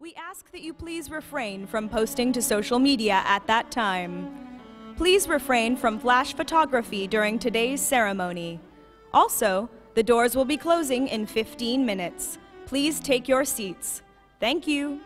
We ask that you please refrain from posting to social media at that time. Please refrain from flash photography during today's ceremony. Also, the doors will be closing in 15 minutes. Please take your seats. Thank you.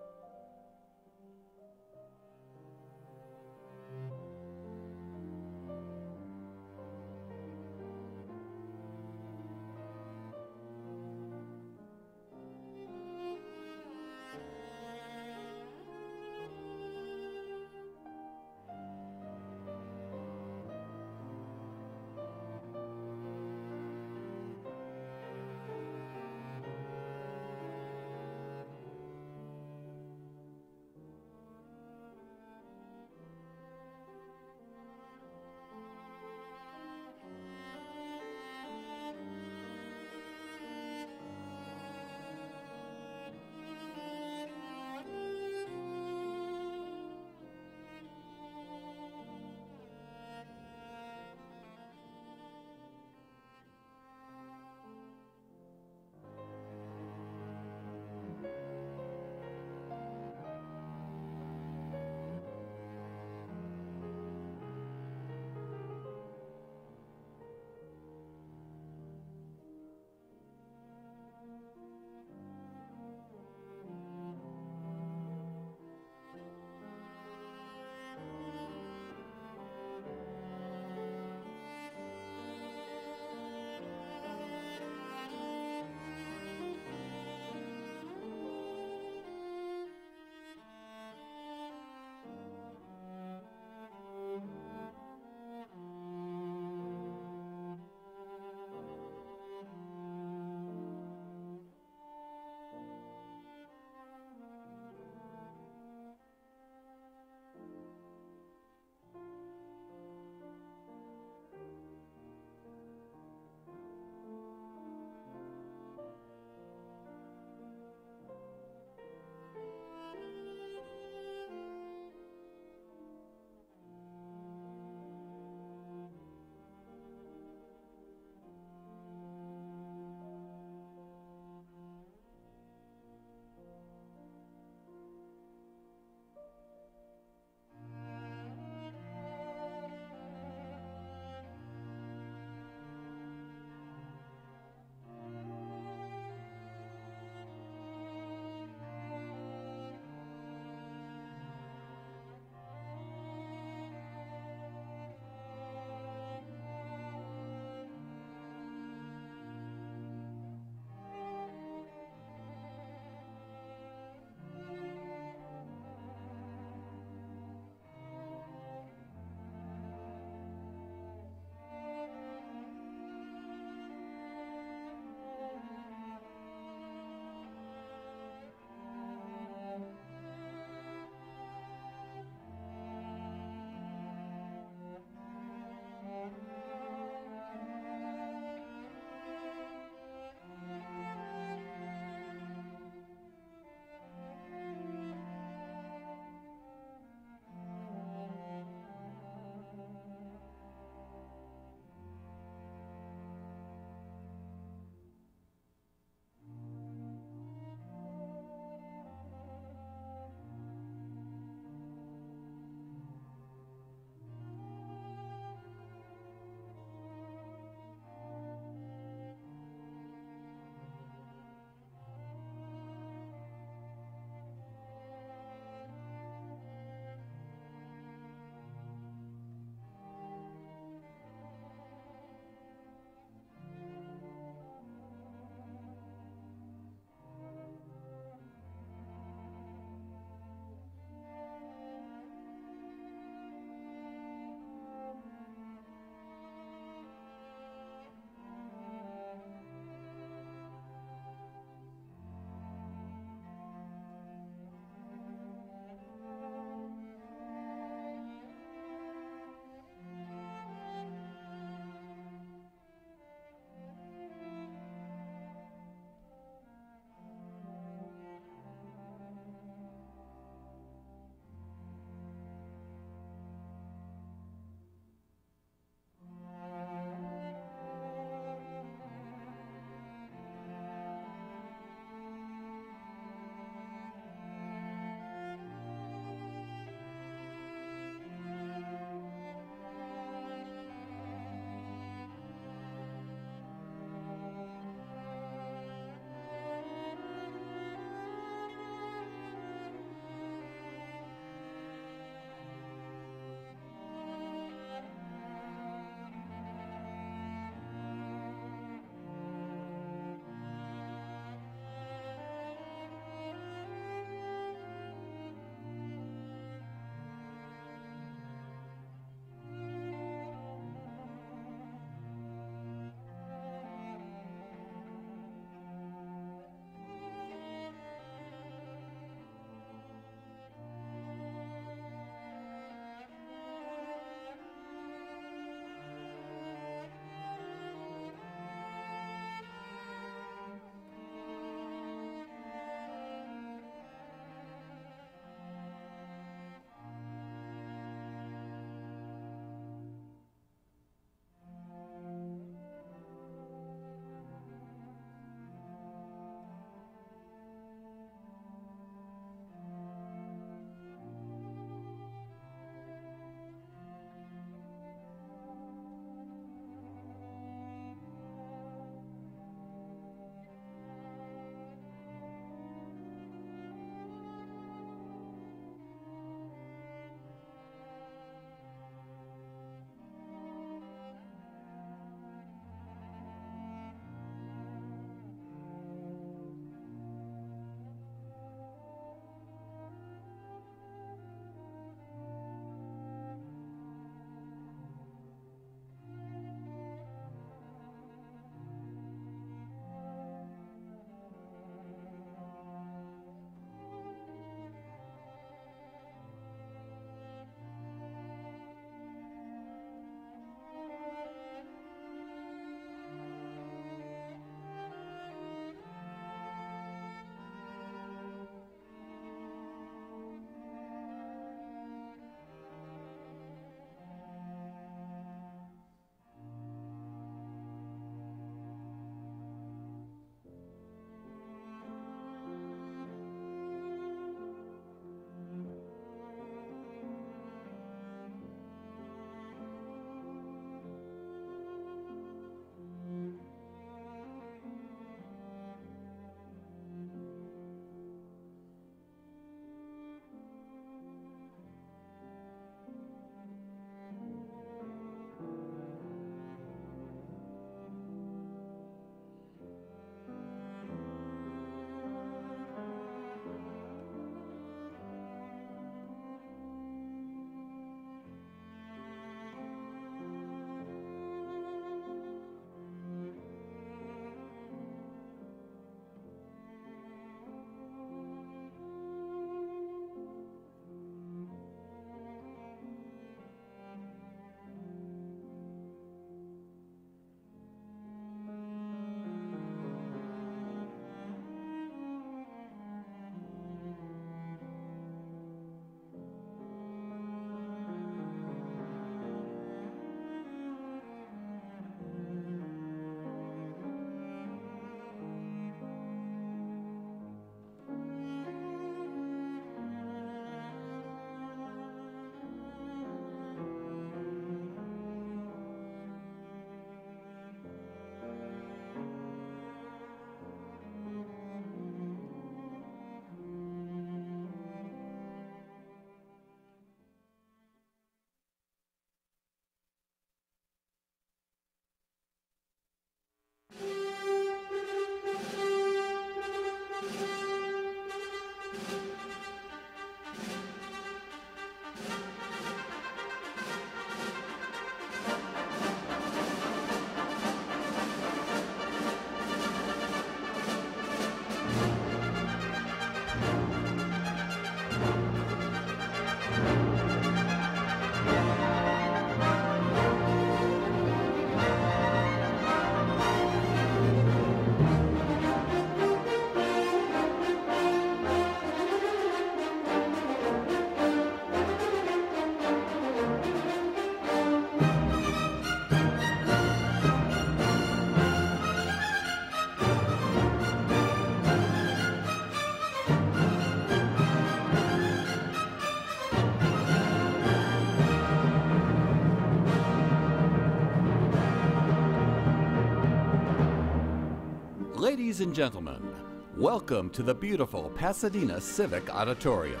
Ladies and gentlemen, welcome to the beautiful Pasadena Civic Auditorium.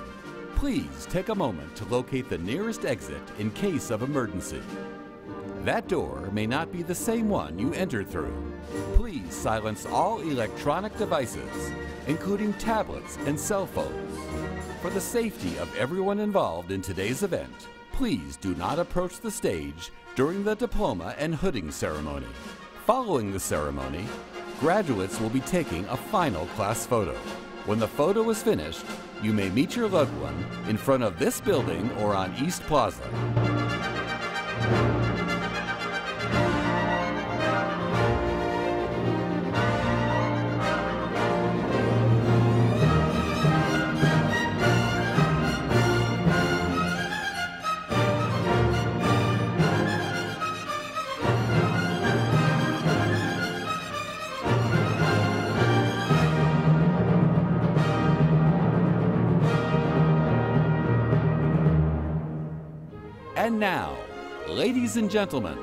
Please take a moment to locate the nearest exit in case of emergency. That door may not be the same one you entered through. Please silence all electronic devices, including tablets and cell phones. For the safety of everyone involved in today's event, please do not approach the stage during the diploma and hooding ceremony. Following the ceremony, graduates will be taking a final class photo. When the photo is finished, you may meet your loved one in front of this building or on East Plaza. And now, ladies and gentlemen,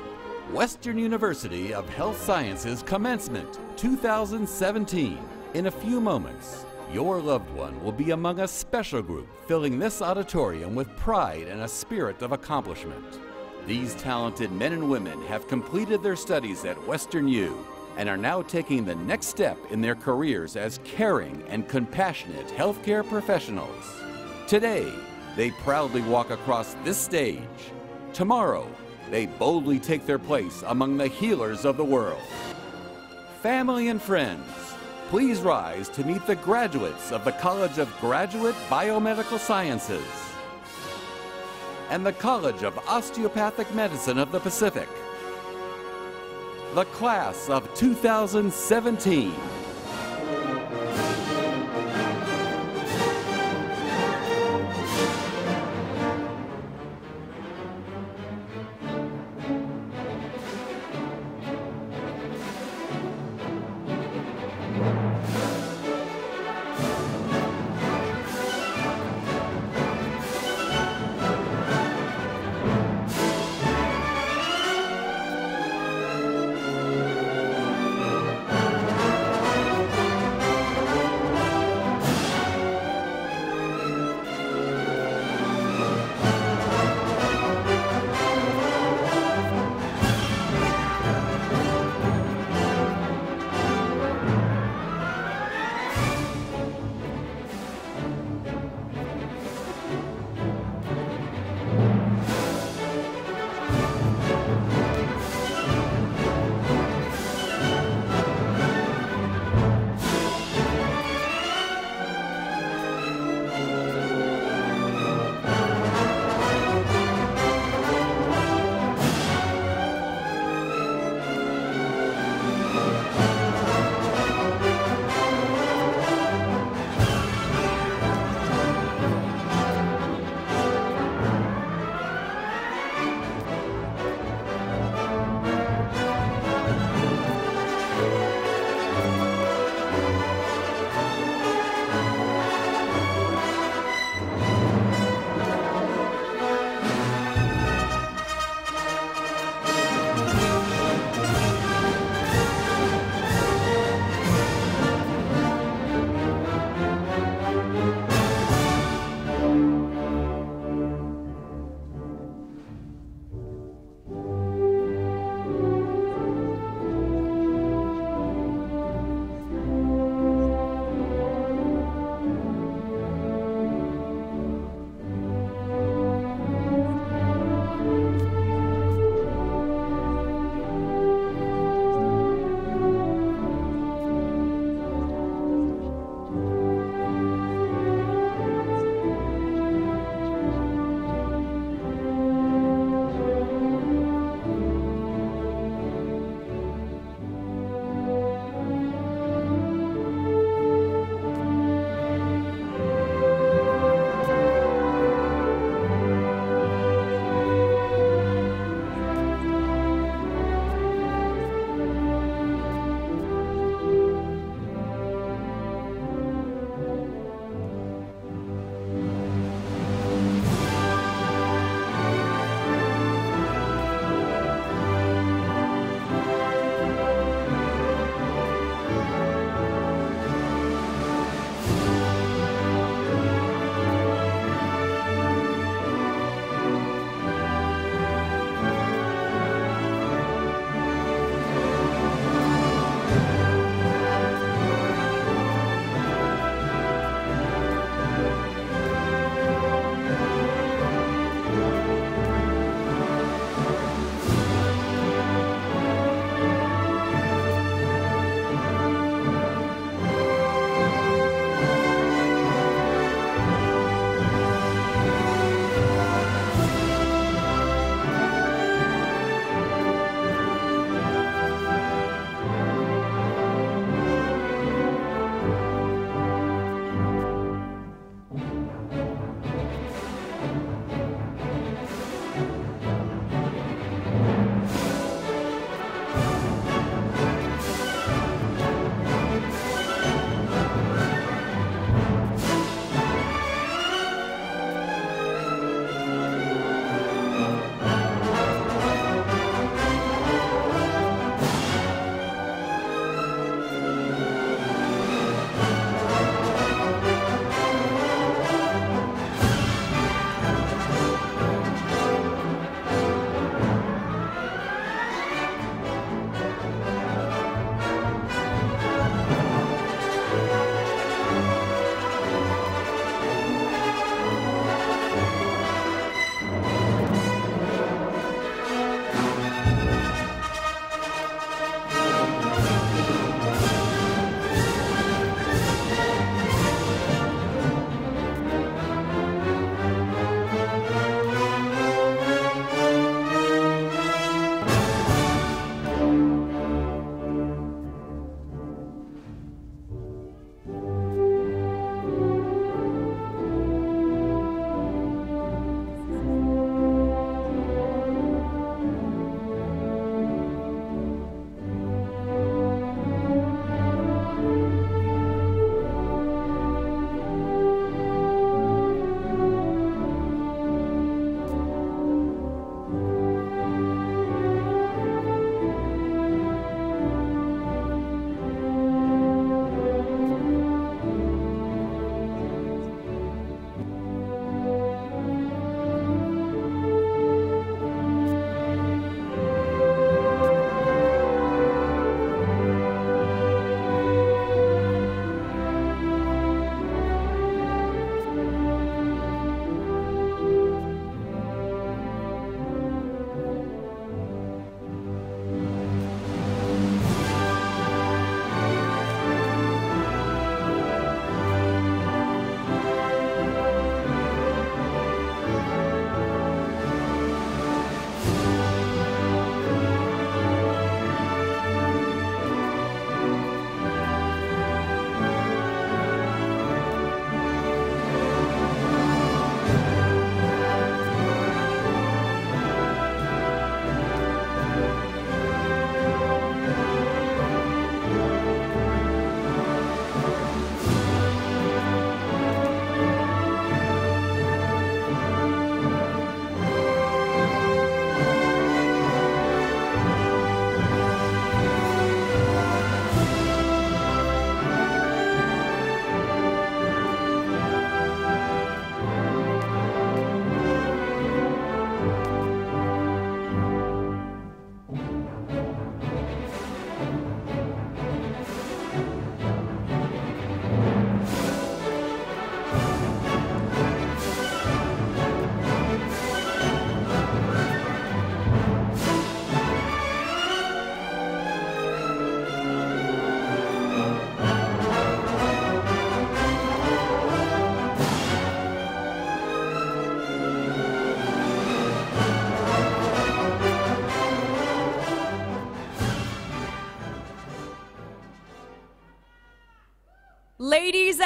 Western University of Health Sciences Commencement 2017. In a few moments, your loved one will be among a special group filling this auditorium with pride and a spirit of accomplishment. These talented men and women have completed their studies at Western U and are now taking the next step in their careers as caring and compassionate healthcare professionals. Today, they proudly walk across this stage. Tomorrow, they boldly take their place among the healers of the world. Family and friends, please rise to meet the graduates of the College of Graduate Biomedical Sciences and the College of Osteopathic Medicine of the Pacific. The class of 2017.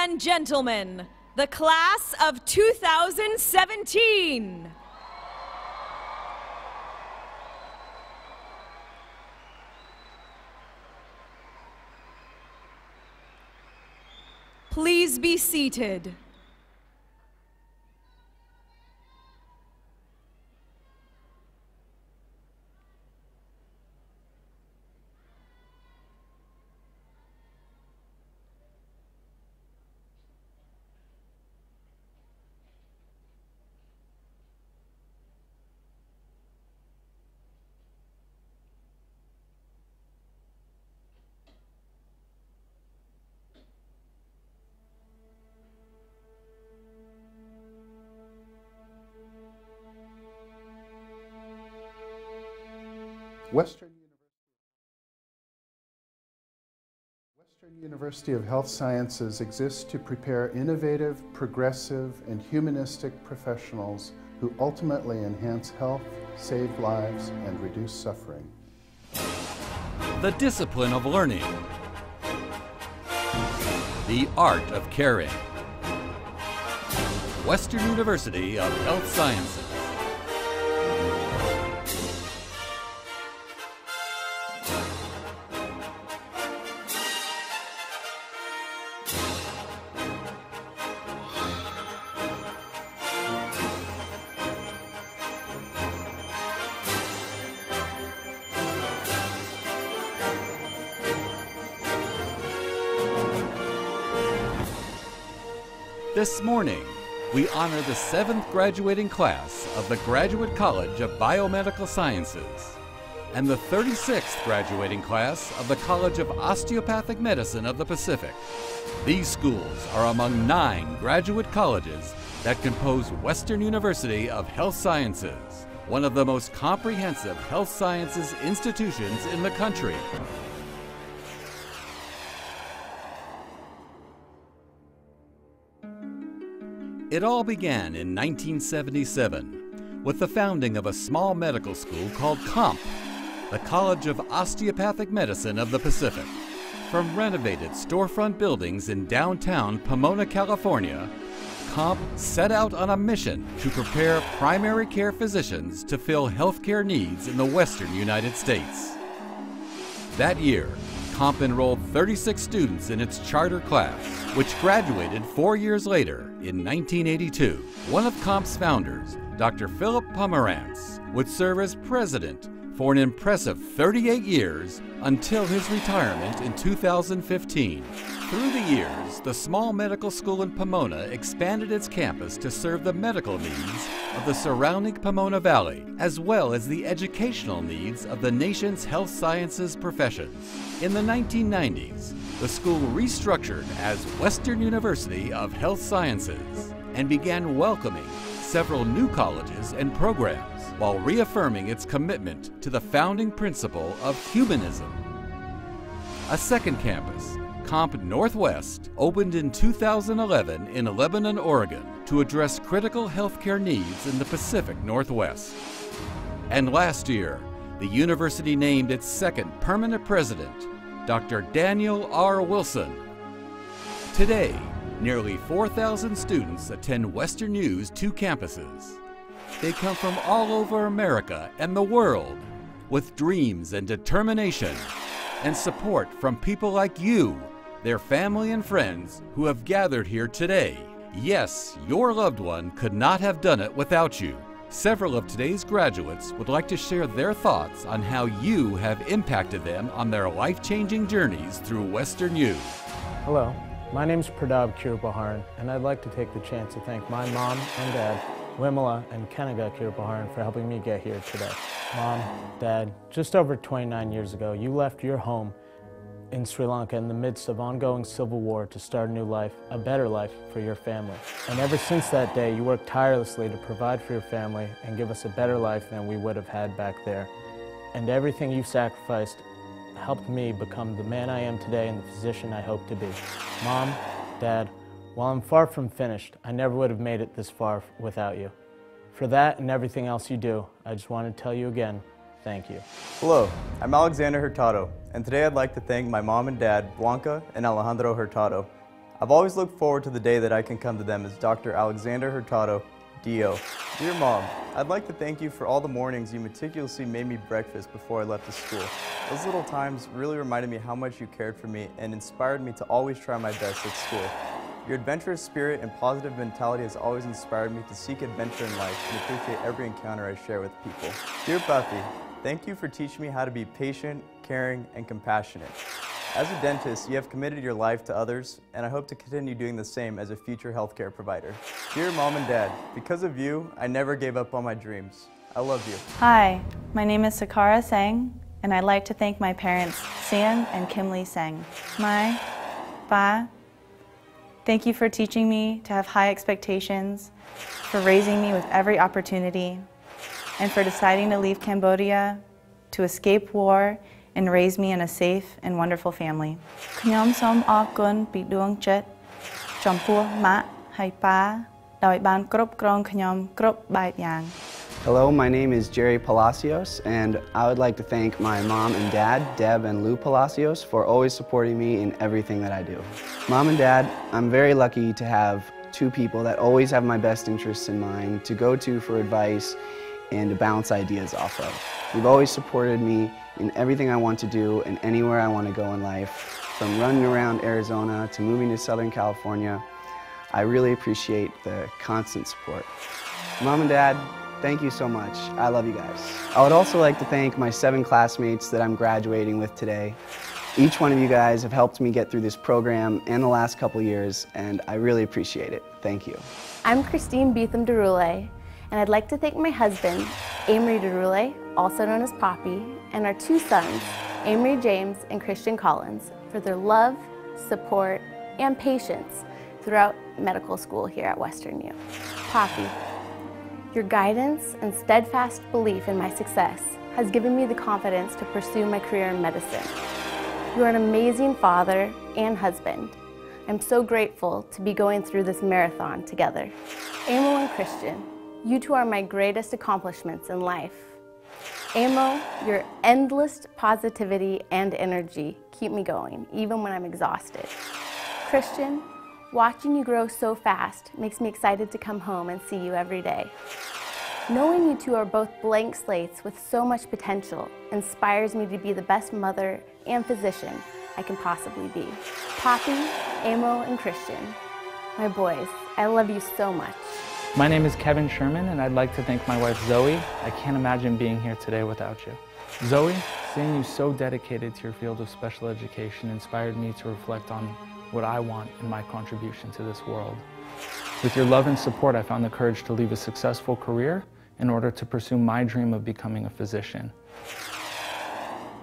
And gentlemen, the class of 2017. Please be seated. Western University of Health Sciences exists to prepare innovative, progressive, and humanistic professionals who ultimately enhance health, save lives, and reduce suffering. The discipline of learning. The art of caring. Western University of Health Sciences. Morning, we honor the seventh graduating class of the Graduate College of Biomedical Sciences and the 36th graduating class of the College of Osteopathic Medicine of the Pacific. These schools are among nine graduate colleges that compose Western University of Health Sciences, one of the most comprehensive health sciences institutions in the country. It all began in 1977 with the founding of a small medical school called COMP, the College of Osteopathic Medicine of the Pacific. From renovated storefront buildings in downtown Pomona, California, COMP set out on a mission to prepare primary care physicians to fill healthcare needs in the western United States. That year, COMP enrolled 36 students in its charter class, which graduated four years later in 1982. One of COMP's founders, Dr. Philip Pomerantz, would serve as president for an impressive 38 years until his retirement in 2015. Through the years, the small medical school in Pomona expanded its campus to serve the medical needs of the surrounding Pomona Valley, as well as the educational needs of the nation's health sciences professions. In the 1990s, the school restructured as Western University of Health Sciences and began welcoming several new colleges and programs while reaffirming its commitment to the founding principle of humanism. A second campus, COMP Northwest, opened in 2011 in Lebanon, Oregon to address critical healthcare needs in the Pacific Northwest. And last year, the university named its second permanent president, Dr. Daniel R. Wilson. Today, nearly 4,000 students attend Western U's two campuses. They come from all over America and the world with dreams and determination and support from people like you, their family and friends who have gathered here today. Yes, your loved one could not have done it without you. Several of today's graduates would like to share their thoughts on how you have impacted them on their life changing journeys through Western U. Hello, my name is Pradab Kirpaharan, and I'd like to take the chance to thank my mom and dad, Wimala and Kanaga Kirpaharan, for helping me get here today. Mom, Dad, just over 29 years ago, you left your home in Sri Lanka in the midst of ongoing civil war to start a new life, a better life for your family. And ever since that day, you worked tirelessly to provide for your family and give us a better life than we would have had back there. And everything you sacrificed helped me become the man I am today and the physician I hope to be. Mom, Dad, while I'm far from finished, I never would have made it this far without you. For that and everything else you do, I just want to tell you again, thank you. Hello, I'm Alexander Hurtado, and today I'd like to thank my mom and dad, Blanca and Alejandro Hurtado. I've always looked forward to the day that I can come to them as Dr. Alexander Hurtado, DO. Dear Mom, I'd like to thank you for all the mornings you meticulously made me breakfast before I left to school. Those little times really reminded me how much you cared for me and inspired me to always try my best at school. Your adventurous spirit and positive mentality has always inspired me to seek adventure in life and appreciate every encounter I share with people. Dear Buffy, thank you for teaching me how to be patient, caring, and compassionate. As a dentist, you have committed your life to others, and I hope to continue doing the same as a future healthcare provider. Dear Mom and Dad, because of you, I never gave up on my dreams. I love you. Hi, my name is Sakara Sang, and I'd like to thank my parents, Sam and Kim Lee Sang. My, Ba, thank you for teaching me to have high expectations, for raising me with every opportunity, and for deciding to leave Cambodia to escape war and raise me in a safe and wonderful family ខ្ញុំសូមអរគុណពីដួងចិត្តចំពោះម៉ាក់ហើយប៉ាដោយបានគ្រប់គ្រងខ្ញុំគ្រប់បែបយ៉ាង Hello, my name is Jerry Palacios, and I would like to thank my mom and dad, Deb and Lou Palacios, for always supporting me in everything that I do. Mom and dad, I'm very lucky to have two people that always have my best interests in mind to go to for advice and to bounce ideas off of. You've always supported me in everything I want to do and anywhere I want to go in life, from running around Arizona to moving to Southern California. I really appreciate the constant support. Mom and Dad, thank you so much. I love you guys. I would also like to thank my seven classmates that I'm graduating with today. Each one of you guys have helped me get through this program and the last couple years, and I really appreciate it. Thank you. I'm Christine Beetham Derule, and I'd like to thank my husband, Amory Derule, also known as Poppy, and our two sons, Amory James and Christian Collins, for their love, support, and patience throughout medical school here at Western U. Poppy, your guidance and steadfast belief in my success has given me the confidence to pursue my career in medicine. You are an amazing father and husband. I'm so grateful to be going through this marathon together. Amo and Christian, you two are my greatest accomplishments in life. Amo, your endless positivity and energy keep me going, even when I'm exhausted. Christian, watching you grow so fast makes me excited to come home and see you every day. Knowing you two are both blank slates with so much potential inspires me to be the best mother and physician I can possibly be. Poppy, Amo, and Christian, my boys, I love you so much. My name is Kevin Sherman, and I'd like to thank my wife Zoe. I can't imagine being here today without you. Zoe, seeing you so dedicated to your field of special education inspired me to reflect on what I want in my contribution to this world. With your love and support, I found the courage to leave a successful career in order to pursue my dream of becoming a physician.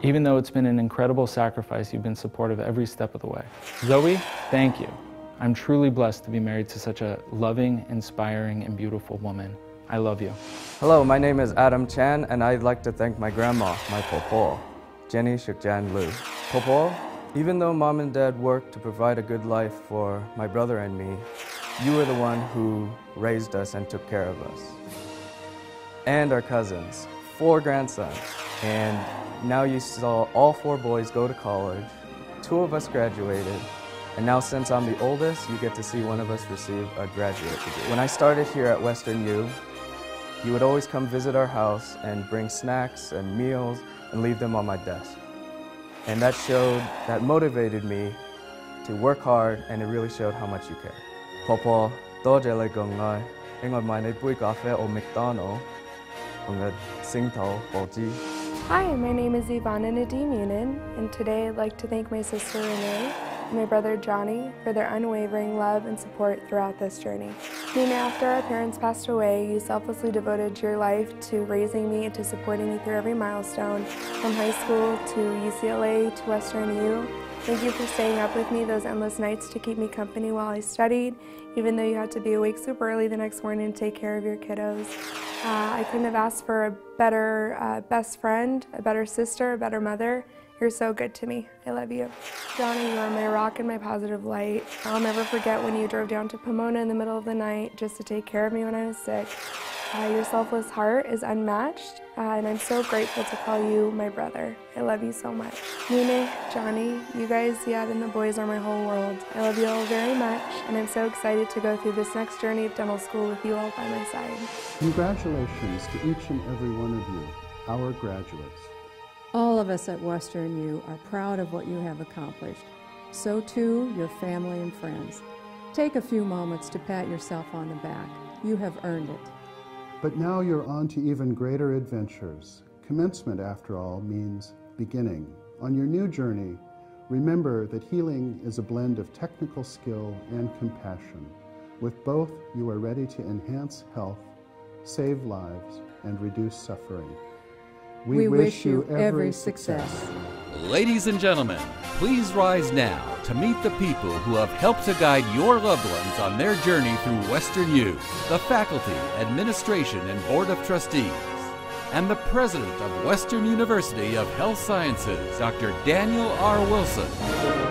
Even though it's been an incredible sacrifice, you've been supportive every step of the way. Zoe, thank you. I'm truly blessed to be married to such a loving, inspiring, and beautiful woman. I love you. Hello, my name is Adam Chan, and I'd like to thank my grandma, my popo, Jenny Shukjan Lu. Popo, even though mom and dad worked to provide a good life for my brother and me, you were the one who raised us and took care of us. And our cousins, four grandsons. And now you saw all four boys go to college. Two of us graduated, and now since I'm the oldest, you get to see one of us receive a graduate degree. When I started here at Western U, you would always come visit our house and bring snacks and meals and leave them on my desk. And that showed, that motivated me to work hard and it really showed how much you care. Popo, 多谢你咁爱，俾我买你杯咖啡au McDonald 同个星头报纸。 Hi, my name is Ivana Nadim Yunin, and today I'd like to thank my sister Renee and my brother Johnny for their unwavering love and support throughout this journey. Soon after our parents passed away, you selflessly devoted your life to raising me and to supporting me through every milestone, from high school to UCLA to Western U. Thank you for staying up with me those endless nights to keep me company while I studied, even though you had to be awake super early the next morning to take care of your kiddos. Uh, I couldn't have asked for a better uh, best friend, a better sister, a better mother. You're so good to me. I love you. Johnny, you are my rock and my positive light. I'll never forget when you drove down to Pomona in the middle of the night just to take care of me when I was sick. Uh, your selfless heart is unmatched. Uh, and I'm so grateful to call you my brother. I love you so much. Nene, Johnny, you guys, yeah, and the boys are my whole world. I love you all very much, and I'm so excited to go through this next journey of dental school with you all by my side. Congratulations to each and every one of you, our graduates. All of us at Western U are proud of what you have accomplished. So too your family and friends. Take a few moments to pat yourself on the back. You have earned it. But now you're on to even greater adventures. Commencement, after all, means beginning. On your new journey, remember that healing is a blend of technical skill and compassion. With both, you are ready to enhance health, save lives, and reduce suffering. We, wish you every success. Ladies and gentlemen, please rise now to meet the people who have helped to guide your loved ones on their journey through Western U, the faculty, administration, and board of trustees, and the president of Western University of Health Sciences, Dr. Daniel R. Wilson.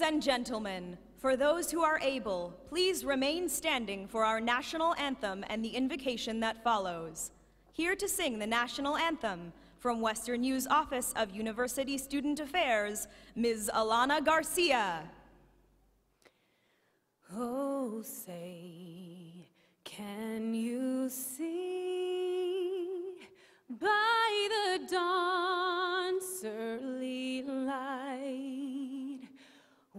Ladies and gentlemen, for those who are able, please remain standing for our national anthem and the invocation that follows. Here to sing the national anthem from Western U's Office of University Student Affairs, Ms. Alana Garcia. Oh, say, can you see by the dawn's early light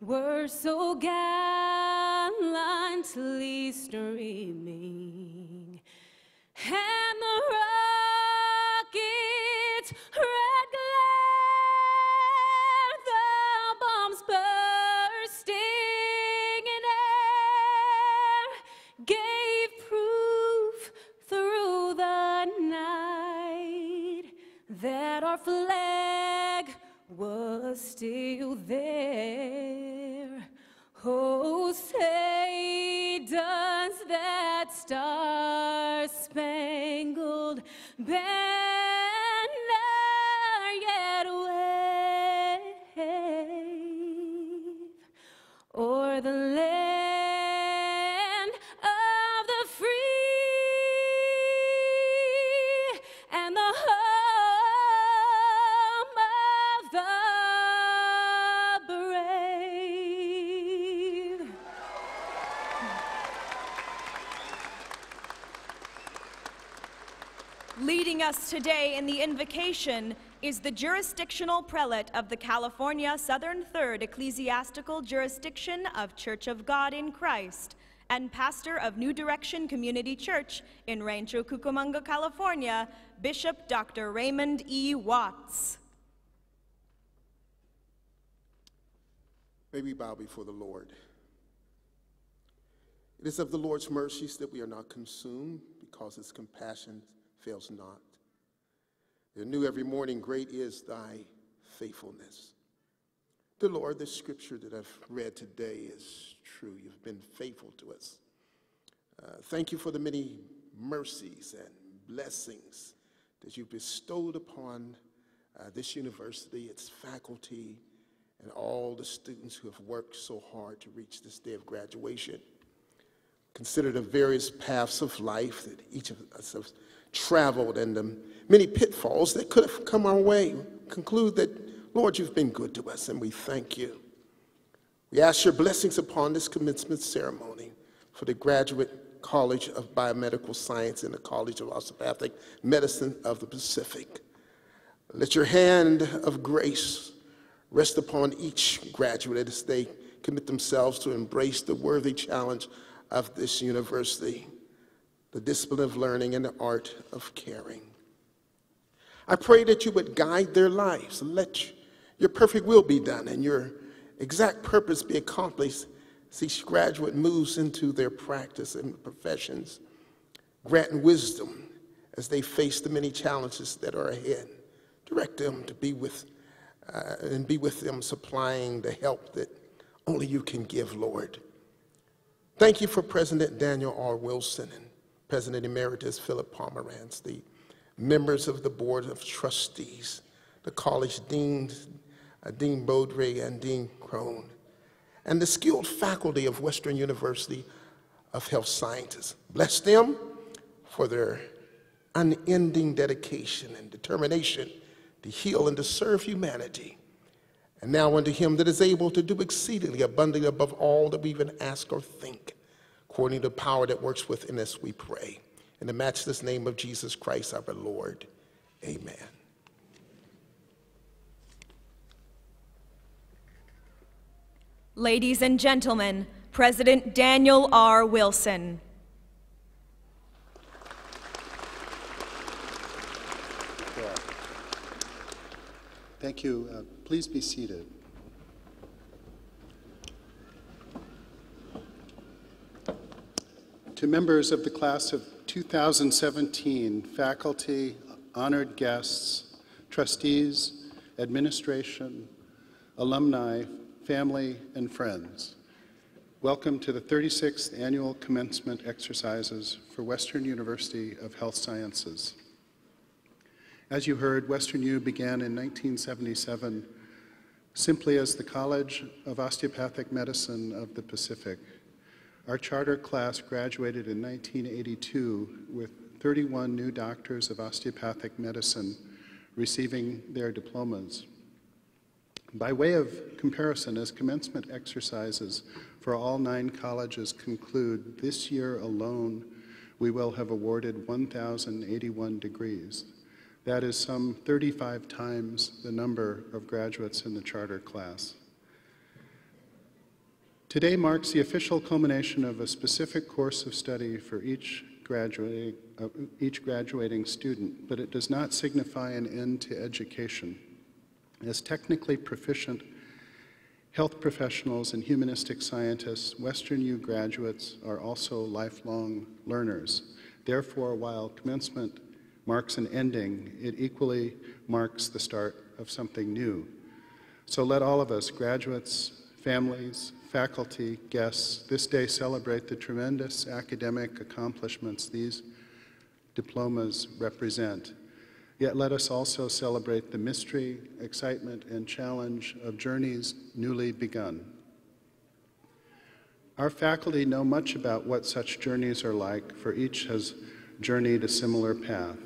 were so gallantly streaming and the rockets red glare the bombs bursting in air gave proof through the night that our flag was still there. Spangled us today in the invocation is the jurisdictional prelate of the California Southern Third Ecclesiastical Jurisdiction of Church of God in Christ and pastor of New Direction Community Church in Rancho Cucamonga, California, Bishop Dr. Raymond E. Watts. May we bow before the Lord. It is of the Lord's mercies that we are not consumed, because his compassion fails not. They're new every morning, great is thy faithfulness. The Lord, the scripture that I've read today is true. You've been faithful to us. Uh, thank you for the many mercies and blessings that you've bestowed upon uh, this university, its faculty, and all the students who have worked so hard to reach this day of graduation. Consider the various paths of life that each of us have traveled and the many pitfalls that could have come our way. Conclude that, Lord, you've been good to us, and we thank you. We ask your blessings upon this commencement ceremony for the Graduate College of Biomedical Science and the College of Osteopathic Medicine of the Pacific. Let your hand of grace rest upon each graduate as they commit themselves to embrace the worthy challenge of this university, the discipline of learning and the art of caring. I pray that you would guide their lives and let your perfect will be done and your exact purpose be accomplished as each graduate moves into their practice and professions. Grant wisdom as they face the many challenges that are ahead. Direct them to be with uh, and be with them supplying the help that only you can give, Lord. Thank you for President Daniel R. Wilson President Emeritus Philip Pomerantz, the members of the Board of Trustees, the college deans, uh, Dean Beaudry and Dean Crone, and the skilled faculty of Western University of Health Sciences. Bless them for their unending dedication and determination to heal and to serve humanity. And now unto him that is able to do exceedingly abundantly above all that we even ask or think, according to the power that works within us, we pray. In the matchless name of Jesus Christ, our Lord. Amen. Ladies and gentlemen, President Daniel R. Wilson. Thank you. Uh, please be seated. To members of the class of 2017, faculty, honored guests, trustees, administration, alumni, family, and friends, welcome to the 36th Annual Commencement Exercises for Western University of Health Sciences. As you heard, Western U began in 1977 simply as the College of Osteopathic Medicine of the Pacific. Our charter class graduated in 1982 with 31 new doctors of osteopathic medicine receiving their diplomas. By way of comparison, as commencement exercises for all nine colleges conclude, this year alone we will have awarded 1,081 degrees. That is some 35 times the number of graduates in the charter class. Today marks the official culmination of a specific course of study for each graduating, uh, each graduating student, but it does not signify an end to education. As technically proficient health professionals and humanistic scientists, Western U graduates are also lifelong learners. Therefore, while commencement marks an ending, it equally marks the start of something new. So let all of us, graduates, families, faculty, guests, this day celebrate the tremendous academic accomplishments these diplomas represent. Yet let us also celebrate the mystery, excitement, and challenge of journeys newly begun. Our faculty know much about what such journeys are like, for each has journeyed a similar path.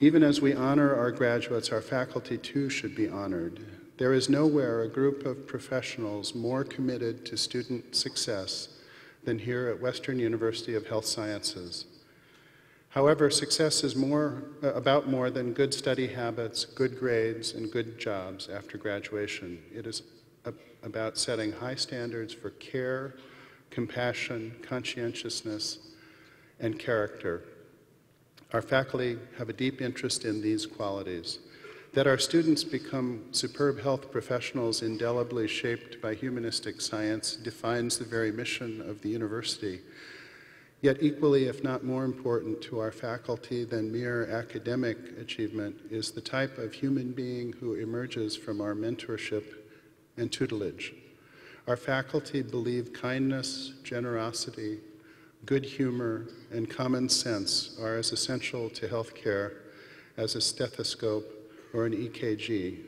Even as we honor our graduates, our faculty too should be honored. There is nowhere a group of professionals more committed to student success than here at Western University of Health Sciences. However, success is more, uh, about more than good study habits, good grades, and good jobs after graduation. It is a, about setting high standards for care, compassion, conscientiousness, and character our faculty have a deep interest in these qualities. That our students become superb health professionals indelibly shaped by humanistic science defines the very mission of the university. Yet, equally, if not more important to our faculty than mere academic achievement, is the type of human being who emerges from our mentorship and tutelage. Our faculty believe kindness, generosity, good humor, and common sense are as essential to healthcare as a stethoscope or an EKG.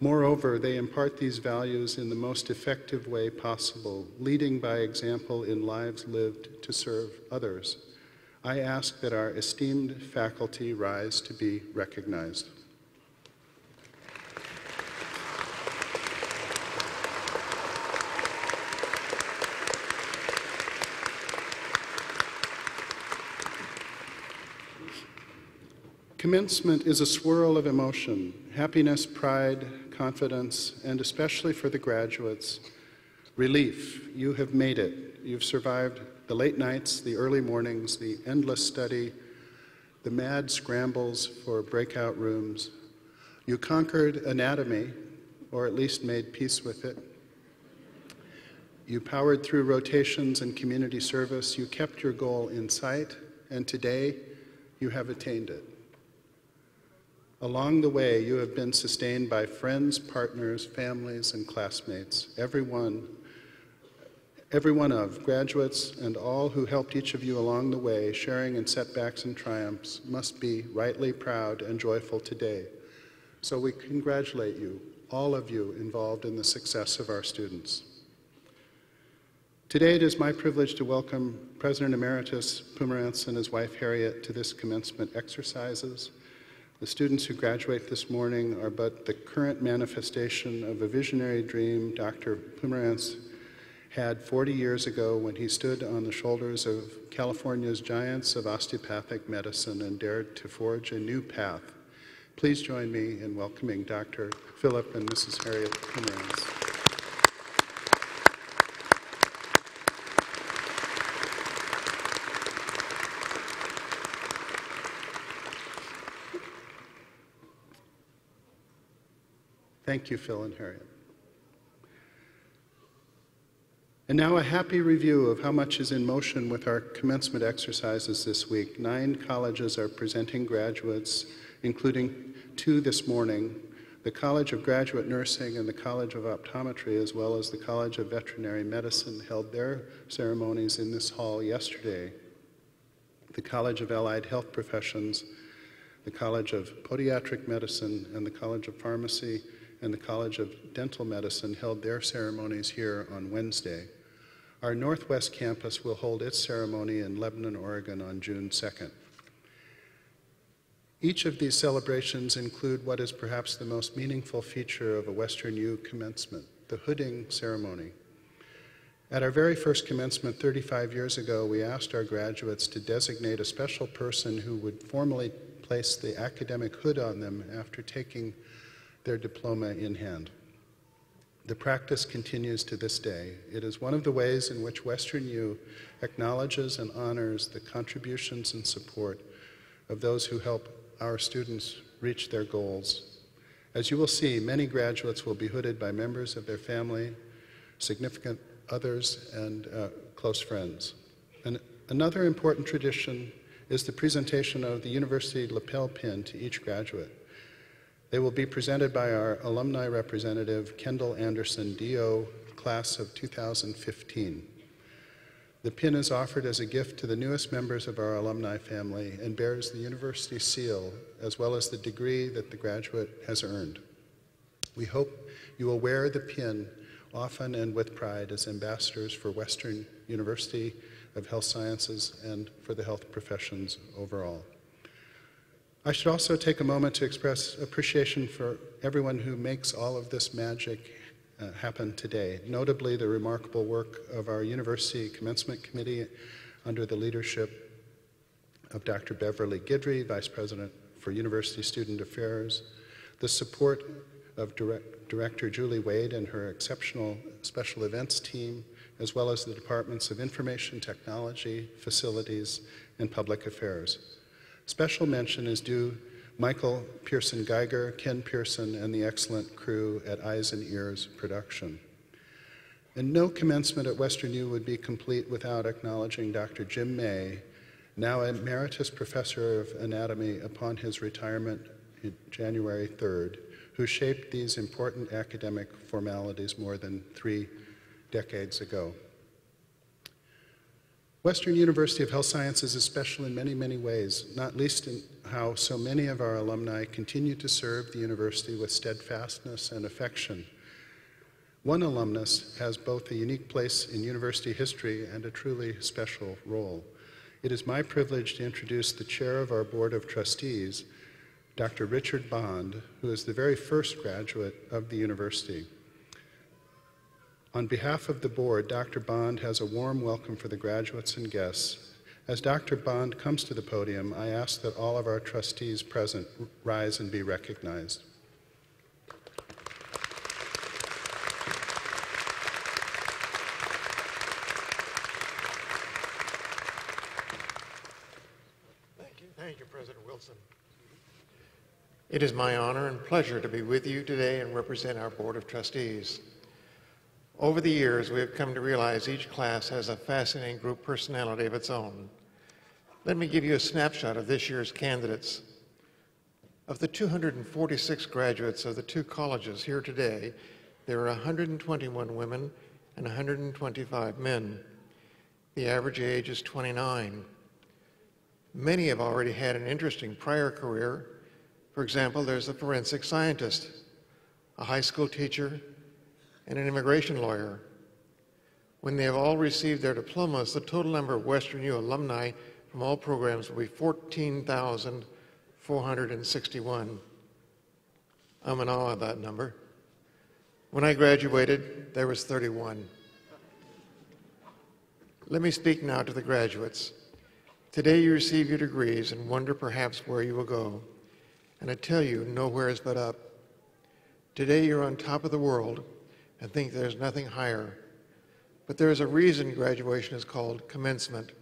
Moreover, they impart these values in the most effective way possible, leading by example in lives lived to serve others. I ask that our esteemed faculty rise to be recognized. Commencement is a swirl of emotion happiness, pride, confidence, and especially for the graduates, relief. You have made it. You've survived the late nights, the early mornings, the endless study, the mad scrambles for breakout rooms. You conquered anatomy, or at least made peace with it. You powered through rotations and community service. You kept your goal in sight, and today you have attained it. Along the way, you have been sustained by friends, partners, families, and classmates, everyone, every one of graduates and all who helped each of you along the way, sharing in setbacks and triumphs, must be rightly proud and joyful today. So we congratulate you, all of you involved in the success of our students. Today, it is my privilege to welcome President Emeritus Pomerantz and his wife Harriet to this commencement exercises. The students who graduate this morning are but the current manifestation of a visionary dream Dr. Pomerantz had 40 years ago when he stood on the shoulders of California's giants of osteopathic medicine and dared to forge a new path. Please join me in welcoming Dr. Philip and Mrs. Harriet Pomerantz. Thank you, Phil and Harriet. And now a happy review of how much is in motion with our commencement exercises this week. Nine colleges are presenting graduates, including two this morning, the College of Graduate Nursing and the College of Optometry, as well as the College of Veterinary Medicine, held their ceremonies in this hall yesterday. The College of Allied Health Professions, the College of Podiatric Medicine, and the College of Pharmacy and the College of Dental Medicine held their ceremonies here on Wednesday. Our Northwest campus will hold its ceremony in Lebanon, Oregon on June 2nd. Each of these celebrations include what is perhaps the most meaningful feature of a Western U commencement, the hooding ceremony. At our very first commencement 35 years ago, we asked our graduates to designate a special person who would formally place the academic hood on them after taking their diploma in hand. The practice continues to this day. It is one of the ways in which Western U acknowledges and honors the contributions and support of those who help our students reach their goals. As you will see, many graduates will be hooded by members of their family, significant others, and uh, close friends. And another important tradition is the presentation of the University lapel pin to each graduate. They will be presented by our alumni representative, Kendall Anderson, DO, class of 2015. The pin is offered as a gift to the newest members of our alumni family and bears the university seal as well as the degree that the graduate has earned. We hope you will wear the pin often and with pride as ambassadors for Western University of Health Sciences and for the health professions overall. I should also take a moment to express appreciation for everyone who makes all of this magic uh, happen today, notably the remarkable work of our University Commencement Committee under the leadership of Dr. Beverly Guidry, Vice President for University Student Affairs, the support of Direct, Director Julie Wade and her exceptional special events team, as well as the Departments of Information Technology, Facilities, and Public Affairs. Special mention is due Michael Pearson Geiger, Ken Pearson, and the excellent crew at Eyes and Ears Production. And no commencement at Western U would be complete without acknowledging Dr. Jim May, now Emeritus Professor of Anatomy upon his retirement January 3rd, who shaped these important academic formalities more than three decades ago. Western University of Health Sciences is special in many, many ways, not least in how so many of our alumni continue to serve the university with steadfastness and affection. One alumnus has both a unique place in university history and a truly special role. It is my privilege to introduce the chair of our Board of Trustees, Dr. Richard Bond, who is the very first graduate of the university. On behalf of the board, Dr. Bond has a warm welcome for the graduates and guests. As Dr. Bond comes to the podium, I ask that all of our trustees present rise and be recognized. Thank you. Thank you, President Wilson. It is my honor and pleasure to be with you today and represent our Board of Trustees. Over the years, we have come to realize each class has a fascinating group personality of its own. Let me give you a snapshot of this year's candidates. Of the 246 graduates of the two colleges here today, there are 121 women and 125 men. The average age is 29. Many have already had an interesting prior career. For example, there's a forensic scientist, a high school teacher, and an immigration lawyer. When they have all received their diplomas, the total number of Western U alumni from all programs will be 14,461. I'm in awe of that number. When I graduated, there was 31. Let me speak now to the graduates. Today you receive your degrees and wonder perhaps where you will go. And I tell you, nowhere is but up. Today you're on top of the world and think there's nothing higher. But there is a reason graduation is called commencement.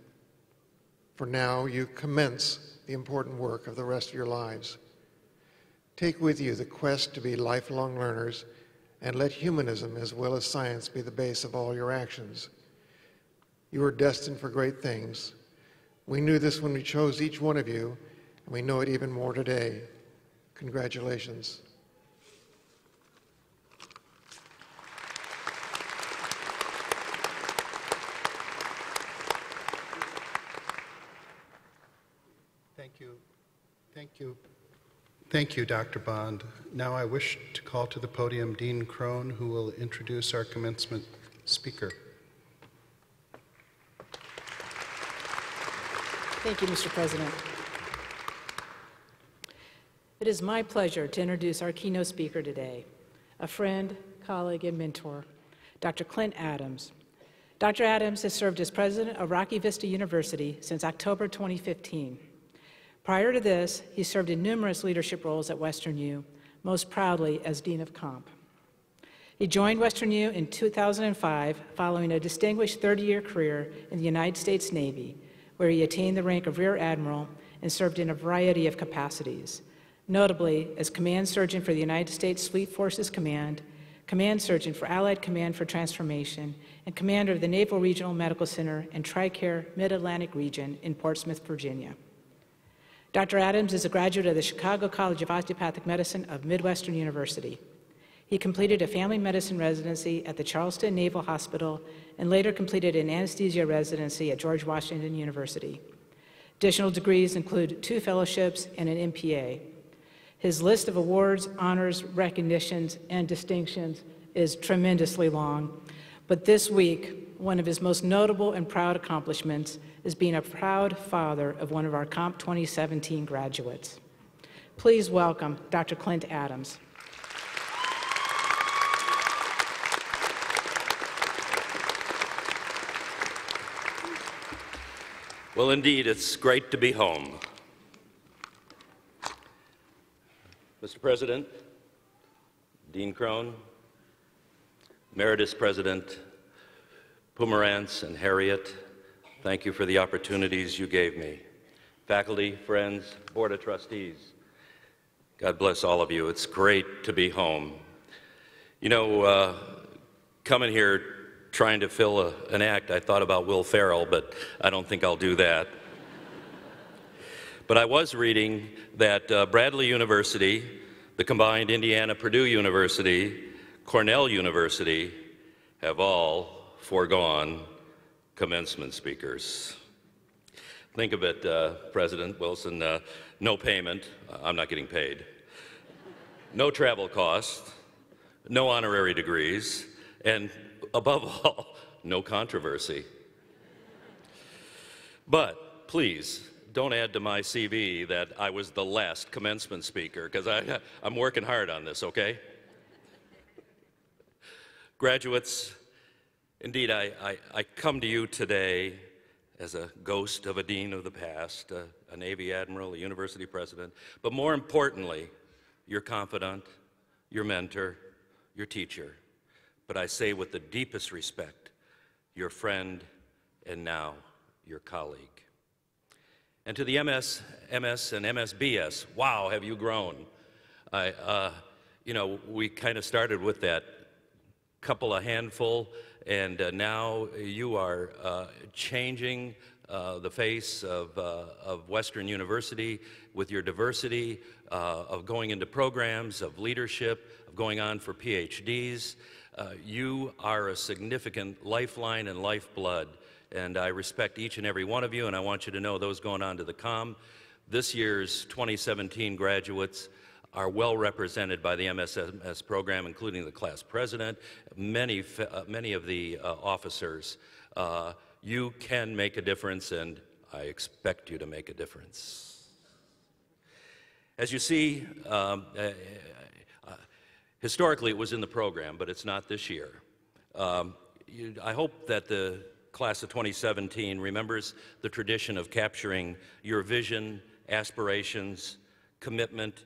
For now, you commence the important work of the rest of your lives. Take with you the quest to be lifelong learners and let humanism as well as science be the base of all your actions. You are destined for great things. We knew this when we chose each one of you, and we know it even more today. Congratulations. Thank you. Thank you. Thank you, Dr. Bond. Now I wish to call to the podium Dean Crone, who will introduce our commencement speaker. Thank you, Mr. President. It is my pleasure to introduce our keynote speaker today, a friend, colleague, and mentor, Dr. Clint Adams. Dr. Adams has served as president of Rocky Vista University since October 2015. Prior to this, he served in numerous leadership roles at Western U, most proudly as Dean of COMP. He joined Western U in 2005 following a distinguished 30-year career in the United States Navy, where he attained the rank of Rear Admiral and served in a variety of capacities, notably as Command Surgeon for the United States Fleet Forces Command, Command Surgeon for Allied Command for Transformation, and Commander of the Naval Regional Medical Center and TRICARE Mid-Atlantic Region in Portsmouth, Virginia. Dr. Adams is a graduate of the Chicago College of Osteopathic Medicine of Midwestern University. He completed a family medicine residency at the Charleston Naval Hospital and later completed an anesthesia residency at George Washington University. Additional degrees include two fellowships and an MPA. His list of awards, honors, recognitions, and distinctions is tremendously long, but this week, one of his most notable and proud accomplishments is being a proud father of one of our COMP 2017 graduates. Please welcome Dr. Clint Adams. Well, indeed, it's great to be home. Mr. President, Dean Crone, Emeritus President Pomerantz and Harriet, thank you for the opportunities you gave me. Faculty, friends, Board of Trustees, God bless all of you. It's great to be home. You know, uh, coming here trying to fill a, an act, I thought about Will Ferrell, but I don't think I'll do that. but I was reading that uh, Bradley University, the combined Indiana Purdue University, Cornell University have all foregone commencement speakers. Think of it, uh, President Wilson, uh, no payment, I'm not getting paid, no travel costs, no honorary degrees, and above all, no controversy. But please, don't add to my CV that I was the last commencement speaker, because I'm working hard on this, okay? Graduates, indeed, I, I, I, come to you today as a ghost of a dean of the past, a, a Navy admiral, a university president, but more importantly, your confidant, your mentor, your teacher but I say with the deepest respect, your friend and now your colleague. And to the MS, MS and MSBS, wow, have you grown? I, uh, you know, we kind of started with that couple of handful, and uh, now you are uh, changing uh, the face of, uh, of Western University with your diversity, uh, of going into programs, of leadership, of going on for PhDs. Uh, you are a significant lifeline and lifeblood, and I respect each and every one of you, and I want you to know those going on to the COMP. This year's 2017 graduates are well represented by the MSMS program, including the class president, many, uh, many of the uh, officers. Uh, you can make a difference, and I expect you to make a difference. As you see, um, uh, uh, historically it was in the program, but it's not this year. Um, you, I hope that the class of 2017 remembers the tradition of capturing your vision, aspirations, commitment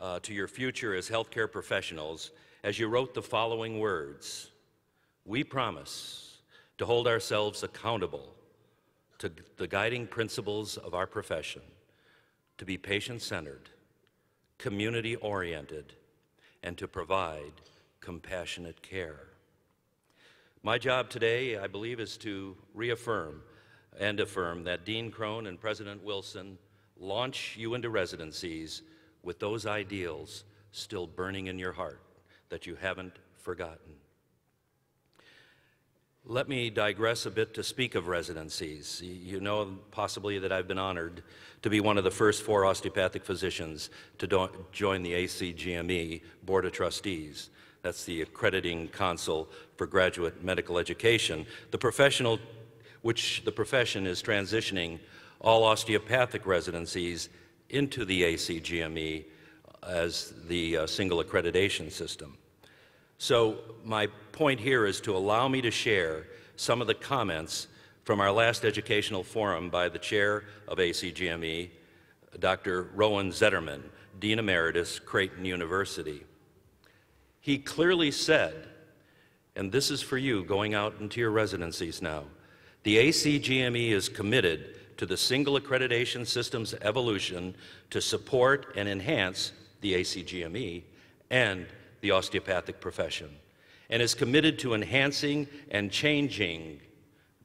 uh, to your future as healthcare professionals as you wrote the following words We promise to hold ourselves accountable to the guiding principles of our profession, to be patient centered, community oriented, and to provide compassionate care. My job today, I believe, is to reaffirm and affirm that Dean Crone and President Wilson launch you into residencies with those ideals still burning in your heart that you haven't forgotten. Let me digress a bit to speak of residencies. You know possibly that I've been honored to be one of the first four osteopathic physicians to join the ACGME Board of Trustees. That's the accrediting council for graduate medical education, the professional which the profession is transitioning all osteopathic residencies into the ACGME as the uh, single accreditation system. So my point here is to allow me to share some of the comments from our last educational forum by the chair of ACGME, Dr. Rowen Zetterman, Dean Emeritus, Creighton University. He clearly said, and this is for you going out into your residencies now, the ACGME is committed to the single accreditation system's evolution to support and enhance the ACGME and the osteopathic profession, and is committed to enhancing and changing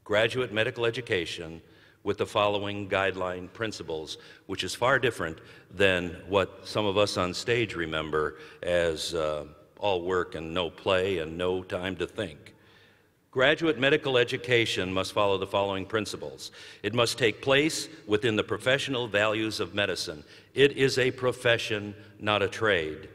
graduate medical education with the following guideline principles, which is far different than what some of us on stage remember as uh, all work and no play and no time to think. Graduate medical education must follow the following principles. It must take place within the professional values of medicine. It is a profession, not a trade.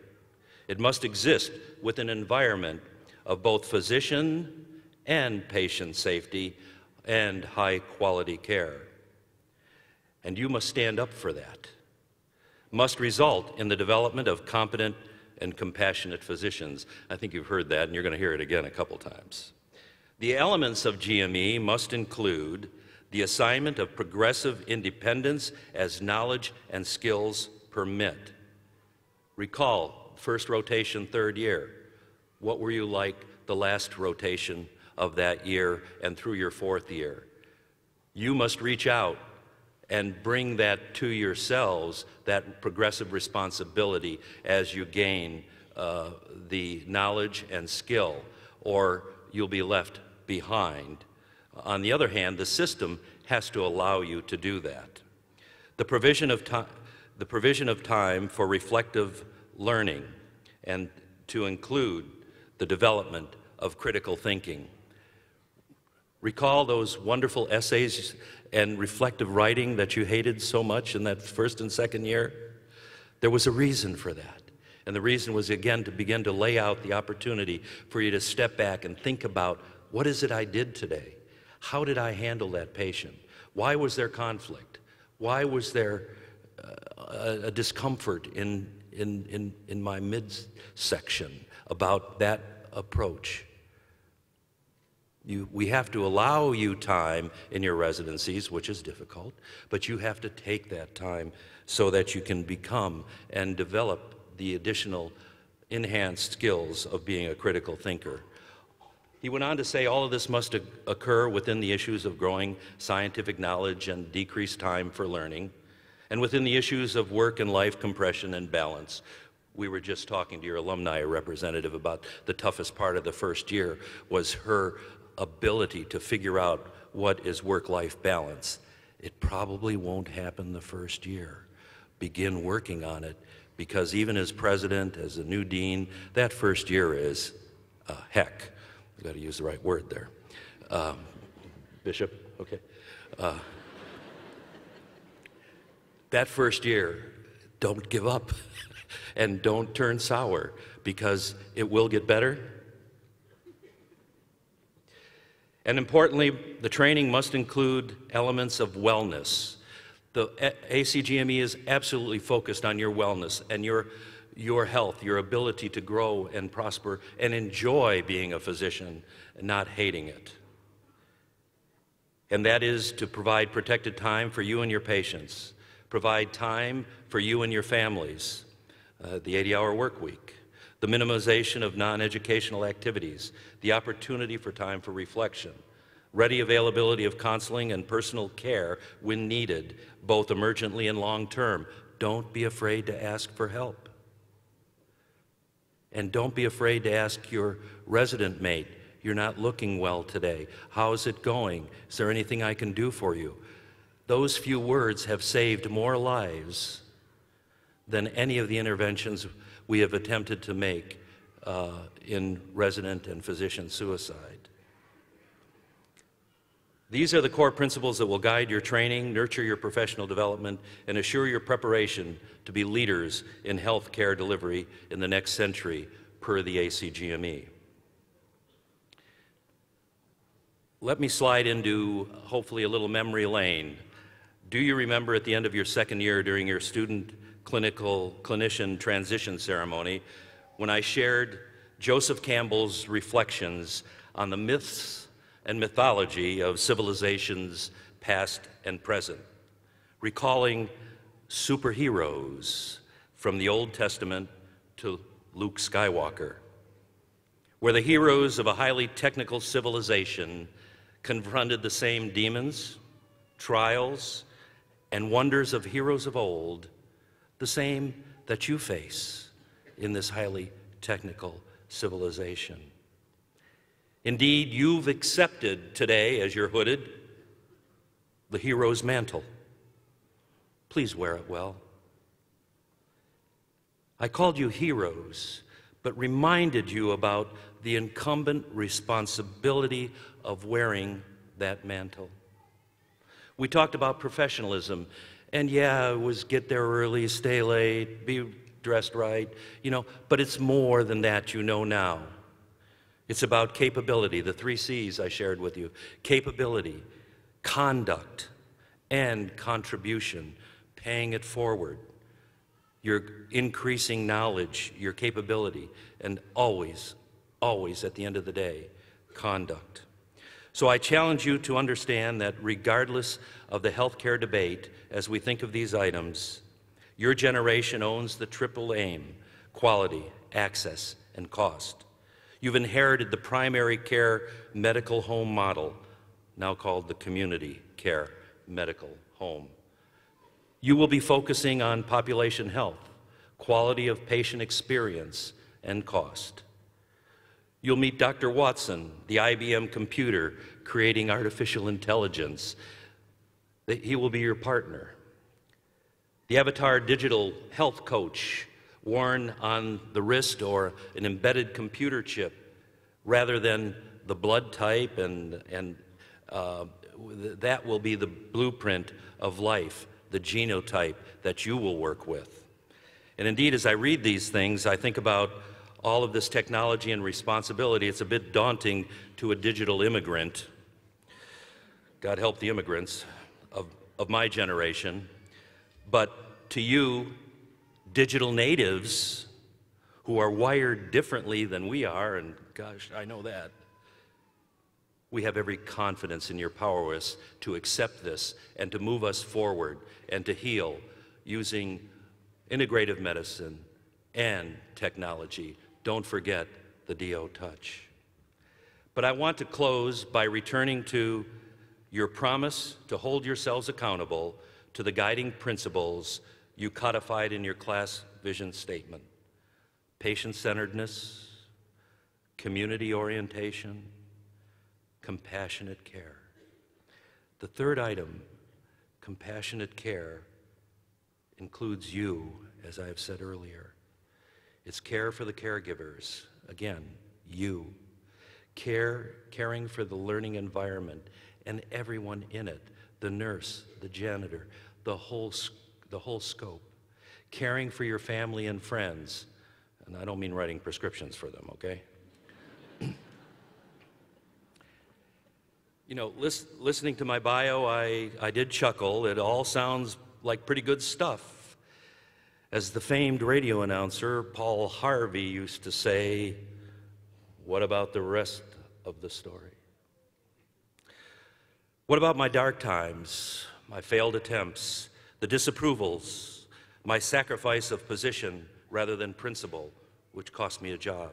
It must exist with an environment of both physician and patient safety and high quality care. And you must stand up for that. Must result in the development of competent and compassionate physicians. I think you've heard that, and you're going to hear it again a couple times. The elements of GME must include the assignment of progressive independence as knowledge and skills permit. Recall, first rotation, third year. What were you like the last rotation of that year and through your fourth year? You must reach out and bring that to yourselves, that progressive responsibility as you gain uh, the knowledge and skill, or you'll be left behind. On the other hand, the system has to allow you to do that. The provision of, time, the provision of time for reflective learning and to include the development of critical thinking. Recall those wonderful essays and reflective writing that you hated so much in that first and second year? There was a reason for that. And the reason was, again, to begin to lay out the opportunity for you to step back and think about what is it I did today? How did I handle that patient? Why was there conflict? Why was there uh, a, discomfort in, in, in, in my midsection about that approach? You, we have to allow you time in your residencies, which is difficult, but you have to take that time so that you can become and develop the additional enhanced skills of being a critical thinker. He went on to say all of this must occur within the issues of growing scientific knowledge and decreased time for learning, and within the issues of work and life compression and balance. We were just talking to your alumni representative about the toughest part of the first year was her ability to figure out what is work-life balance. It probably won't happen the first year. Begin working on it because even as president, as a new dean, that first year is uh, heck. I've got to use the right word there. Um, Bishop, okay. Uh, that first year, don't give up and don't turn sour because it will get better. And importantly, the training must include elements of wellness. The ACGME is absolutely focused on your wellness and your, your health, your ability to grow and prosper and enjoy being a physician not hating it. And that is to provide protected time for you and your patients, provide time for you and your families, uh, the 80 hour work week, the minimization of non educational activities, the opportunity for time for reflection, ready availability of counseling and personal care when needed, both emergently and long term. Don't be afraid to ask for help. And don't be afraid to ask your resident mate, You're not looking well today. How's it going? Is there anything I can do for you? Those few words have saved more lives than any of the interventions we have attempted to make uh, in resident and physician suicide. These are the core principles that will guide your training, nurture your professional development, and assure your preparation to be leaders in health care delivery in the next century per the ACGME. Let me slide into hopefully a little memory lane. Do you remember at the end of your second year during your student clinical clinician transition ceremony when I shared Joseph Campbell's reflections on the myths and mythology of civilizations past and present, recalling superheroes from the Old Testament to Luke Skywalker, where the heroes of a highly technical civilization confronted the same demons, trials, and wonders of heroes of old, the same that you face in this highly technical civilization. Indeed, you've accepted today, as you're hooded, the hero's mantle. Please wear it well. I called you heroes, but reminded you about the incumbent responsibility of wearing that mantle. We talked about professionalism, and yeah, it was get there early, stay late, be dressed right, you know, but it's more than that, you know now. It's about capability, the three C's I shared with you capability, conduct, and contribution, paying it forward. Your increasing knowledge, your capability, and always, always at the end of the day, conduct. So I challenge you to understand that regardless of the healthcare debate, as we think of these items, your generation owns the triple aim quality, access, and cost. You've inherited the primary care medical home model, now called the community care medical home. You will be focusing on population health, quality of patient experience, and cost. You'll meet Dr. Watson, the IBM computer creating artificial intelligence. He will be your partner. The Avatar digital health coach worn on the wrist or an embedded computer chip rather than the blood type, and, and uh, that will be the blueprint of life, the genotype that you will work with. And indeed, as I read these things, I think about all of this technology and responsibility. It's a bit daunting to a digital immigrant. God help the immigrants of, of my generation. But to you, digital natives who are wired differently than we are, and gosh, I know that. We have every confidence in your prowess to accept this and to move us forward and to heal using integrative medicine and technology. Don't forget the DO touch. But I want to close by returning to your promise to hold yourselves accountable to the guiding principles you codified in your class vision statement patient centeredness, community orientation, compassionate care. The third item, compassionate care, includes you, as I have said earlier. It's care for the caregivers, again, you. Care, caring for the learning environment and everyone in it the nurse, the janitor, the whole, the whole scope. Caring for your family and friends. And I don't mean writing prescriptions for them, okay? you know, list, listening to my bio, I, I did chuckle. It all sounds like pretty good stuff. As the famed radio announcer Paul Harvey used to say, What about the rest of the story? What about my dark times, my failed attempts, the disapprovals, my sacrifice of position rather than principle, which cost me a job?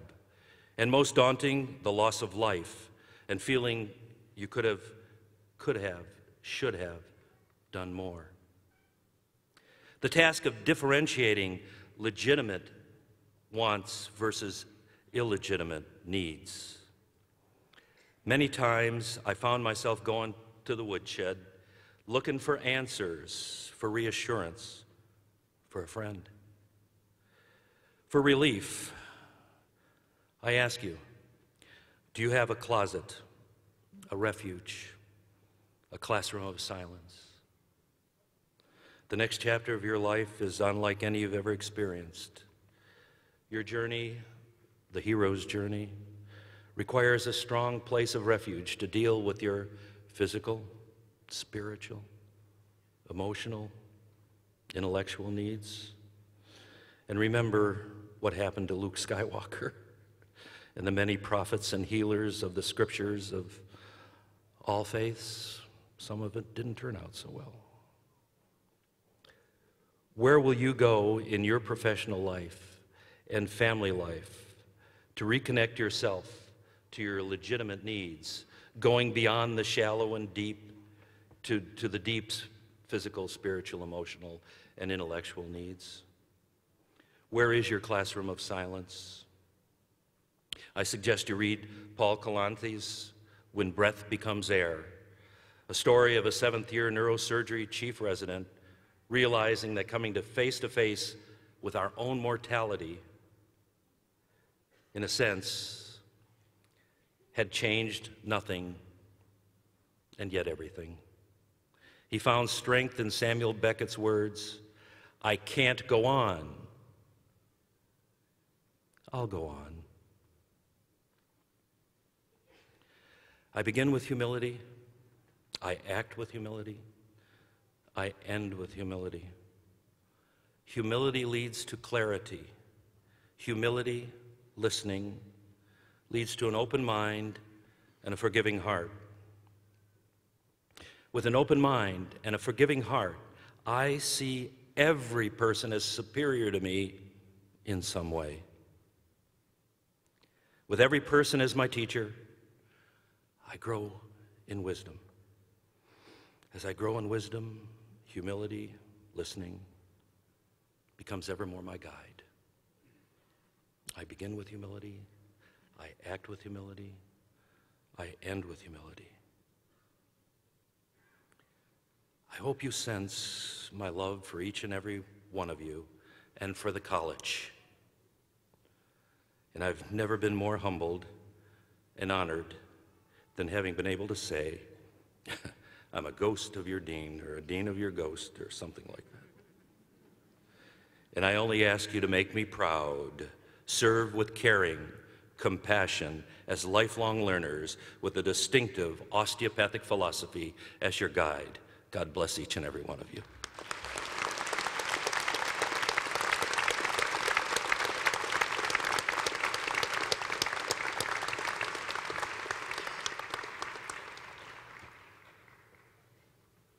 And most daunting, the loss of life and feeling you could have, could have, should have done more. The task of differentiating legitimate wants versus illegitimate needs. Many times I found myself going to the woodshed looking for answers, for reassurance, for a friend, for relief. I ask you, do you have a closet, a refuge, a classroom of silence? The next chapter of your life is unlike any you've ever experienced. Your journey, the hero's journey, requires a strong place of refuge to deal with your physical, spiritual, emotional, intellectual needs. And remember what happened to Luke Skywalker and the many prophets and healers of the scriptures of all faiths. Some of it didn't turn out so well. Where will you go in your professional life and family life to reconnect yourself to your legitimate needs, going beyond the shallow and deep to, to the deep physical, spiritual, emotional, and intellectual needs? Where is your classroom of silence? I suggest you read Paul Kalanithi's When Breath Becomes Air, a story of a seventh year neurosurgery chief resident realizing that coming to face to face with our own mortality, in a sense, had changed nothing and yet everything. He found strength in Samuel Beckett's words I can't go on. I'll go on. I begin with humility. I act with humility. I end with humility. Humility leads to clarity. Humility, listening, leads to an open mind and a forgiving heart. With an open mind and a forgiving heart, I see every person as superior to me in some way. With every person as my teacher, I grow in wisdom. As I grow in wisdom, humility, listening, becomes ever more my guide. I begin with humility, I act with humility, I end with humility. I hope you sense my love for each and every one of you and for the college. And I've never been more humbled and honored than having been able to say, I'm a ghost of your dean, or a dean of your ghost, or something like that. And I only ask you to make me proud, serve with caring, compassion, as lifelong learners with a distinctive osteopathic philosophy as your guide. God bless each and every one of you.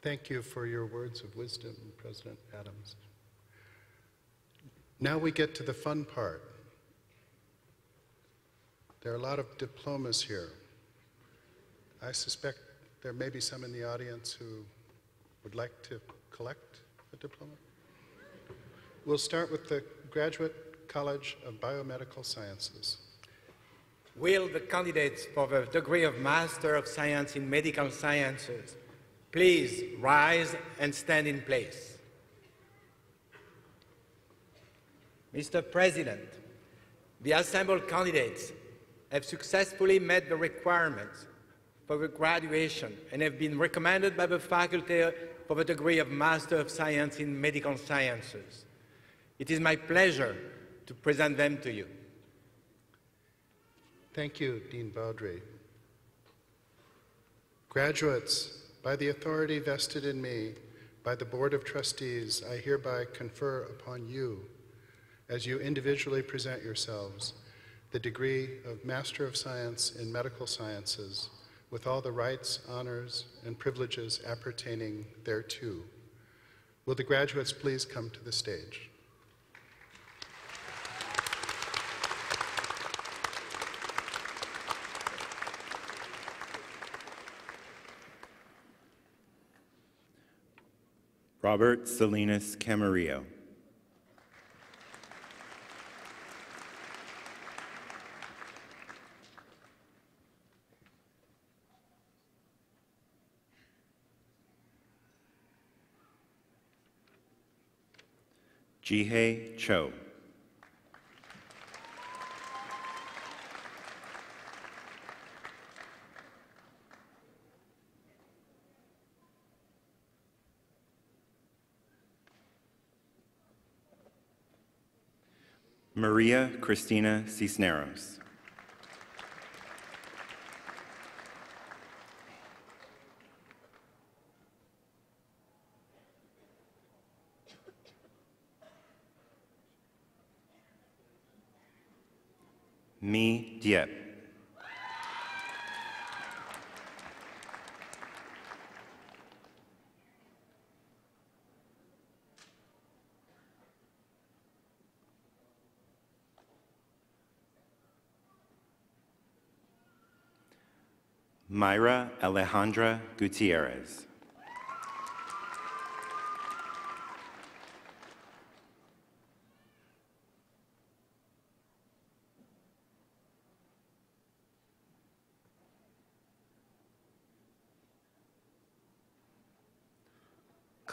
Thank you for your words of wisdom, President Adams. Now we get to the fun part. There are a lot of diplomas here. I suspect there may be some in the audience who would like to collect a diploma. We'll start with the Graduate College of Biomedical Sciences. Will the candidates for the degree of Master of Science in Medical Sciences Please rise and stand in place. Mr. President, the assembled candidates have successfully met the requirements for the graduation and have been recommended by the faculty for the degree of Master of Science in Medical Sciences. It is my pleasure to present them to you. Thank you, Dean Baudry. Graduates, by the authority vested in me by the Board of Trustees, I hereby confer upon you, as you individually present yourselves, the degree of Master of Science in Medical Sciences with all the rights, honors, and privileges appertaining thereto. Will the graduates please come to the stage? Robert Salinas Camarillo. Jihei Cho. Maria Cristina Cisneros. Mi Diep. Myra Alejandra Gutierrez.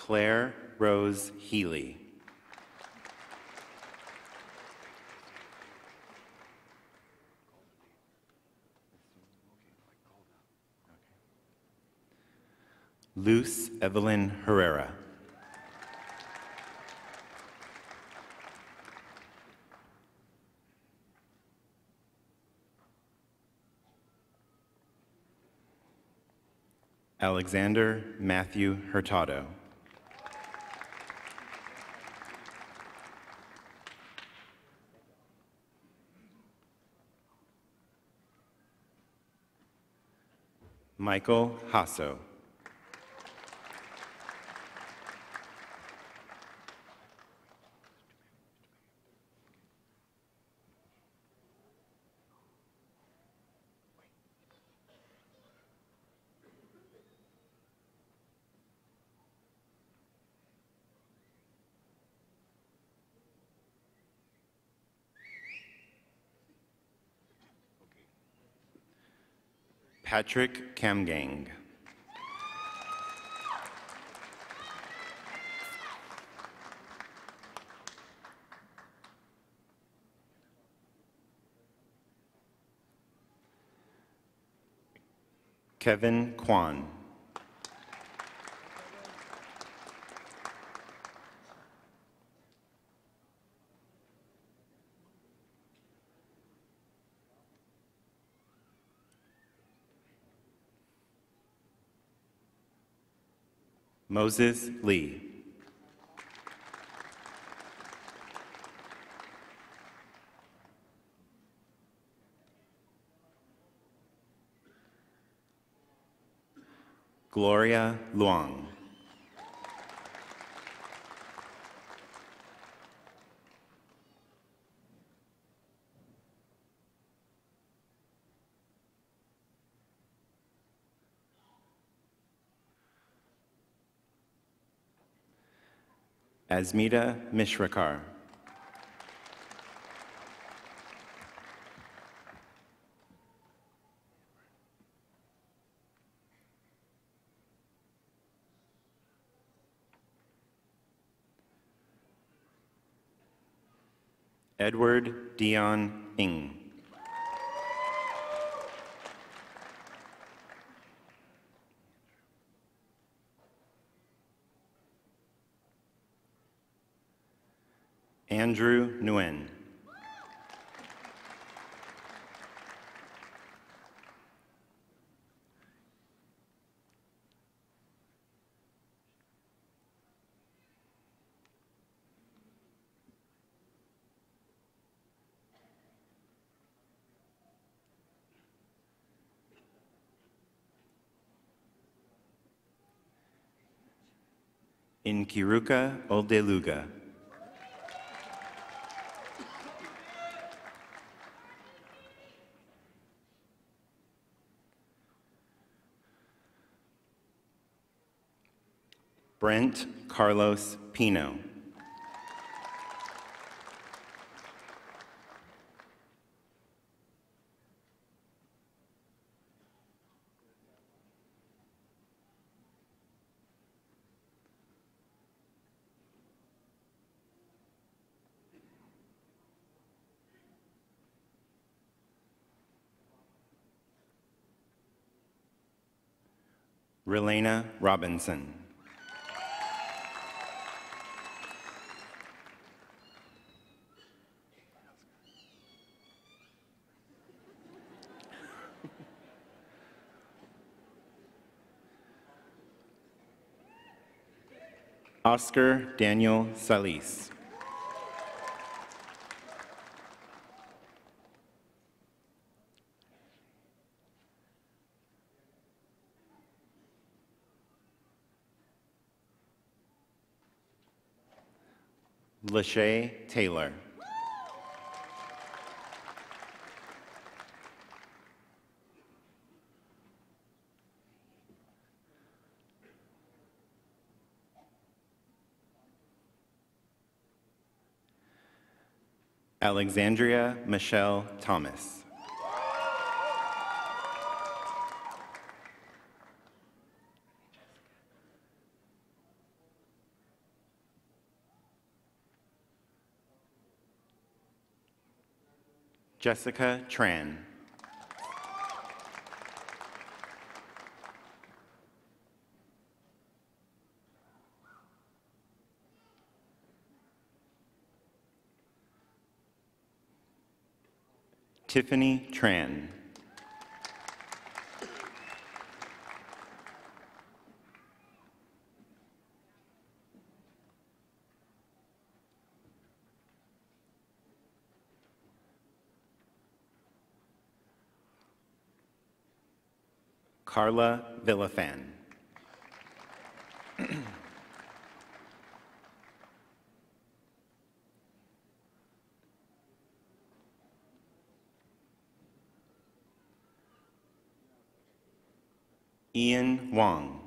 Claire Rose Healy. Luce Evelyn Herrera. Alexander Matthew Hurtado. Michael Hasso. Patrick Kamgang. Kevin Kwan. Moses Lee. Gloria Luang. Asmita Mishrakar. Edward Dion Ng. Andrew Nguyen. in Kiruka Oldeluga. Brent Carlos Pino. Relena Robinson. Oscar Daniel Salis. Lachey Taylor. Alexandria Michelle Thomas. Jessica Tran. Tiffany Tran. Carla Villafan. Ian Wong.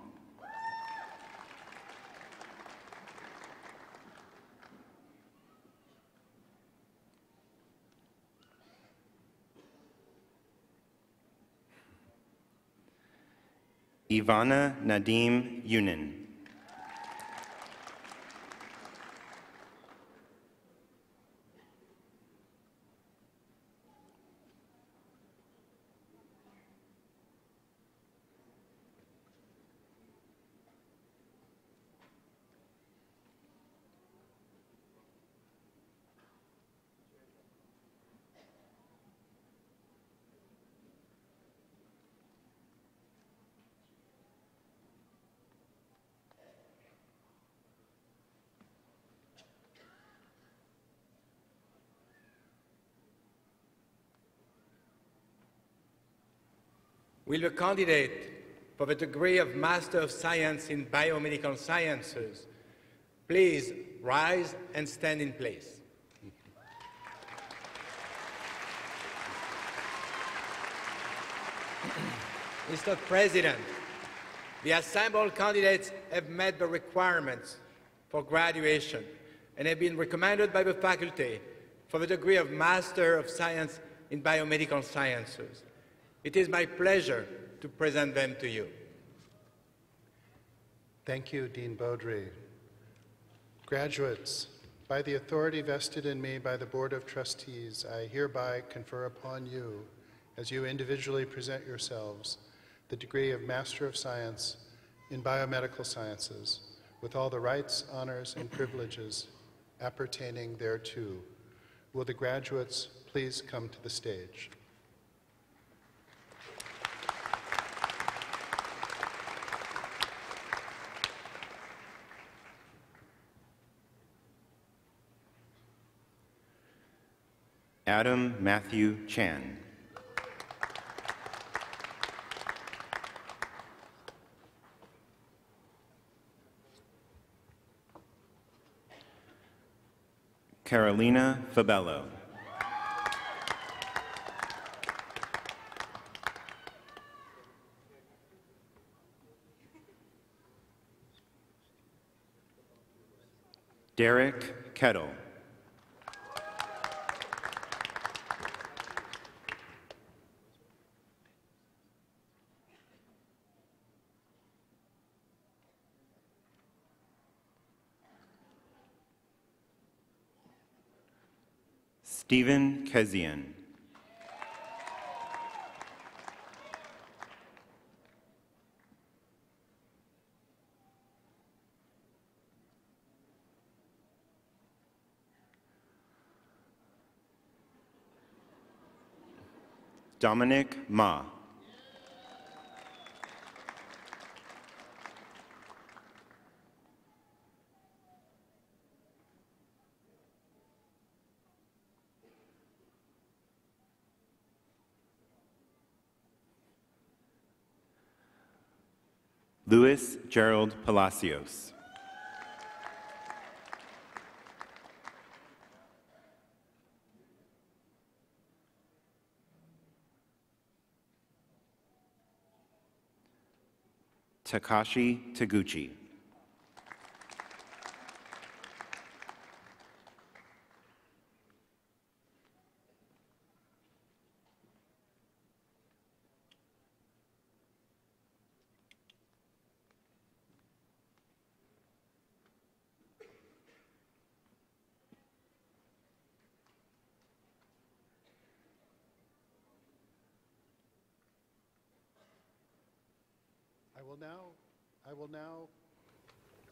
Ivana Nadim Yunin. Will the candidate for the degree of Master of Science in Biomedical Sciences please rise and stand in place? Mr. President, the assembled candidates have met the requirements for graduation and have been recommended by the faculty for the degree of Master of Science in Biomedical Sciences. It is my pleasure to present them to you. Thank you, Dean Baudry. Graduates, by the authority vested in me by the Board of Trustees, I hereby confer upon you, as you individually present yourselves, the degree of Master of Science in Biomedical Sciences, with all the rights, honors, and privileges appertaining thereto. Will the graduates please come to the stage? Adam Matthew Chan. Carolina Fabello. Derek Kettle. Stephen Kezian. Dominic Ma. Luis Gerald Palacios. Takashi Taguchi. I will now, I will now,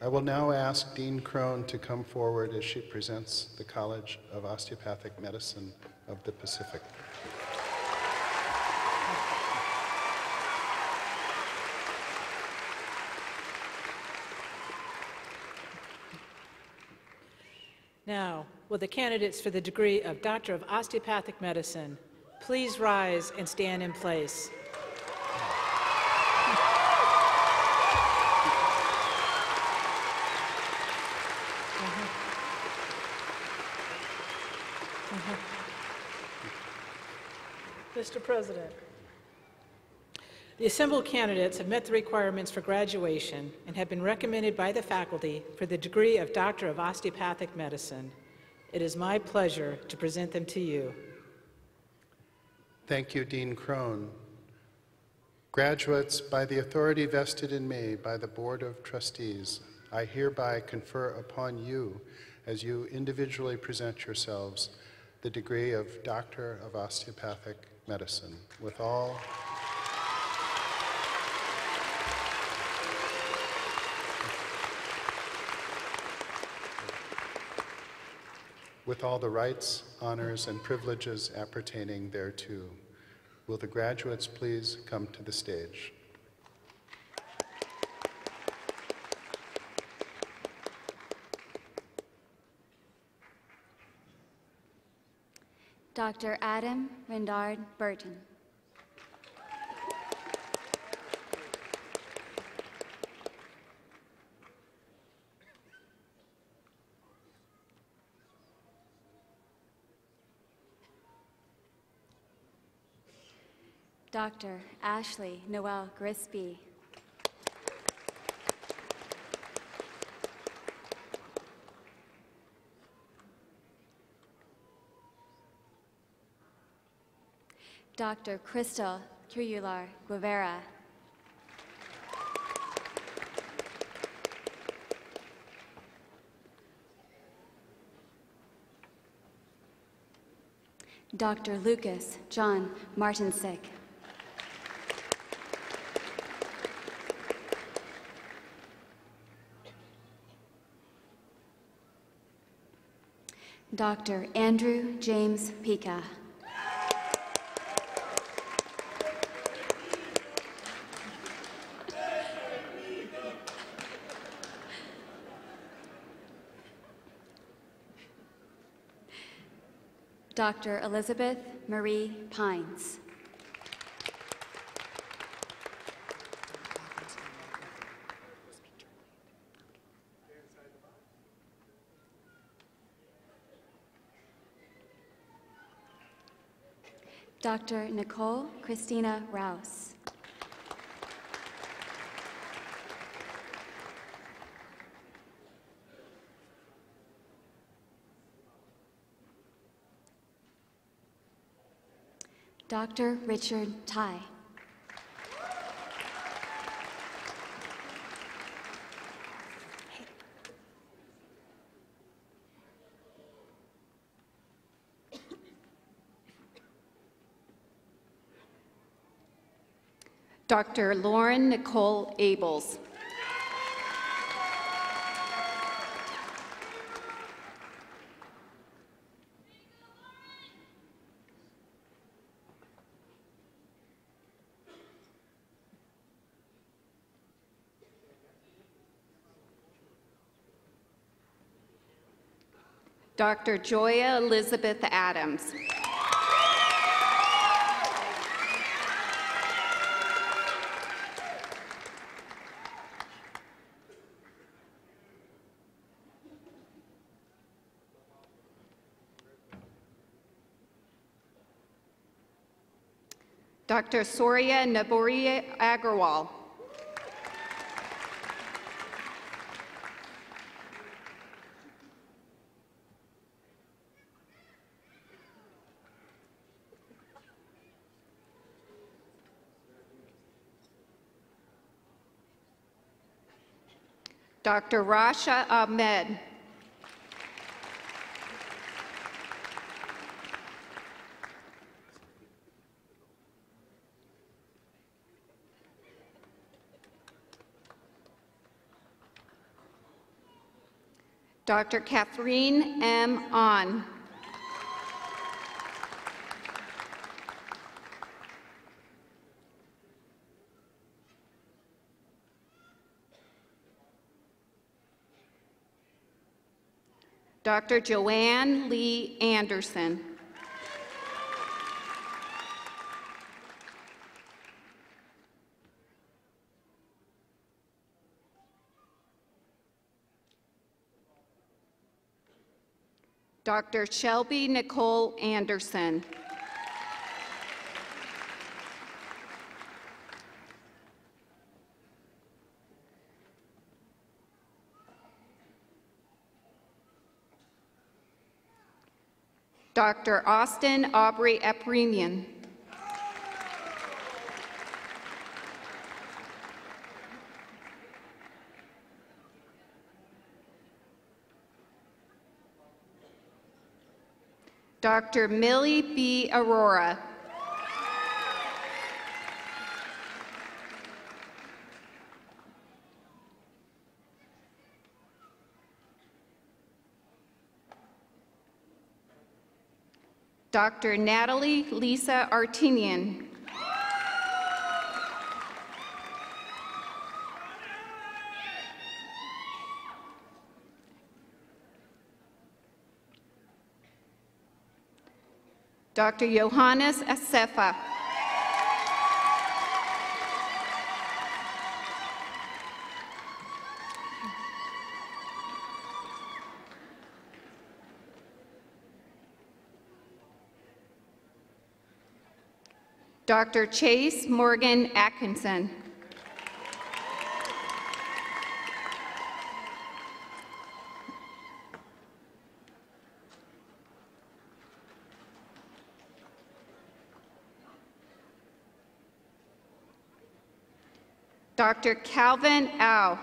I will now ask Dean Crone to come forward as she presents the College of Osteopathic Medicine of the Pacific. Now, will the candidates for the degree of Doctor of Osteopathic Medicine please rise and stand in place? Mr. President, the assembled candidates have met the requirements for graduation and have been recommended by the faculty for the degree of Doctor of Osteopathic Medicine. It is my pleasure to present them to you. Thank you, Dean Crone. Graduates, by the authority vested in me by the Board of Trustees, I hereby confer upon you, as you individually present yourselves, the degree of Doctor of Osteopathic Medicine. With all with all the rights, honors, and privileges appertaining thereto. Will the graduates please come to the stage? Dr. Adam Rendard Burton. Dr. Ashley Noel Grisby. Dr. Crystal Curular Guevara. Dr. Lucas John Martinsick. Dr. Andrew James Pica. Dr. Elizabeth Marie Pines. Dr. Nicole Christina Rouse. Dr. Richard Ty. Dr. Lauren Nicole Abels. Dr. Joya Elizabeth Adams. Dr. Soria Naburi Agarwal. Dr. Rasha Ahmed. Dr. Catherine M. On. Dr. Joanne Lee Anderson. Dr. Shelby Nicole Anderson. Dr. Austin Aubrey Epremian. Dr. Millie B. Aurora. Dr. Natalie Lisa Artinian. Dr. Johannes Asefa. Dr. Chase Morgan Atkinson. Dr. Calvin Au.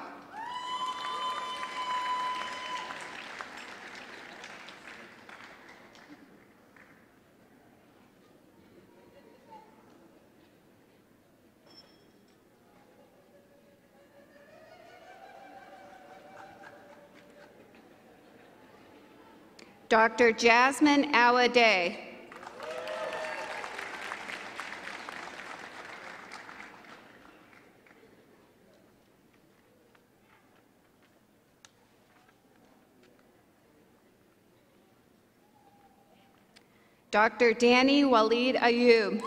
Dr. Jasmine Awade. Dr. Danny Walid Ayub.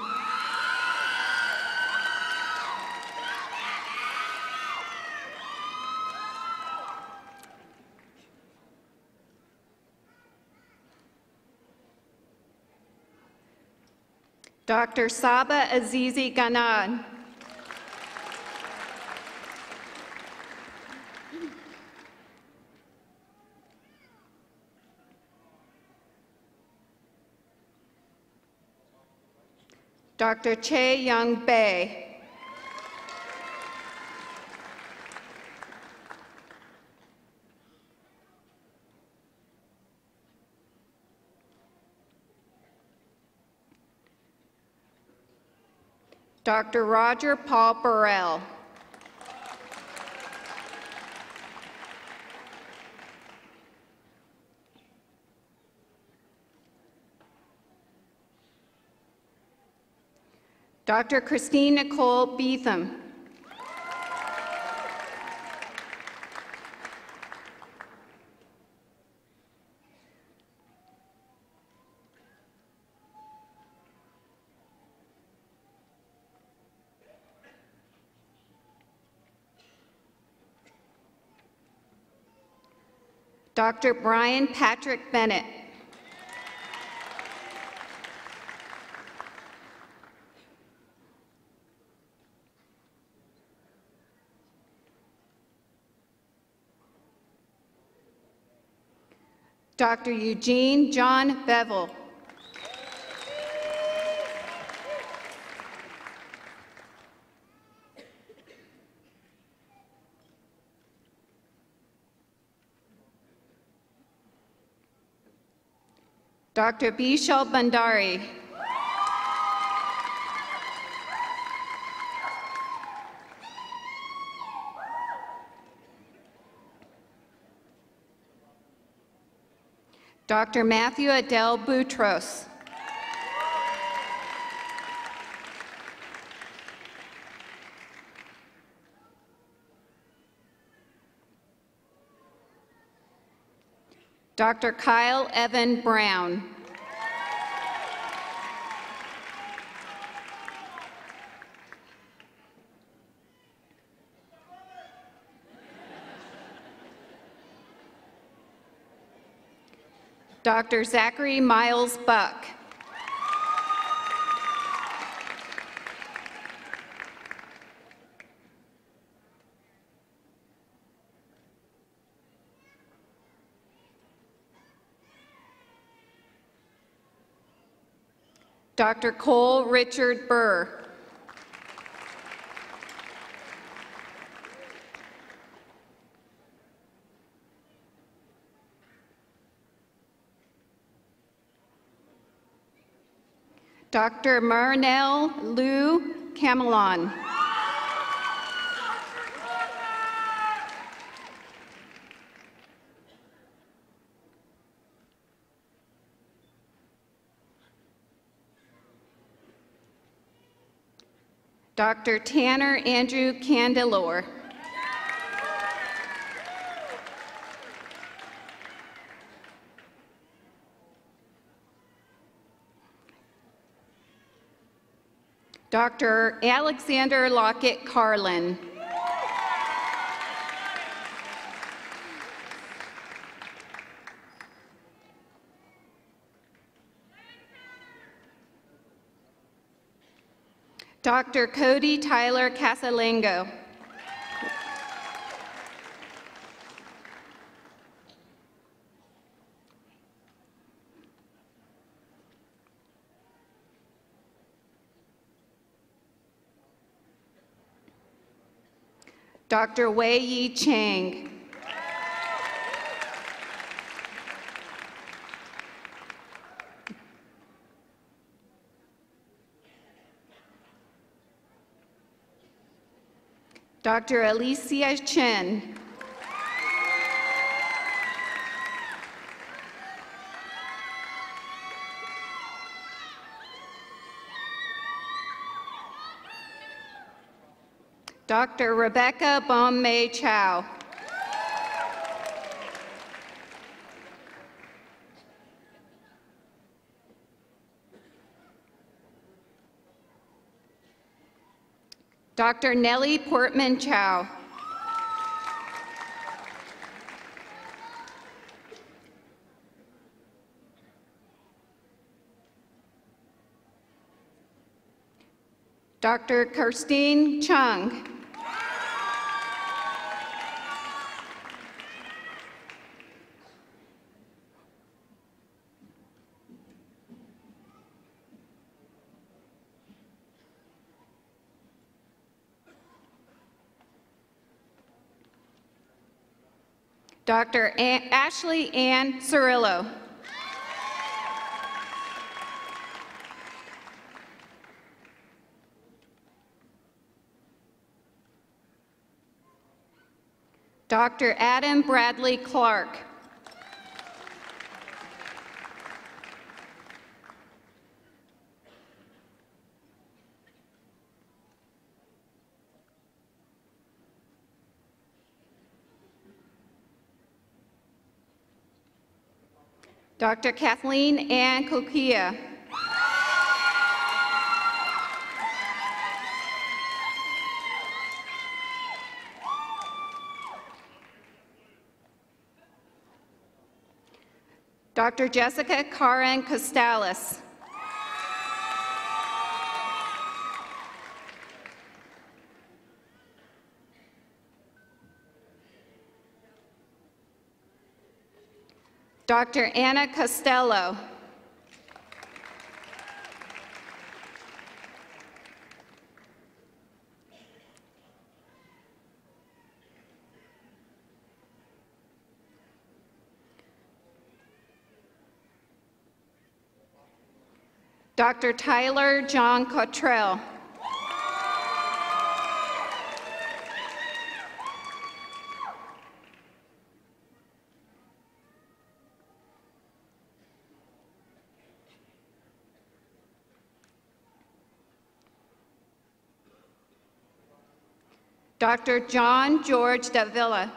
Dr. Saba Azizi Ganan. Dr. Che Young Bae. Dr. Roger Paul Burrell. Dr. Christine Nicole Beetham. Dr. Brian Patrick Bennett. Dr. Eugene John Bevel. Dr. Bishal Bandari. Dr. Matthew Adele Boutros. Dr. Kyle Evan Brown. Dr. Zachary Miles Buck. Dr. Cole Richard Burr. Dr. Marnell Lou Camelon. Dr. Tanner Andrew Candelore. Dr. Alexander Lockett Carlin. Dr. Cody Tyler Casalengo. Dr. Wei Yi Chang. Dr. Alicia Chen. Dr. Rebecca Bom Chow. Dr. Nellie Portman Chow. Dr. Kirstine Chung. Dr. A- Ashley Ann Cirillo. Dr. Adam Bradley Clark. Dr. Kathleen Ann Kokia. Dr. Jessica Karen Costalis. Dr. Anna Costello. Dr. Tyler John Cottrell. Dr. John George Davila.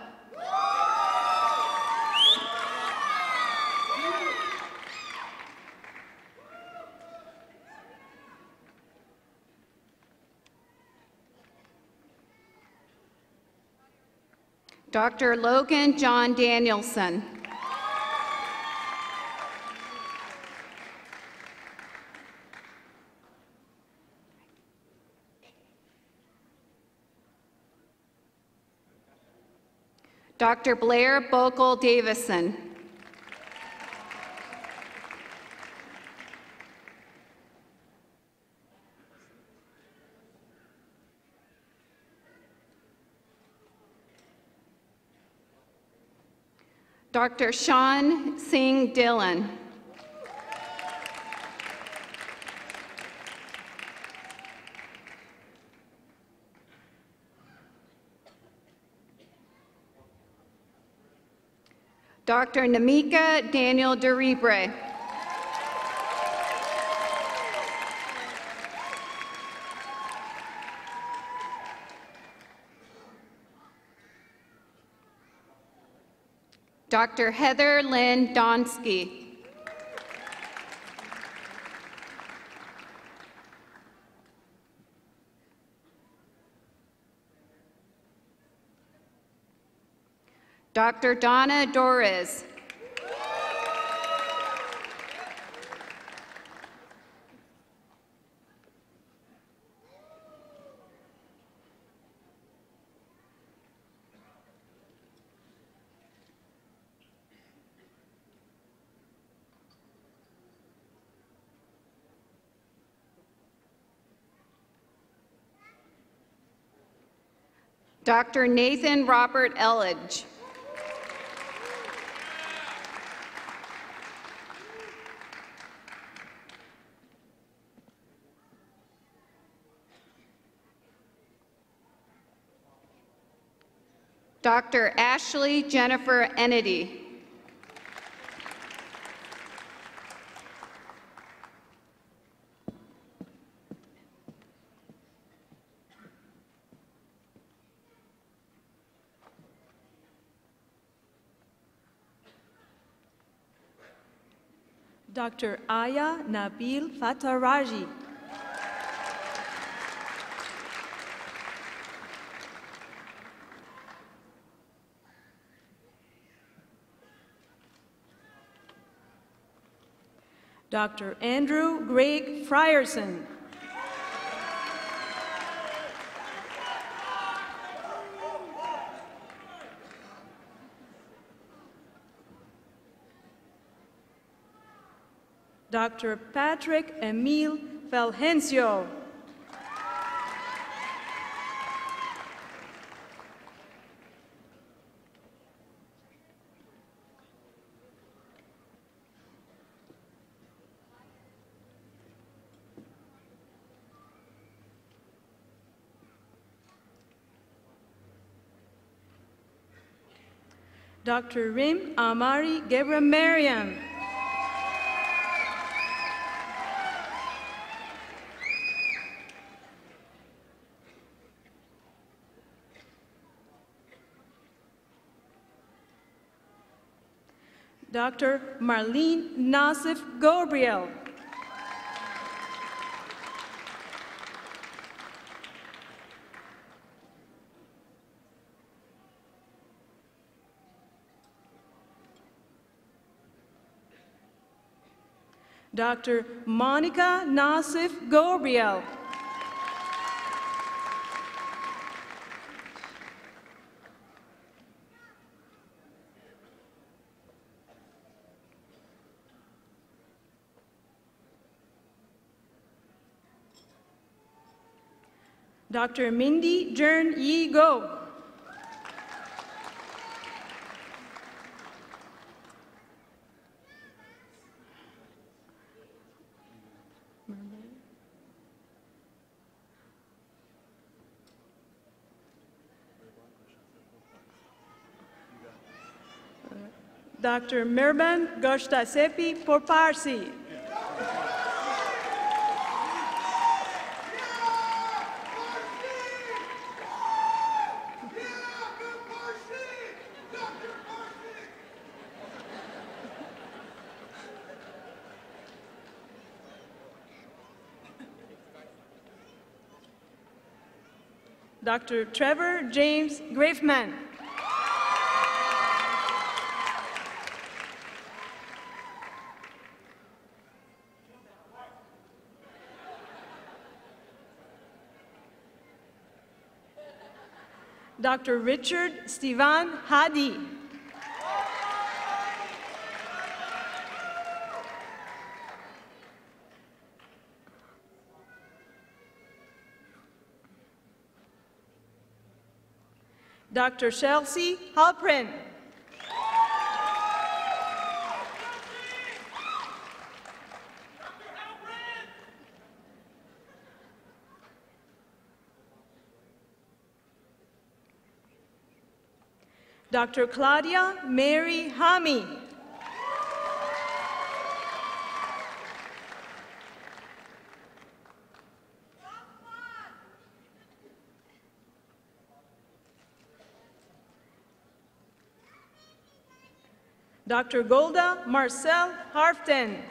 Dr. Logan John Danielson. Dr. Blair Bokel Davison. Dr. Sean Singh Dillon. Dr. Namika Daniel Deribre. Dr. Heather Lynn Donsky. Dr. Donna Dorez. Dr. Nathan Robert Elledge. Dr. Ashley Jennifer Ennedy. Dr. Aya Nabil Fataraji. Dr. Andrew Greg Frierson. Dr. Patrick Emil Valgencio. Dr. Rim Amari Gebra Mariam. Dr. Marlene Nasif Gabriel. Dr. Monica Nasif Gabriel. Dr. Mindy Jern Yi Go. Dr. Mirban Goshtasepi Porparsi. Dr. Trevor James Graveman. Dr. Richard Stevan Hadi. Dr. Chelsea Halprin. Dr. Claudia Mary Hami. Dr. Golda Marcel Harften.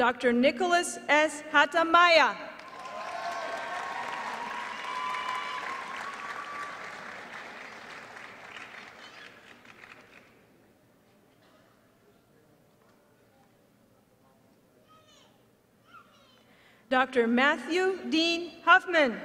Dr. Nicholas S. Hatamaya. Dr. Matthew Dean Huffman.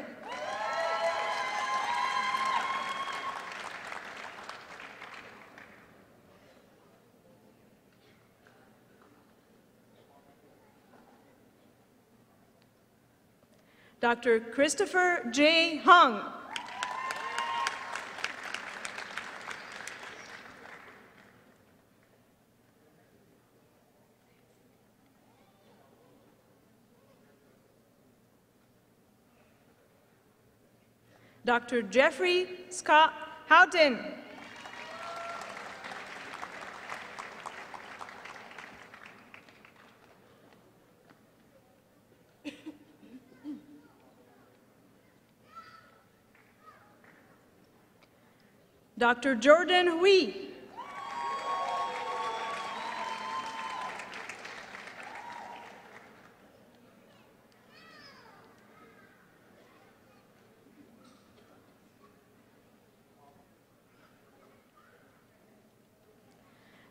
Dr. Christopher J. Hung. Dr. Jeffrey Scott Houghton. Dr. Jordan Hui.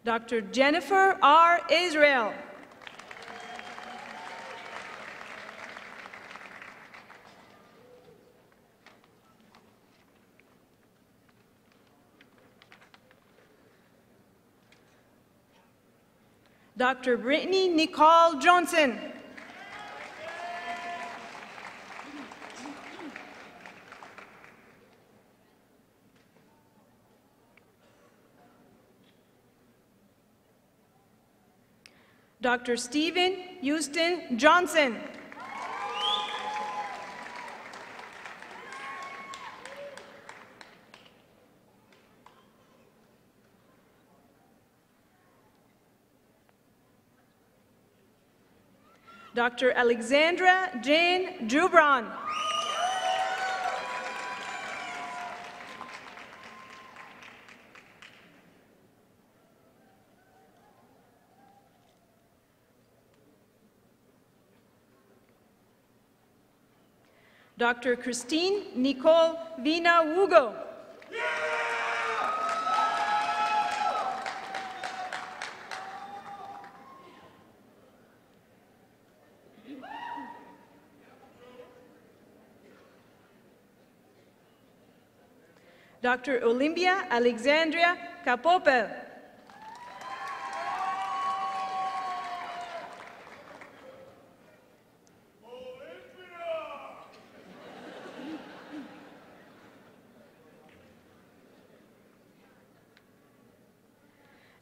Dr. Jennifer R. Israel. Dr. Brittany Nicole Johnson. Dr. Stephen Houston Johnson. Dr. Alexandra Jane Jubran. Dr. Christine Nicole Vina Wugo. Dr. Olympia Alexandria Capopel.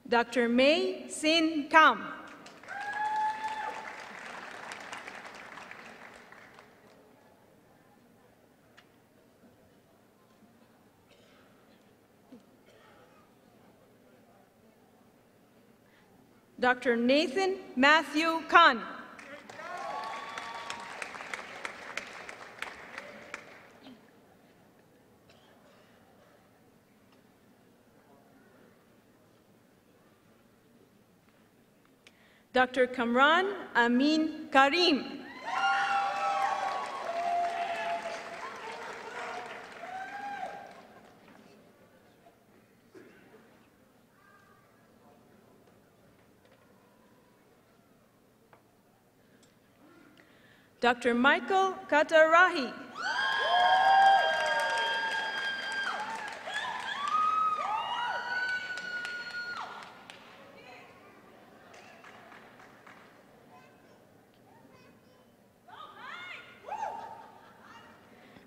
Dr. May Sin Kam. Dr. Nathan Matthew Khan. Dr. Kamran Amin Karim. Dr. Michael Katarahi.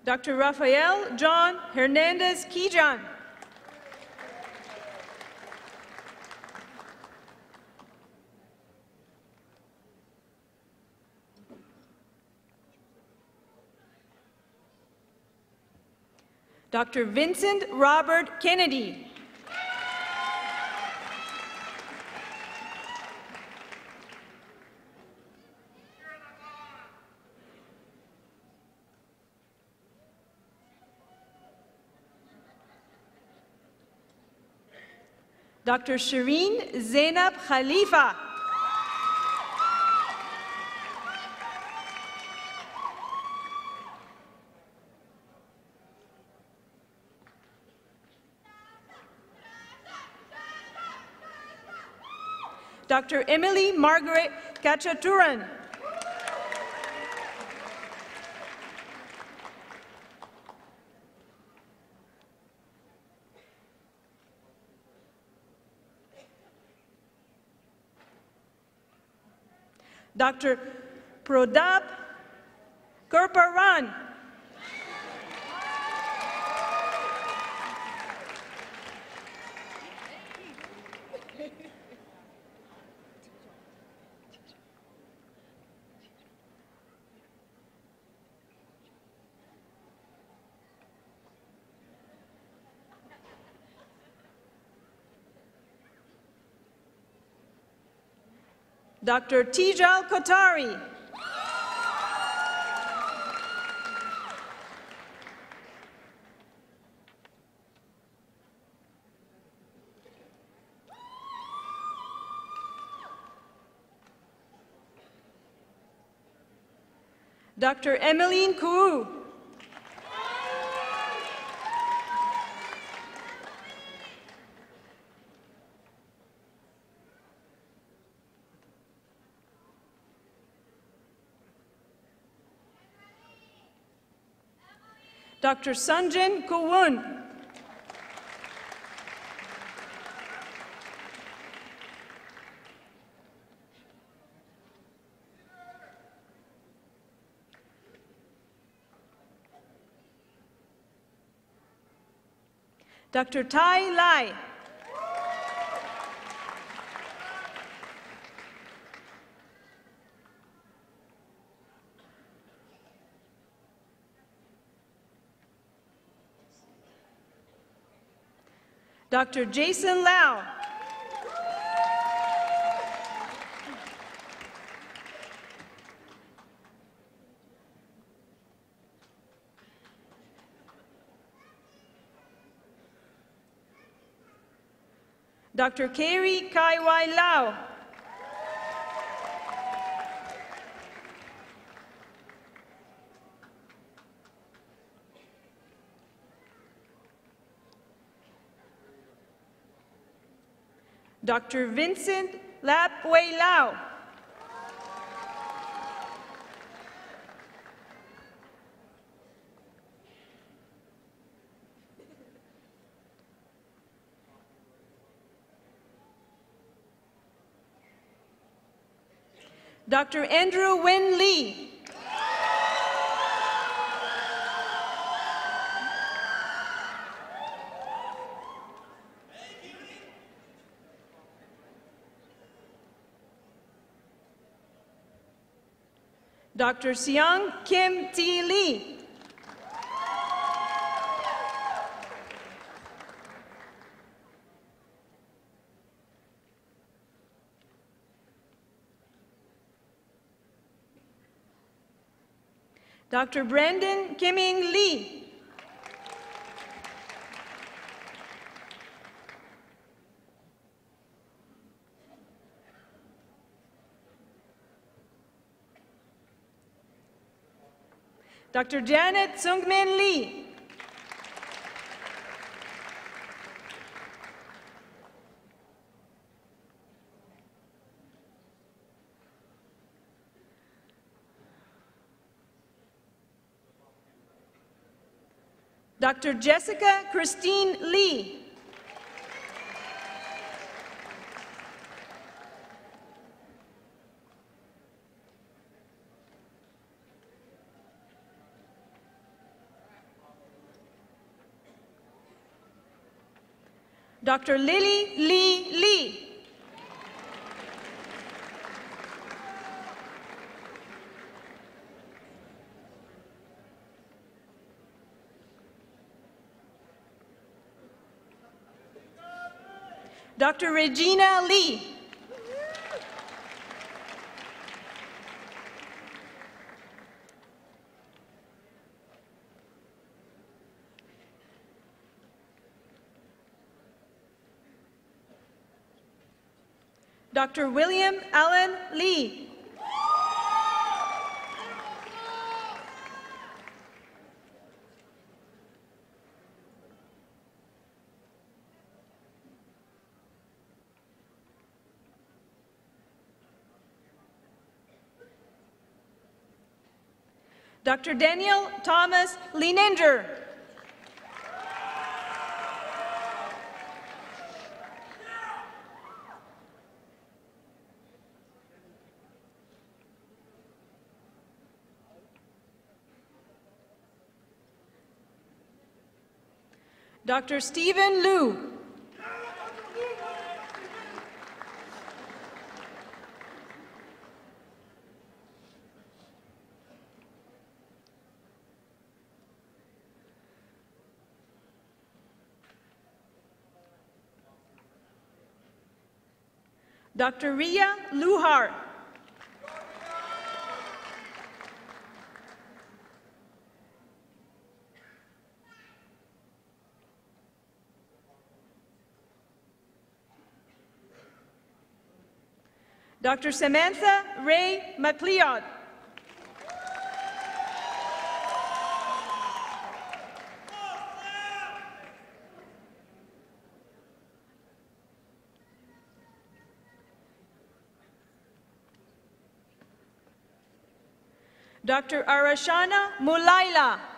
Dr. Rafael John Hernandez Kijan. Dr. Vincent Robert Kennedy. Dr. Shireen Zainab Khalifa. Dr. Emily Margaret Kachaturan. Dr. Prodap Kurparan. Dr. Tijal Kotari. Dr. Emmeline Koo. Dr. Sanjin Kuwun. Dr. Tai Lai. Dr. Jason Lau. Dr. Kerry Kaiwai Lau. Dr. Vincent Lap Wei Lau. Dr. Andrew Wen Lee. Dr. Seong Kim T. Lee. Dr. Brandon Kimming Lee. Dr. Janet Sungmin Lee. Dr. Jessica Christine Lee. Dr. Lily Lee Lee. Dr. Regina Lee. Dr. William Allen Lee. Dr. Daniel Thomas Leininger. Dr. Stephen Liu. Dr. Ria Luhar. Dr. Samantha Ray McLeod. Dr. Arashana Mulaila.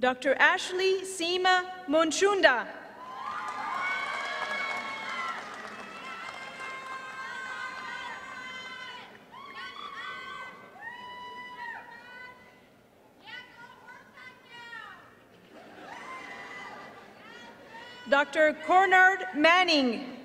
Dr. Ashley Seema Munchunda. Dr. Cornard Manning.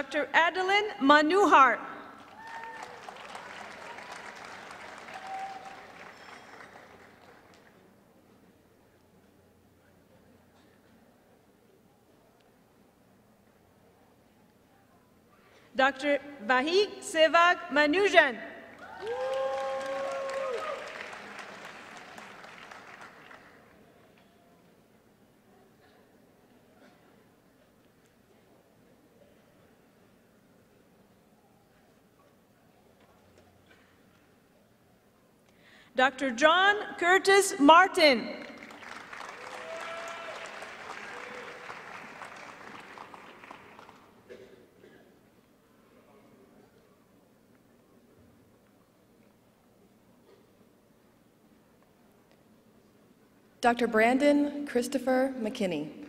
Dr. Adeline Manuhar. Dr. Vahik Sevag Manujan. Dr. John Curtis Martin. Dr. Brandon Christopher McKinney.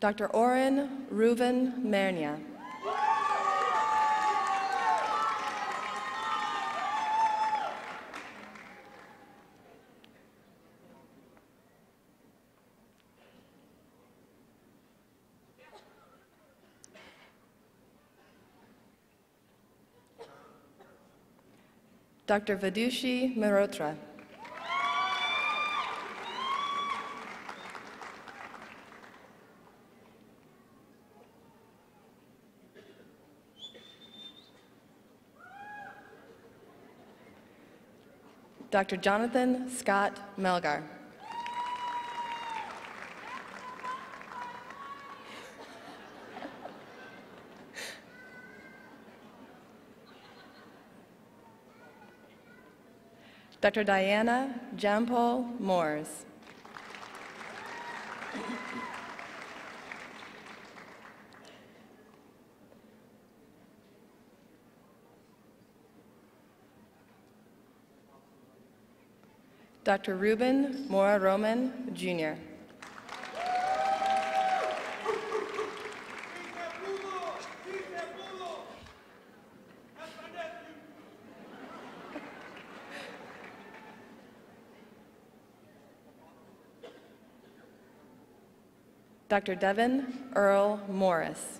Dr. Oren Reuven Mernia. Dr. Vidushi Mehrotra. Dr. Jonathan Scott Melgar. Dr. Diana Jampol Moores. Dr. Ruben Mora Roman, Jr. Dr. Devin Earl Morris.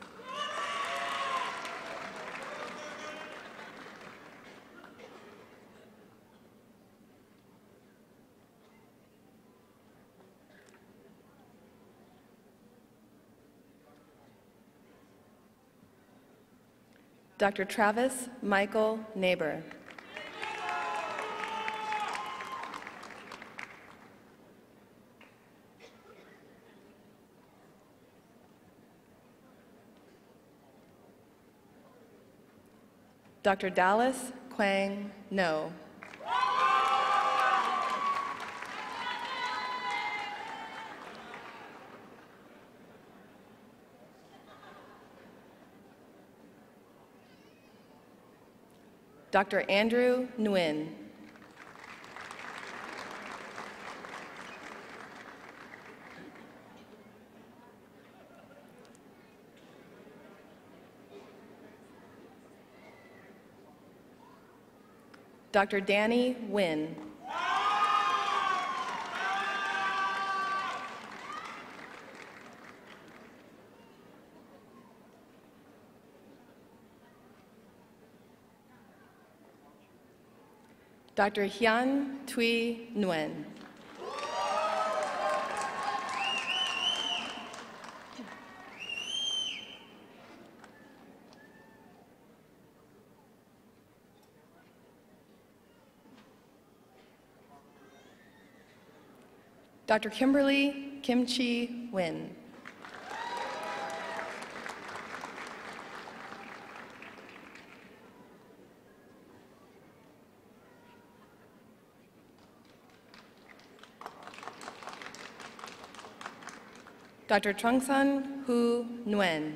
Dr. Travis Michael Neighbor. Dr. Dallas Quang Ngo. Dr. Andrew Nguyen. Dr. Danny Nguyen. Dr. Hyun Thuy Nguyen. Dr. Kimberly Kimchi Nguyen. Dr. Trungsan Hu Nguyen.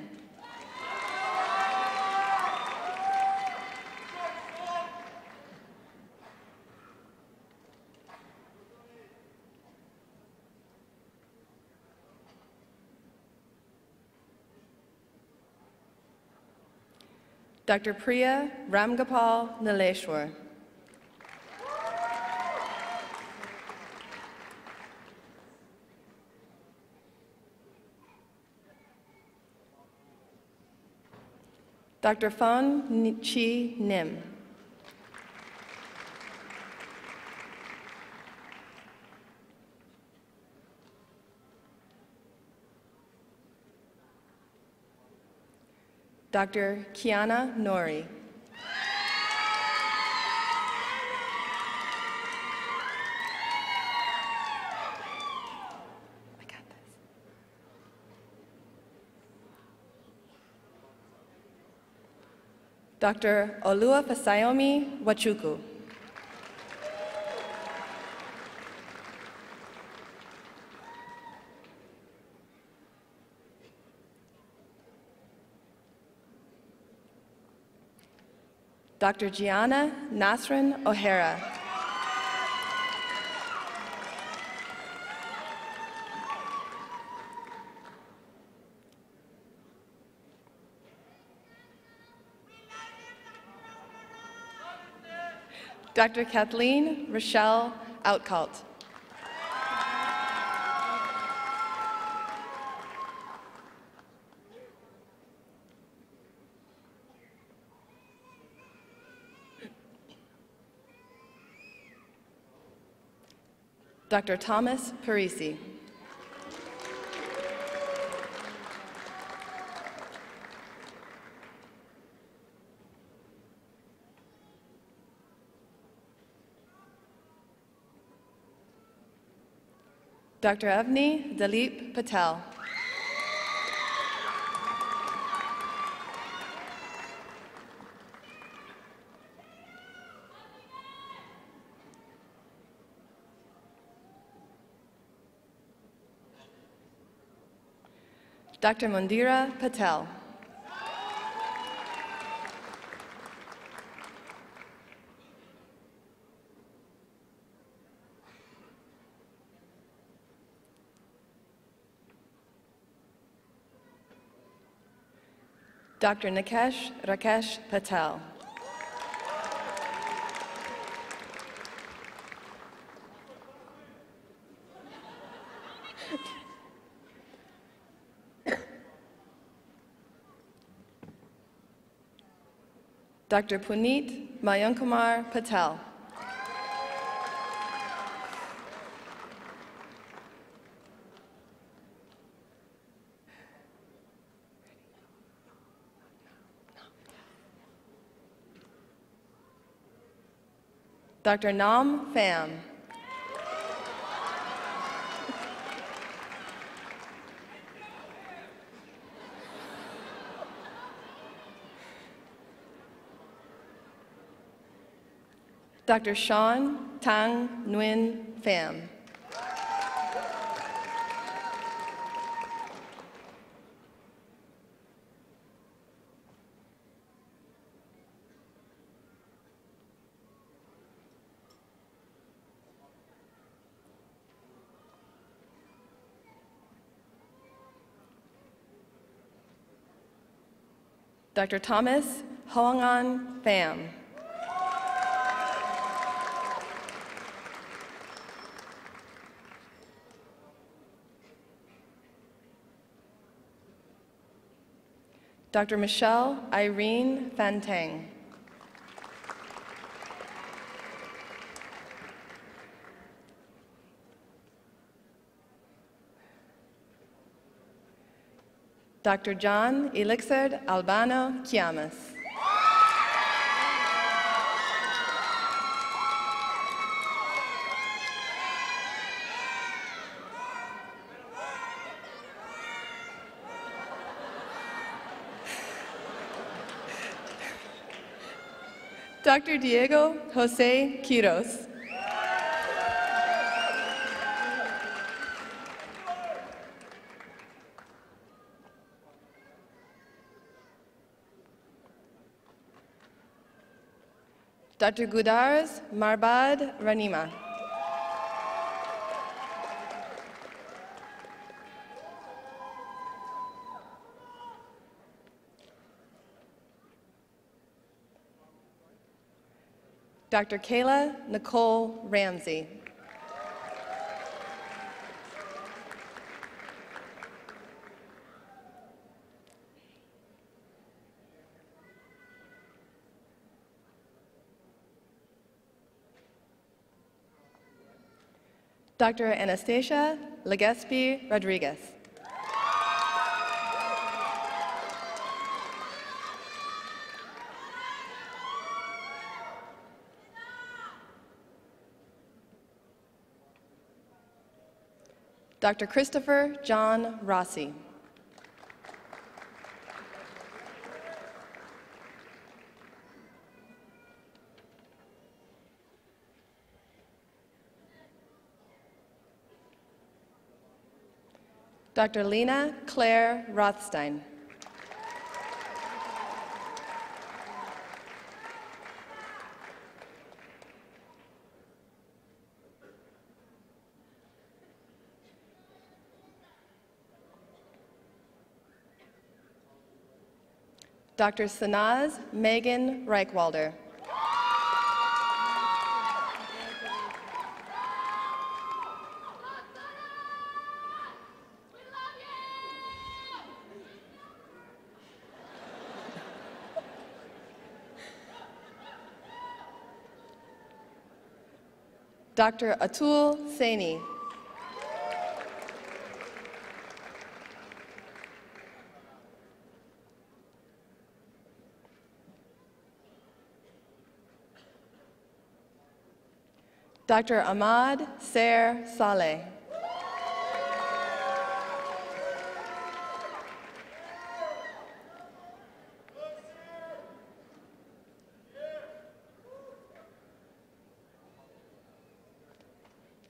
Dr. Priya Ramgopal Nileshwar. Dr. Fan Chi Nim. Dr. Kiana Nori. Dr. Olua Fasayomi Wachuku. Dr. Gianna Nasrin O'Hara. Dr. Kathleen Rochelle Outcalt. Dr. Thomas Parisi. Dr. Avni Dalip Patel. Dr. Mandira Patel. Dr. Nikesh Rakesh Patel. Dr. Puneet Mayankumar Patel. Dr. Nam Pham. Dr. Sean Tang Nguyen Pham. Dr. Thomas Hoangan Pham. Dr. Michelle Irene Fantang. Dr. John Elixir Albano Chiamas. Dr. Diego Jose Quiros. Dr. Gudars Marbad Ranima. Dr. Kayla Nicole Ramsey. Dr. Anastasia Legespi Rodriguez. Dr. Christopher John Rossi. Dr. Lena Claire Rothstein. Dr. Sanaz Megan Reichwalder. Dr. Atul Saini. Dr. Ahmad Ser Saleh.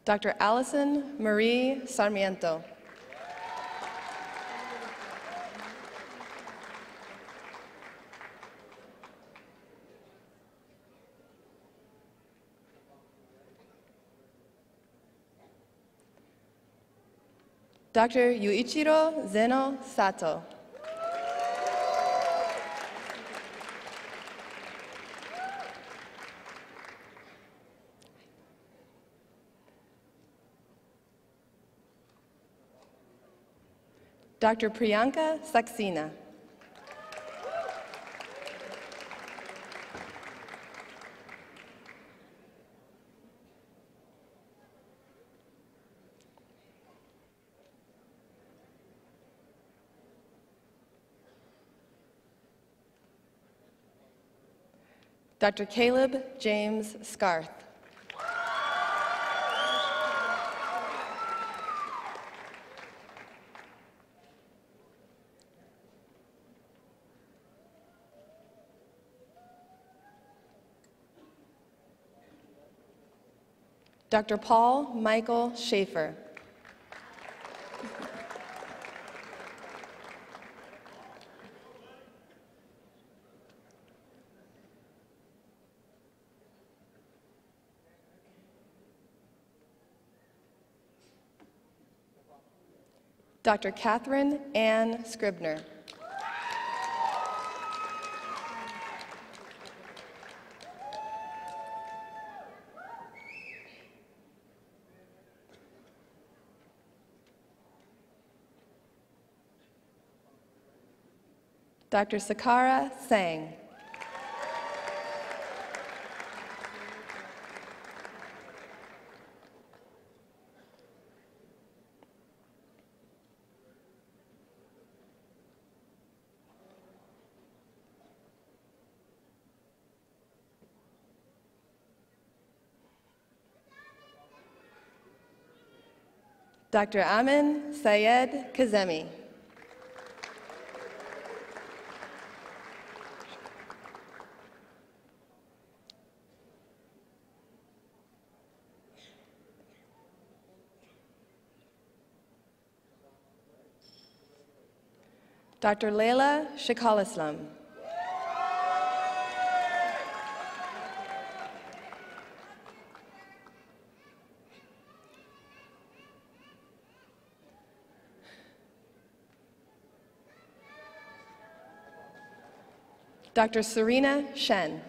Dr. Allison Marie Sarmiento. Dr. Yuichiro Zeno Sato. Dr. Priyanka Saxena. Dr. Caleb James Scarth. Dr. Paul Michael Schaefer. Dr. Catherine Ann Scribner. Dr. Sakara Sang. Dr. Amin Sayed Kazemi. Dr. Leila Shikalislam. Dr. Serena Shen.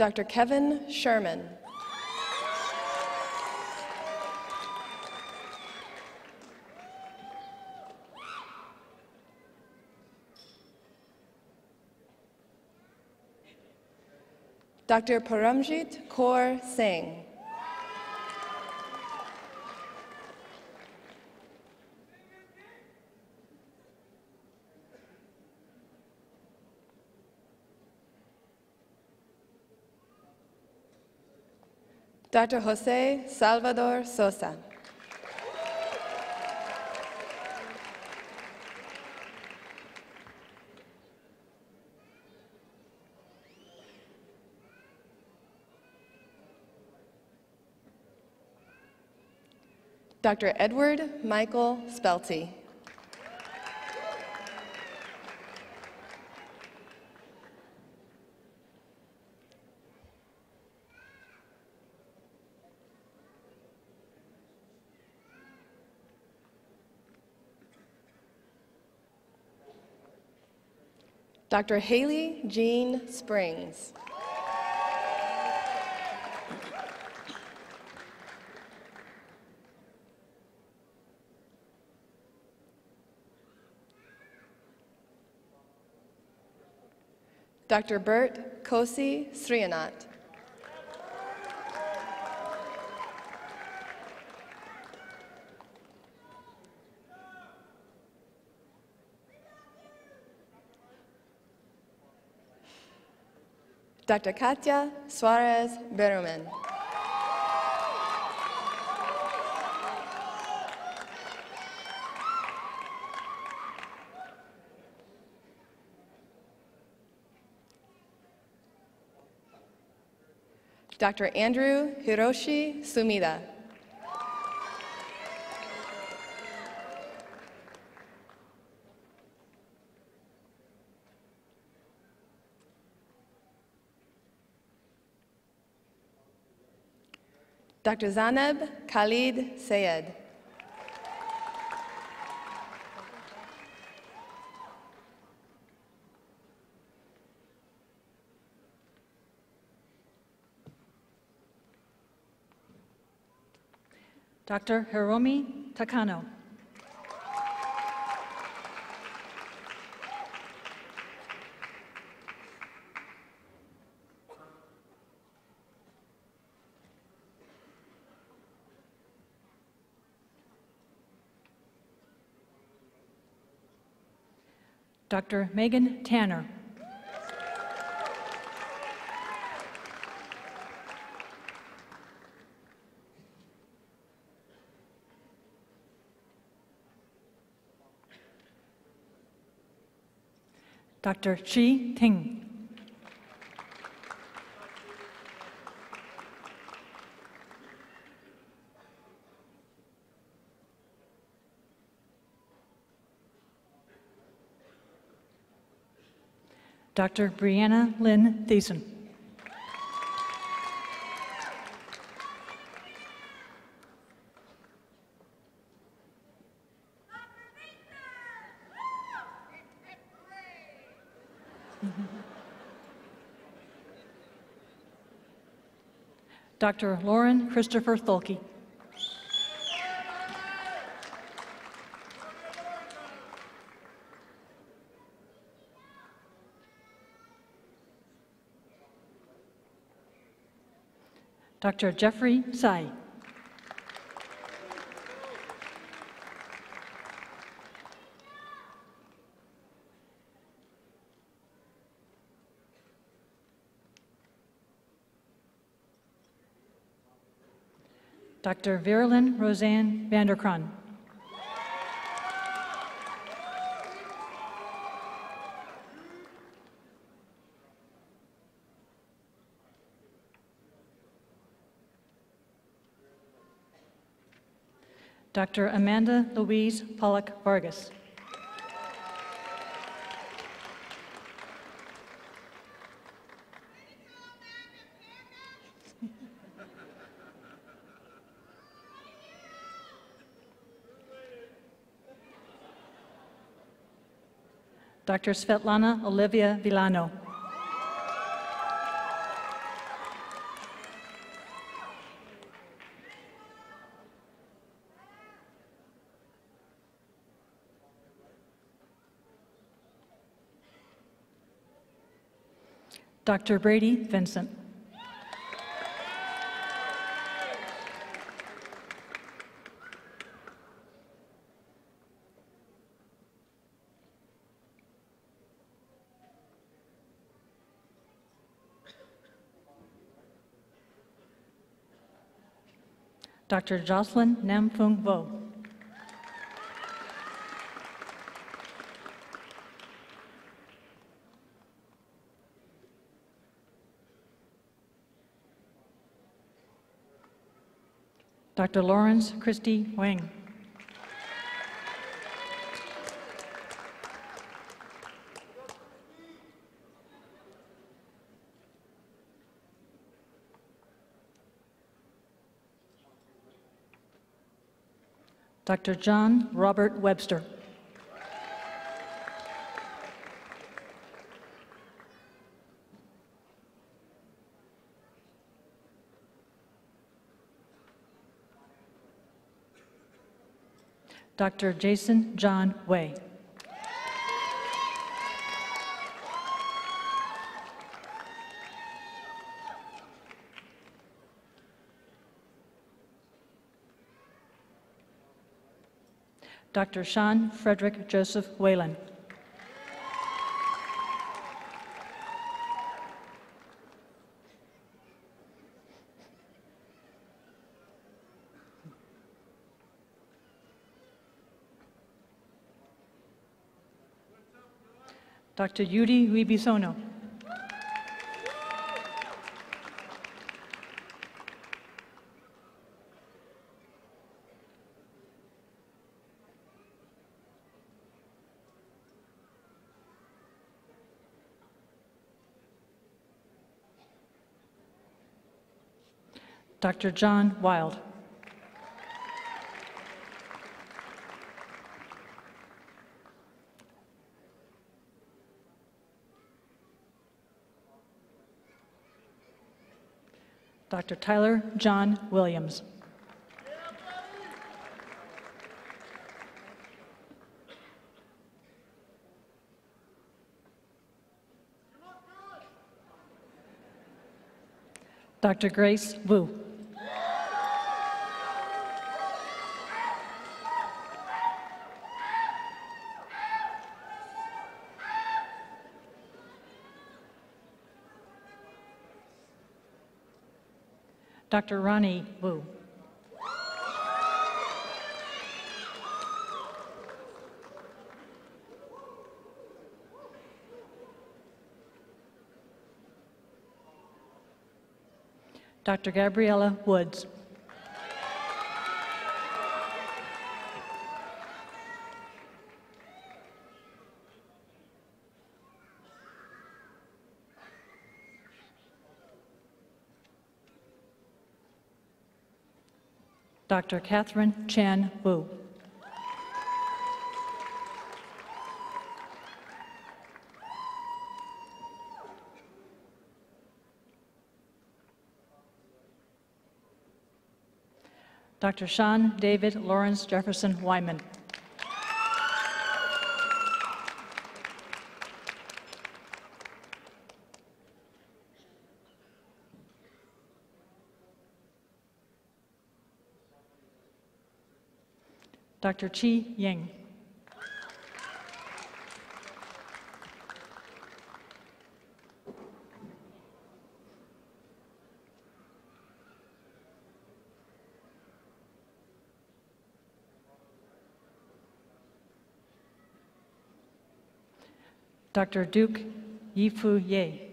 Dr. Kevin Sherman. Dr. Paramjit Kaur Singh. Dr. Jose Salvador Sosa. Dr. Edward Michael Spelty. Dr. Haley Jean Springs. Dr. Bert Kosi Srianath. Dr. Katya Suarez Berman. Dr. Andrew Hiroshi Sumida. Dr. Zaneb Khalid Syed. Dr. Hiromi Takano. Dr. Megan Tanner. Dr. Chi Ting. Dr. Brianna Lynn Thiessen. Dr. Lauren Christopher Thulke. Dr. Jeffrey Tsai. Dr. Verilyn Roseanne Vanderkron. Dr. Amanda Louise Pollock Vargas. Dr. Svetlana Olivia Villano. Dr. Brady Vincent. Dr. Jocelyn Namfung Vo. Dr. Lawrence Christie Wang. Dr. John Robert Webster. Dr. Jason John Way. Dr. Sean Frederick Joseph Whalen. Dr. Yuri Wibisono. Dr. John Wild. Dr. Tyler John Williams. Dr. Grace Wu. Dr. Ronnie Wu. Dr. Gabriella Woods. Dr. Catherine Chan Wu. Dr. Sean David Lawrence Jefferson Wyman. Dr. Chi Ying. Dr. Duke Yifu Ye.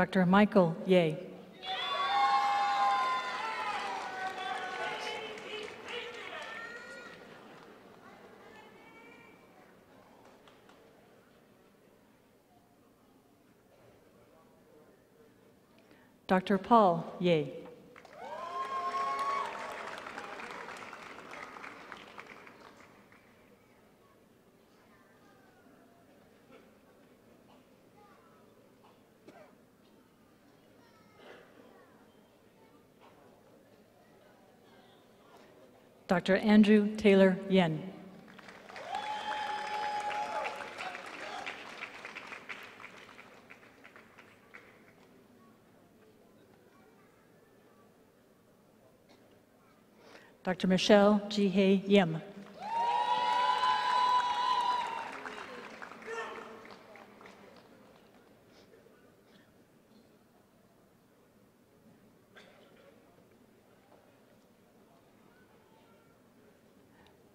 Dr. Michael Yeh. Dr. Paul Yeh. Dr. Andrew Taylor Yen. Dr. Michelle Jihei Yim.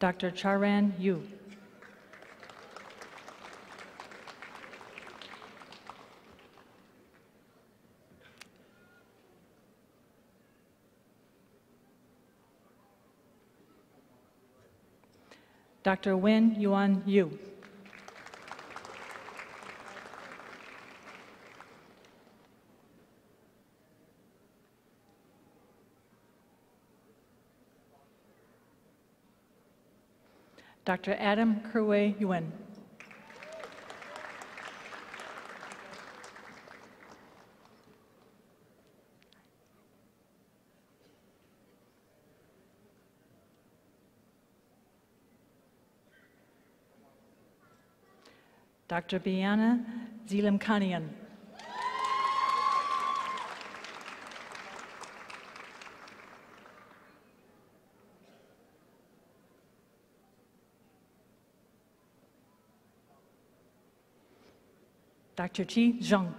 Dr. Charan Yu. Dr. Wen Yuan Yu. Dr. Adam Kerway Yuen. Dr. Biana Zilimkanian. Dr. Chi Zhang.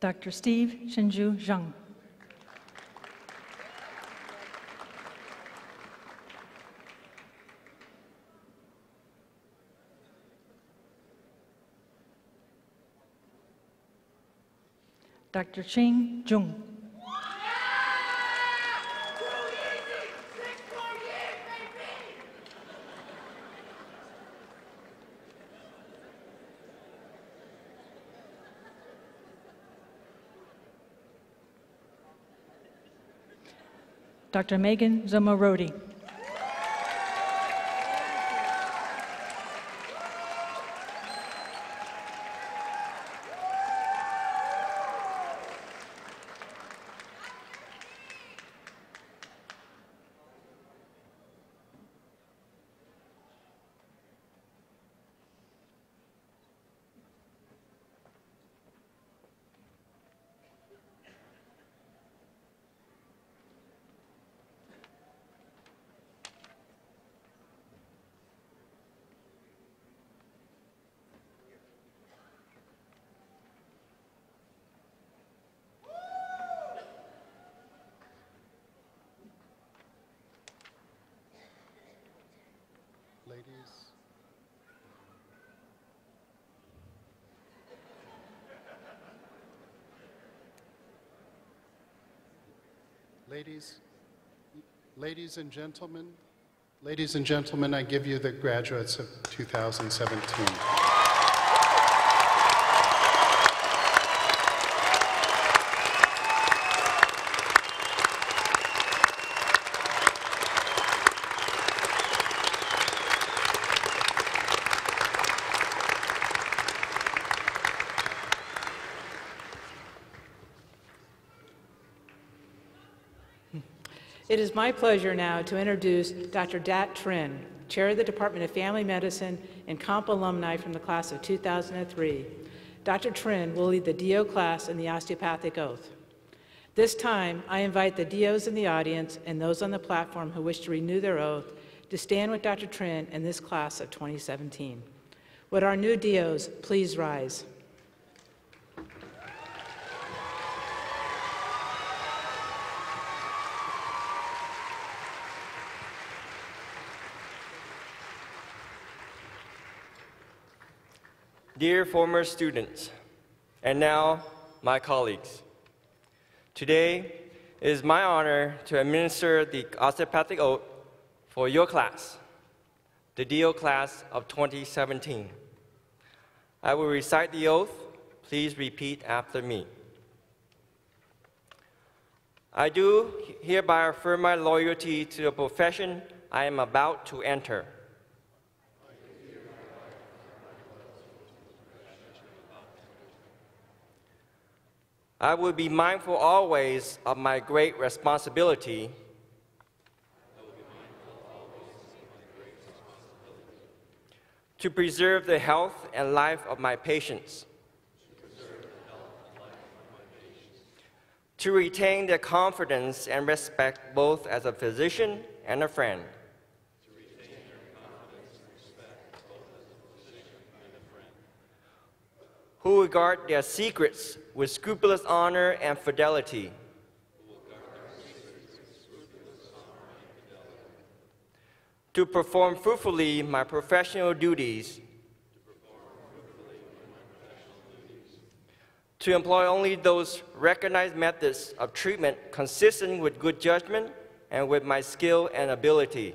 Dr. Steve Shinju Zhang. Dr. Ching Jung. Dr. Megan Zamorodi. Ladies. Ladies, ladies and gentlemen, ladies and gentlemen, I give you the graduates of 2017. It is my pleasure now to introduce Dr. Dat Trinh, Chair of the Department of Family Medicine and COMP alumni from the class of 2003. Dr. Trinh will lead the DO class in the osteopathic oath. This time, I invite the DOs in the audience and those on the platform who wish to renew their oath to stand with Dr. Trinh in this class of 2017. Would our new DOs please rise? Dear former students, and now my colleagues, Today, it is my honor to administer the osteopathic oath for your class, the DO class of 2017. I will recite the oath. Please repeat after me. I do hereby affirm my loyalty to the profession I am about to enter. I will be mindful always of my great responsibility to preserve the health and life of my patients, to retain their confidence and respect both as a physician and a friend. Who regard their secrets with scrupulous honor and fidelity. To perform fruitfully my professional duties. To employ only those recognized methods of treatment consistent with good judgment and with my skill and ability.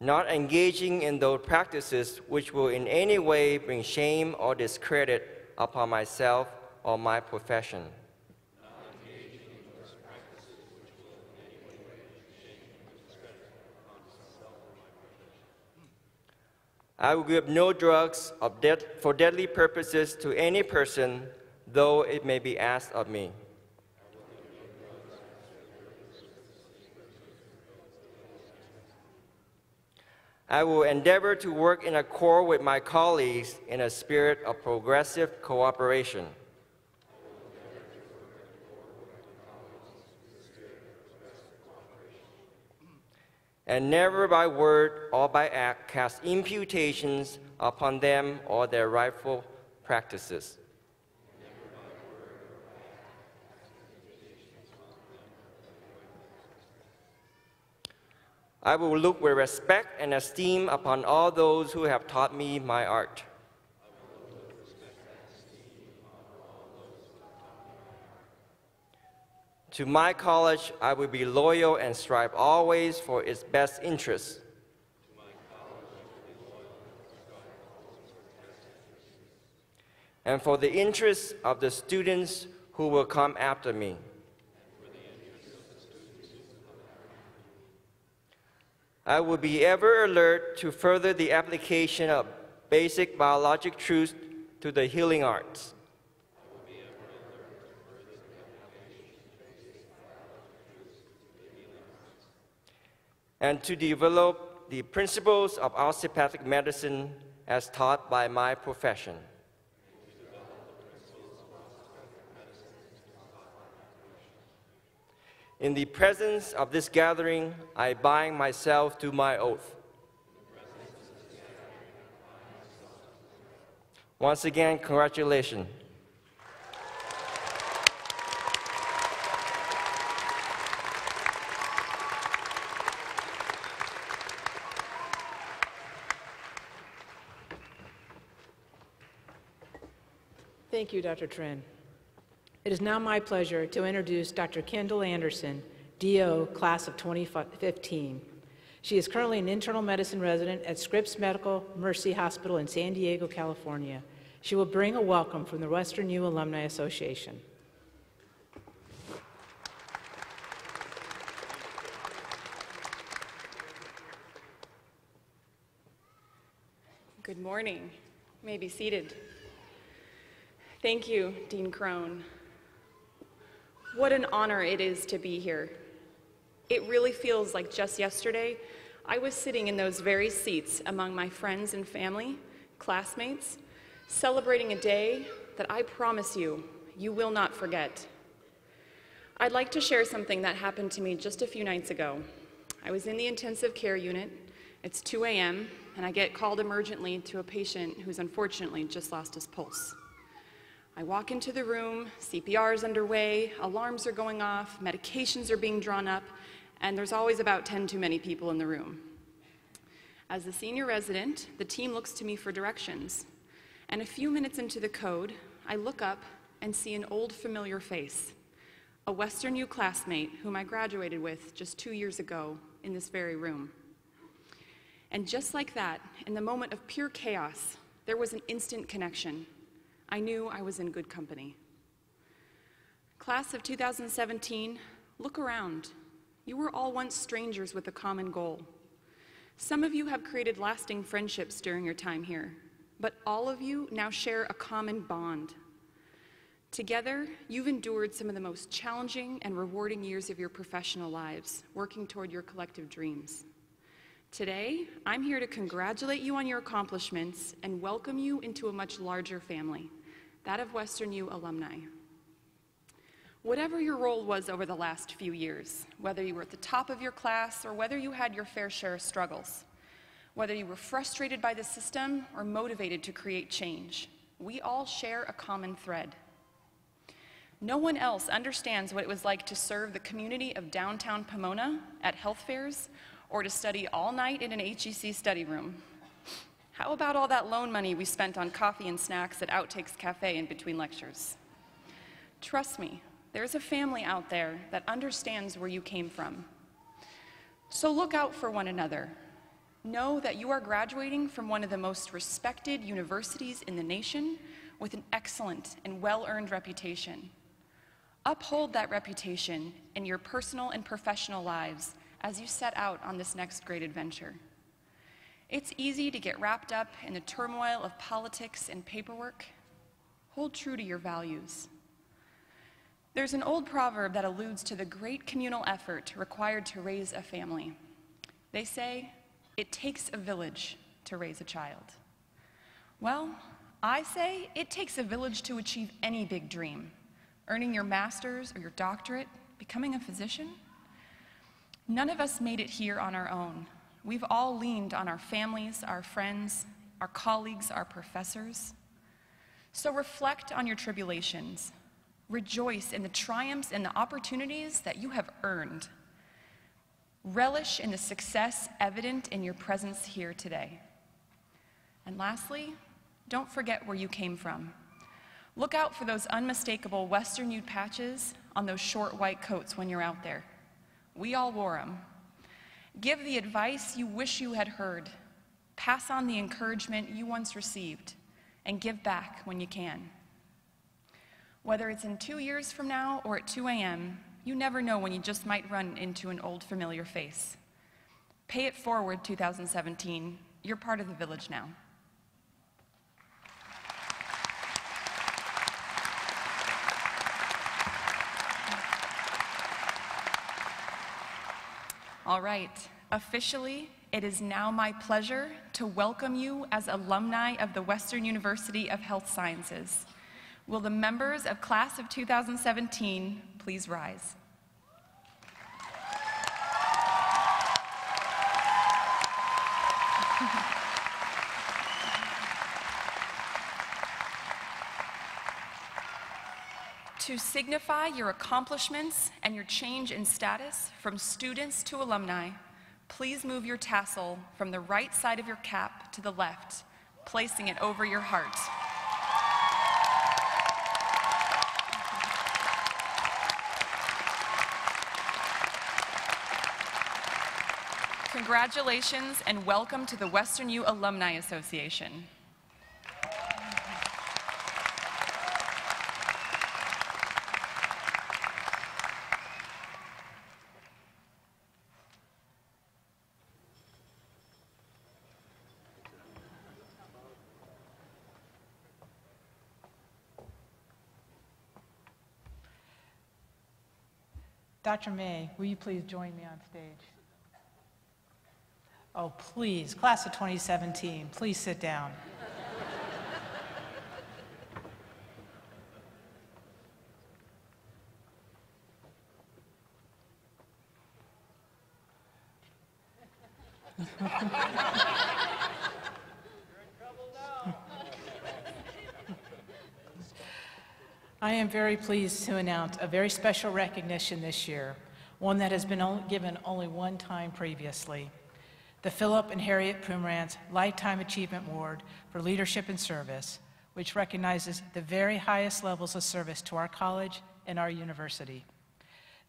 Not engaging in those practices which will in any way bring shame or discredit upon myself or my profession. I will give no drugs for deadly purposes to any person, though it may be asked of me. I will endeavor to work in accord with my colleagues in a spirit of progressive cooperation. and never by word or by act cast imputations upon them or their rightful practices. I will look with respect and esteem upon all those who have taught me my art. To my college, I will be loyal and strive always for its best interests. And for the interests of the students who will come after me. I will be ever alert to further the application of basic biologic truths to the healing arts. and to develop the principles of osteopathic medicine as taught by my profession. In the presence of this gathering, I bind myself to my oath. Once again, congratulations. Thank you, Dr. Trinh. It is now my pleasure to introduce Dr. Kendall Anderson, DO, class of 2015. She is currently an internal medicine resident at Scripps Medical Mercy Hospital in San Diego, California. She will bring a welcome from the Western U Alumni Association. Good morning. You may be seated. Thank you, Dean Crone. What an honor it is to be here. It really feels like just yesterday I was sitting in those very seats among my friends and family, classmates, celebrating a day that I promise you, you will not forget. I'd like to share something that happened to me just a few nights ago. I was in the intensive care unit. It's 2 a.m., and I get called emergently to a patient who's unfortunately just lost his pulse. I walk into the room, CPR is underway, alarms are going off, medications are being drawn up, and there's always about 10 too many people in the room. As the senior resident, the team looks to me for directions. And a few minutes into the code, I look up and see an old familiar face, a Western U classmate whom I graduated with just two years ago in this very room. And just like that, in the moment of pure chaos, there was an instant connection. I knew I was in good company. Class of 2017, look around. You were all once strangers with a common goal. Some of you have created lasting friendships during your time here, but all of you now share a common bond. Together, you've endured some of the most challenging and rewarding years of your professional lives, working toward your collective dreams. Today, I'm here to congratulate you on your accomplishments and welcome you into a much larger family that of Western U alumni. Whatever your role was over the last few years, whether you were at the top of your class or whether you had your fair share of struggles, whether you were frustrated by the system or motivated to create change, we all share a common thread. No one else understands what it was like to serve the community of downtown Pomona at health fairs or to study all night in an HEC study room. How about all that loan money we spent on coffee and snacks at Outtakes Cafe in between lectures? Trust me, there's a family out there that understands where you came from. So look out for one another. Know that you are graduating from one of the most respected universities in the nation with an excellent and well-earned reputation. Uphold that reputation in your personal and professional lives as you set out on this next great adventure. It's easy to get wrapped up in the turmoil of politics and paperwork. Hold true to your values. There's an old proverb that alludes to the great communal effort required to raise a family. They say, it takes a village to raise a child. Well, I say it takes a village to achieve any big dream. Earning your master's or your doctorate, becoming a physician. None of us made it here on our own. We've all leaned on our families, our friends, our colleagues, our professors. So reflect on your tribulations. Rejoice in the triumphs and the opportunities that you have earned. Relish in the success evident in your presence here today. And lastly, don't forget where you came from. Look out for those unmistakable Western U patches on those short white coats when you're out there. We all wore them. Give the advice you wish you had heard. Pass on the encouragement you once received, and give back when you can. Whether it's in two years from now or at 2 a.m., you never know when you just might run into an old familiar face. Pay it forward 2017. You're part of the village now. All right, officially, it is now my pleasure to welcome you as alumni of the Western University of Health Sciences. Will the members of class of 2017 please rise? To signify your accomplishments and your change in status from students to alumni, please move your tassel from the right side of your cap to the left, placing it over your heart. Congratulations and welcome to the Western U Alumni Association. Dr. May, will you please join me on stage? Oh, please, class of 2017, please sit down. Am very pleased to announce a very special recognition this year, one that has been only given only one time previously. The Philip and Harriet Pomerantz Lifetime Achievement Award for Leadership and Service, which recognizes the very highest levels of service to our college and our university.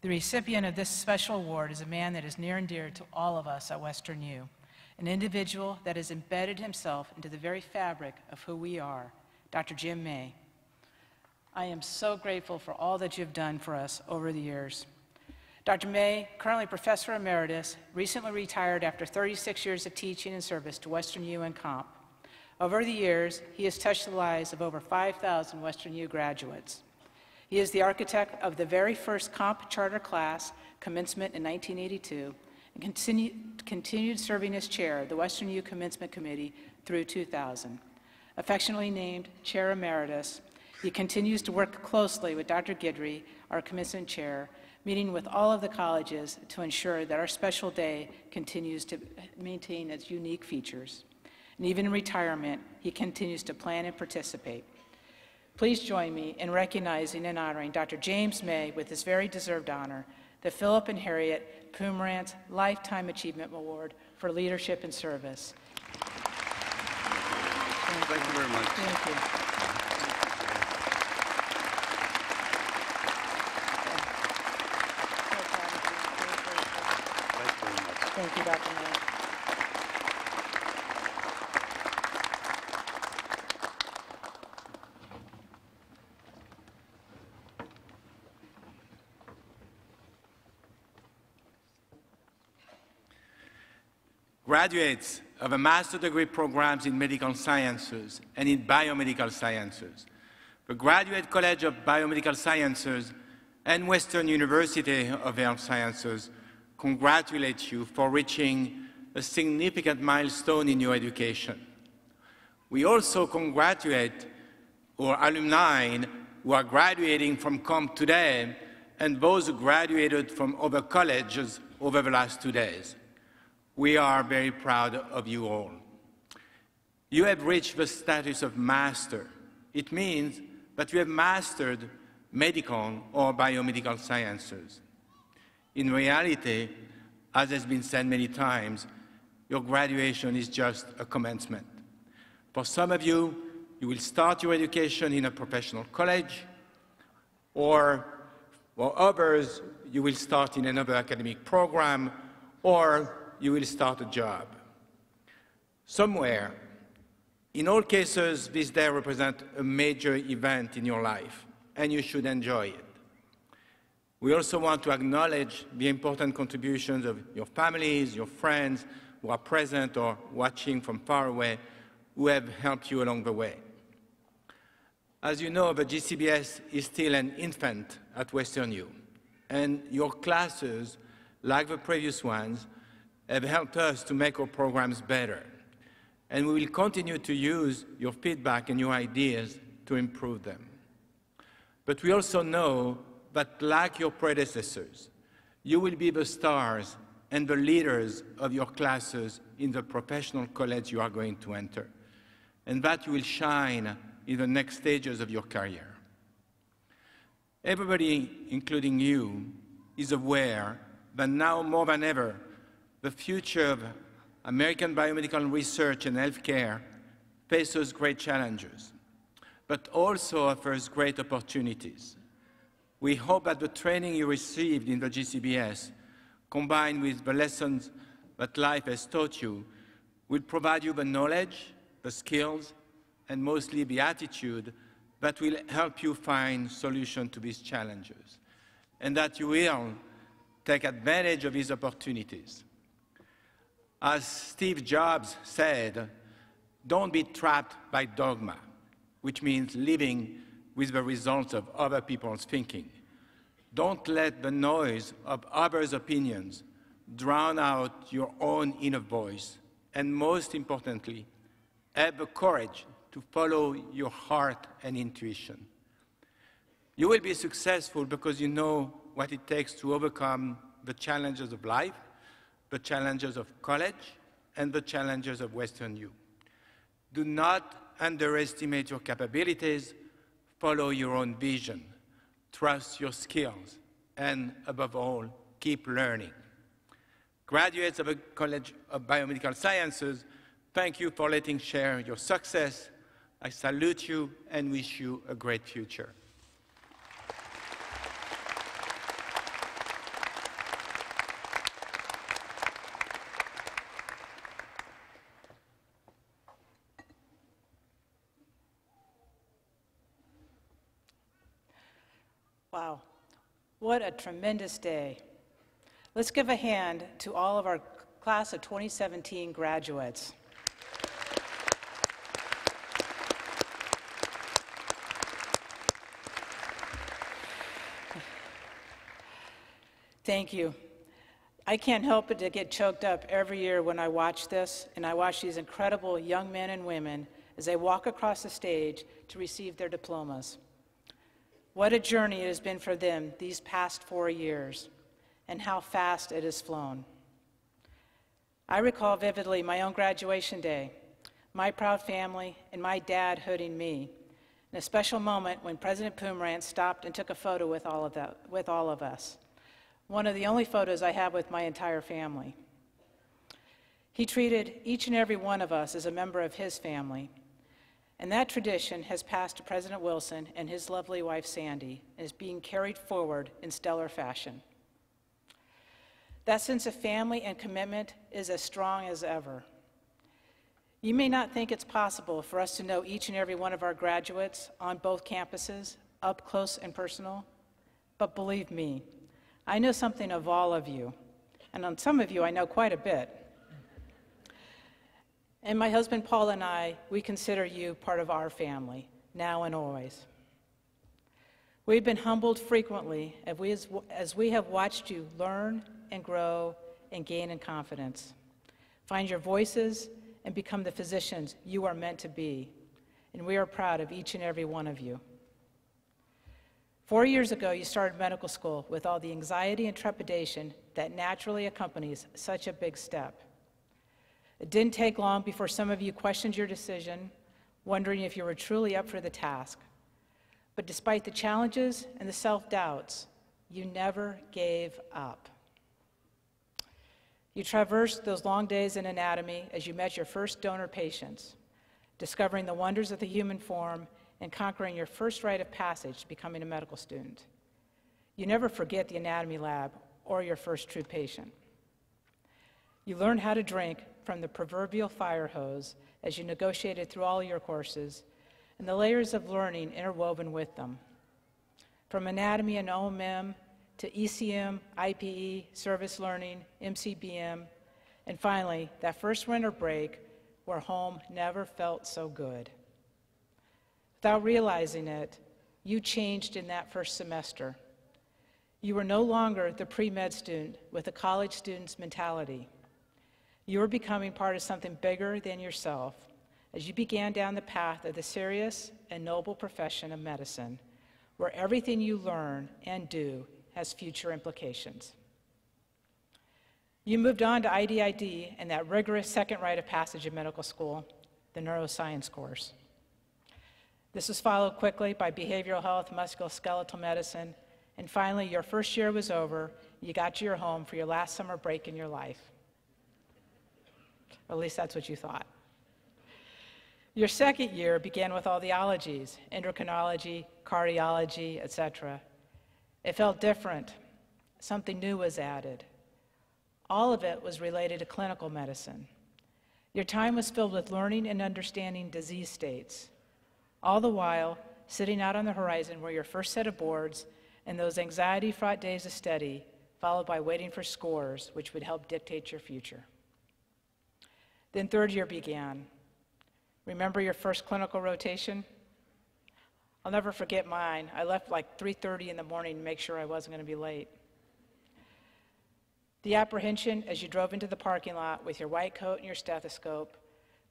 The recipient of this special award is a man that is near and dear to all of us at Western U, an individual that has embedded himself into the very fabric of who we are, Dr. Jim May. I am so grateful for all that you've done for us over the years. Dr. May, currently Professor Emeritus, recently retired after 36 years of teaching and service to Western U and COMP. Over the years, he has touched the lives of over 5,000 Western U graduates. He is the architect of the very first COMP charter class, commencement in 1982, and continue, continued serving as chair of the Western U Commencement Committee through 2000. Affectionately named Chair Emeritus, he continues to work closely with Dr. Guidry, our commencement chair, meeting with all of the colleges to ensure that our special day continues to maintain its unique features. And even in retirement, he continues to plan and participate. Please join me in recognizing and honoring Dr. James May with this very deserved honor, the Philip and Harriet Pomerantz Lifetime Achievement Award for Leadership and Service. Thank you very much. Thank you. Thank you, Dr. May. Graduates of a master degree programs in medical sciences and in biomedical sciences, the Graduate College of Biomedical Sciences and Western University of Health Sciences congratulate you for reaching a significant milestone in your education. We also congratulate our alumni who are graduating from COMP today and those who graduated from other colleges over the last two days. We are very proud of you all. You have reached the status of master. It means that you have mastered medical or biomedical sciences. In reality, as has been said many times, your graduation is just a commencement. For some of you, you will start your education in a professional college, or for others, you will start in another academic program, or you will start a job. Somewhere, in all cases, this day represents a major event in your life, and you should enjoy it. We also want to acknowledge the important contributions of your families, your friends who are present or watching from far away, who have helped you along the way. As you know, the GCBS is still an infant at Western U, and your classes, like the previous ones, have helped us to make our programs better. And we will continue to use your feedback and your ideas to improve them. But we also know that, like your predecessors, you will be the stars and the leaders of your classes in the professional college you are going to enter, and that you will shine in the next stages of your career. Everybody, including you, is aware that now more than ever, the future of American biomedical research and healthcare faces great challenges, but also offers great opportunities. We hope that the training you received in the GCBS, combined with the lessons that life has taught you, will provide you the knowledge, the skills, and mostly the attitude that will help you find solutions to these challenges, and that you will take advantage of these opportunities. As Steve Jobs said, don't be trapped by dogma, which means living with the results of other people's thinking. Don't let the noise of others' opinions drown out your own inner voice, and most importantly, have the courage to follow your heart and intuition. You will be successful because you know what it takes to overcome the challenges of life, the challenges of college, and the challenges of Western U. Do not underestimate your capabilities, follow your own vision, trust your skills, and above all, keep learning. Graduates of the College of Biomedical Sciences, thank you for letting share your success. I salute you and wish you a great future. Wow, what a tremendous day. Let's give a hand to all of our class of 2017 graduates. Thank you. I can't help but to get choked up every year when I watch this, and I watch these incredible young men and women as they walk across the stage to receive their diplomas. What a journey it has been for them these past four years, and how fast it has flown. I recall vividly my own graduation day, my proud family, and my dad hooding me, in a special moment when President Pomerantz stopped and took a photo with all of, that, with all of us. One of the only photos I have with my entire family. He treated each and every one of us as a member of his family, and that tradition has passed to President Wilson and his lovely wife, Sandy, and is being carried forward in stellar fashion. That sense of family and commitment is as strong as ever. You may not think it's possible for us to know each and every one of our graduates on both campuses, up close and personal, but believe me, I know something of all of you, and on some of you I know quite a bit. And my husband Paul and I, we consider you part of our family, now and always. We've been humbled frequently as we, as we have watched you learn and grow and gain in confidence. Find your voices and become the physicians you are meant to be. And we are proud of each and every one of you. Four years ago, you started medical school with all the anxiety and trepidation that naturally accompanies such a big step. It didn't take long before some of you questioned your decision, wondering if you were truly up for the task. But despite the challenges and the self doubts, you never gave up. You traversed those long days in anatomy as you met your first donor patients, discovering the wonders of the human form and conquering your first rite of passage to becoming a medical student. You never forget the anatomy lab or your first true patient. You learned how to drink from the proverbial fire hose as you negotiated through all your courses and the layers of learning interwoven with them. From anatomy and OMM to ECM, IPE, service learning, MCBM, and finally, that first winter break where home never felt so good. Without realizing it, you changed in that first semester. You were no longer the pre med student with a college student's mentality. You are becoming part of something bigger than yourself as you began down the path of the serious and noble profession of medicine, where everything you learn and do has future implications. You moved on to IDID and that rigorous second rite of passage in medical school, the neuroscience course. This was followed quickly by behavioral health, musculoskeletal medicine, and finally, your first year was over. You got to your home for your last summer break in your life. Or at least that's what you thought. Your second year began with all the ologies endocrinology, cardiology, etc. It felt different. Something new was added. All of it was related to clinical medicine. Your time was filled with learning and understanding disease states, all the while sitting out on the horizon were your first set of boards and those anxiety fraught days of study, followed by waiting for scores, which would help dictate your future. Then third year began. Remember your first clinical rotation? I'll never forget mine. I left like 3:30 in the morning to make sure I wasn't going to be late. The apprehension as you drove into the parking lot with your white coat and your stethoscope,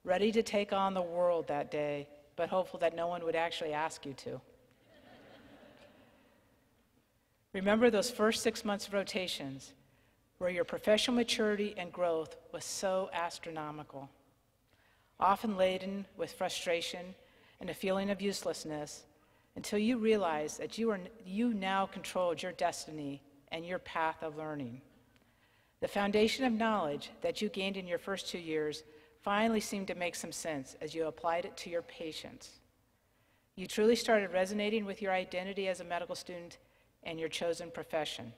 ready to take on the world that day, but hopeful that no one would actually ask you to. Remember those first six months of rotations where your professional maturity and growth was so astronomical, often laden with frustration and a feeling of uselessness until you realized that you, are, you now controlled your destiny and your path of learning. The foundation of knowledge that you gained in your first two years finally seemed to make some sense as you applied it to your patients. You truly started resonating with your identity as a medical student and your chosen profession.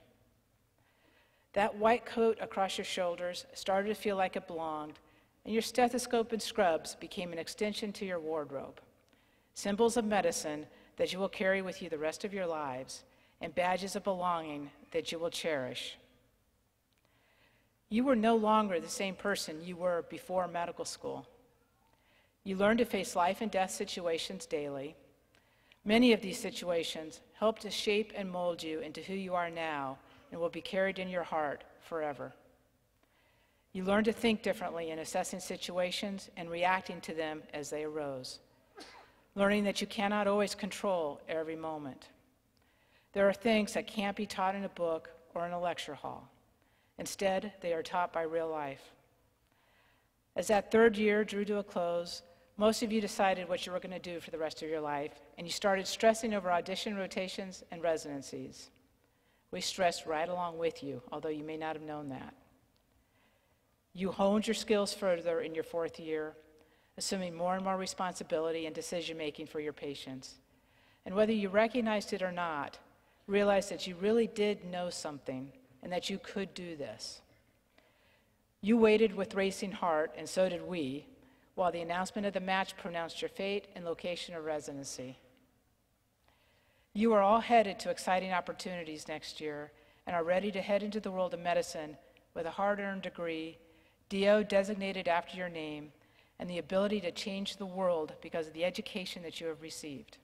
That white coat across your shoulders started to feel like it belonged, and your stethoscope and scrubs became an extension to your wardrobe. Symbols of medicine that you will carry with you the rest of your lives, and badges of belonging that you will cherish. You were no longer the same person you were before medical school. You learned to face life and death situations daily. Many of these situations helped to shape and mold you into who you are now and will be carried in your heart forever. You learn to think differently in assessing situations and reacting to them as they arose, learning that you cannot always control every moment. There are things that can't be taught in a book or in a lecture hall. Instead, they are taught by real life. As that third year drew to a close, most of you decided what you were going to do for the rest of your life, and you started stressing over audition rotations and residencies. We stressed right along with you, although you may not have known that. You honed your skills further in your fourth year, assuming more and more responsibility and decision making for your patients. And whether you recognized it or not, realized that you really did know something and that you could do this. You waited with racing heart, and so did we, while the announcement of the match pronounced your fate and location of residency. You are all headed to exciting opportunities next year and are ready to head into the world of medicine with a hard earned degree, DO designated after your name, and the ability to change the world because of the education that you have received.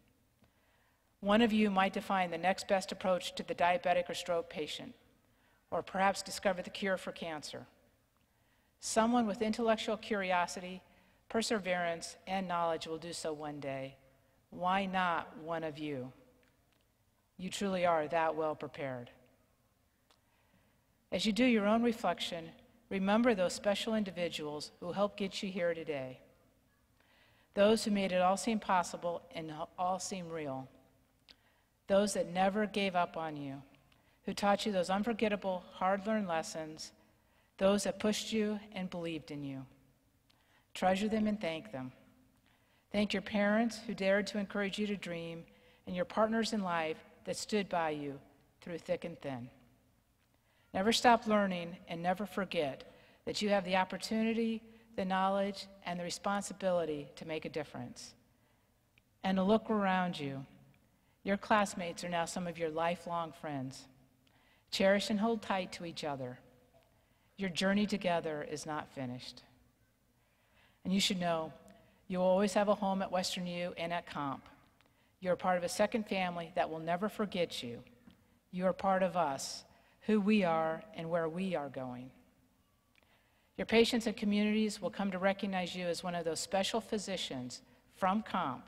One of you might define the next best approach to the diabetic or stroke patient or perhaps discover the cure for cancer. Someone with intellectual curiosity, perseverance, and knowledge will do so one day. Why not one of you? You truly are that well prepared. As you do your own reflection, remember those special individuals who helped get you here today. Those who made it all seem possible and all seem real. Those that never gave up on you who taught you those unforgettable, hard learned lessons, those that pushed you and believed in you. Treasure them and thank them. Thank your parents who dared to encourage you to dream, and your partners in life that stood by you through thick and thin. Never stop learning and never forget that you have the opportunity, the knowledge, and the responsibility to make a difference. And to look around you. Your classmates are now some of your lifelong friends. Cherish and hold tight to each other. Your journey together is not finished. And you should know you will always have a home at Western U and at COMP. You're part of a second family that will never forget you. You are part of us, who we are, and where we are going. Your patients and communities will come to recognize you as one of those special physicians from COMP,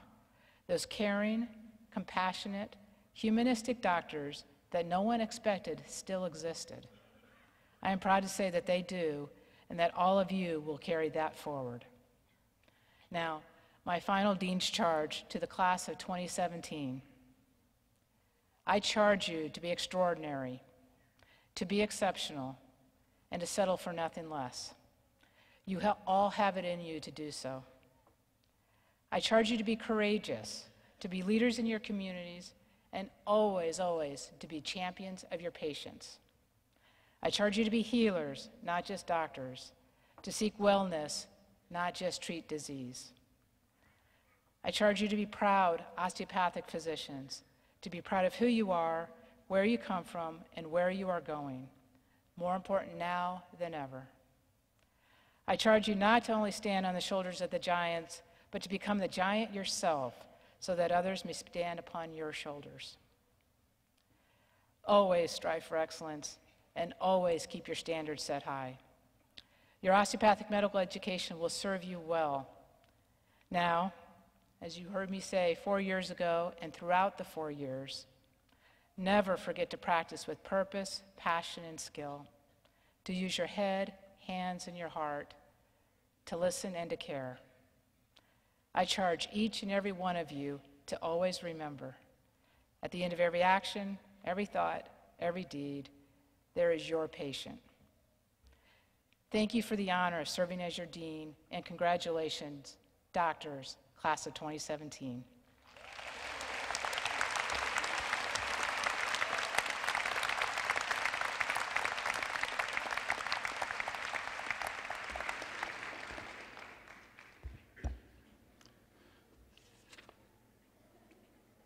those caring, compassionate, humanistic doctors that no one expected still existed. I am proud to say that they do, and that all of you will carry that forward. Now, my final Dean's charge to the class of 2017. I charge you to be extraordinary, to be exceptional, and to settle for nothing less. You ha- all have it in you to do so. I charge you to be courageous, to be leaders in your communities, and always, always to be champions of your patients. I charge you to be healers, not just doctors, to seek wellness, not just treat disease. I charge you to be proud osteopathic physicians, to be proud of who you are, where you come from, and where you are going. More important now than ever. I charge you not to only stand on the shoulders of the giants, but to become the giant yourself so that others may stand upon your shoulders. Always strive for excellence and always keep your standards set high. Your osteopathic medical education will serve you well. Now, as you heard me say four years ago and throughout the four years, never forget to practice with purpose, passion, and skill, to use your head, hands, and your heart, to listen and to care. I charge each and every one of you to always remember at the end of every action, every thought, every deed, there is your patient. Thank you for the honor of serving as your dean, and congratulations, doctors, class of 2017.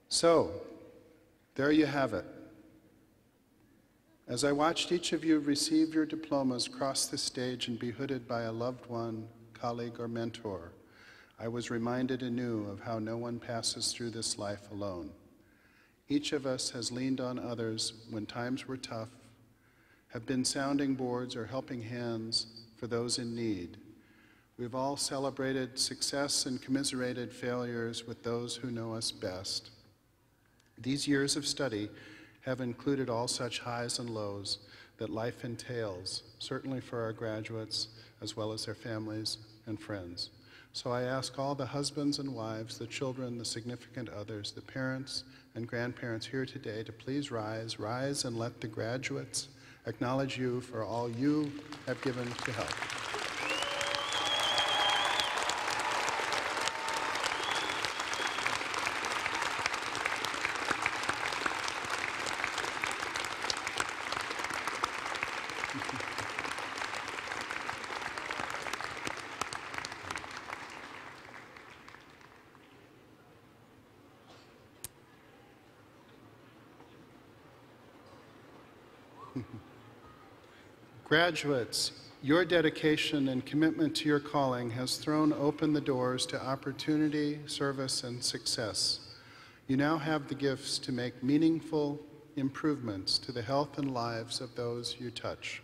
So, there you have it. As I watched each of you receive your diplomas cross the stage and be hooded by a loved one, colleague, or mentor, I was reminded anew of how no one passes through this life alone. Each of us has leaned on others when times were tough, have been sounding boards or helping hands for those in need. We've all celebrated success and commiserated failures with those who know us best. These years of study have included all such highs and lows that life entails, certainly for our graduates as well as their families and friends. So I ask all the husbands and wives, the children, the significant others, the parents and grandparents here today to please rise, rise and let the graduates acknowledge you for all you have given to help. Graduates, your dedication and commitment to your calling has thrown open the doors to opportunity, service, and success. You now have the gifts to make meaningful improvements to the health and lives of those you touch.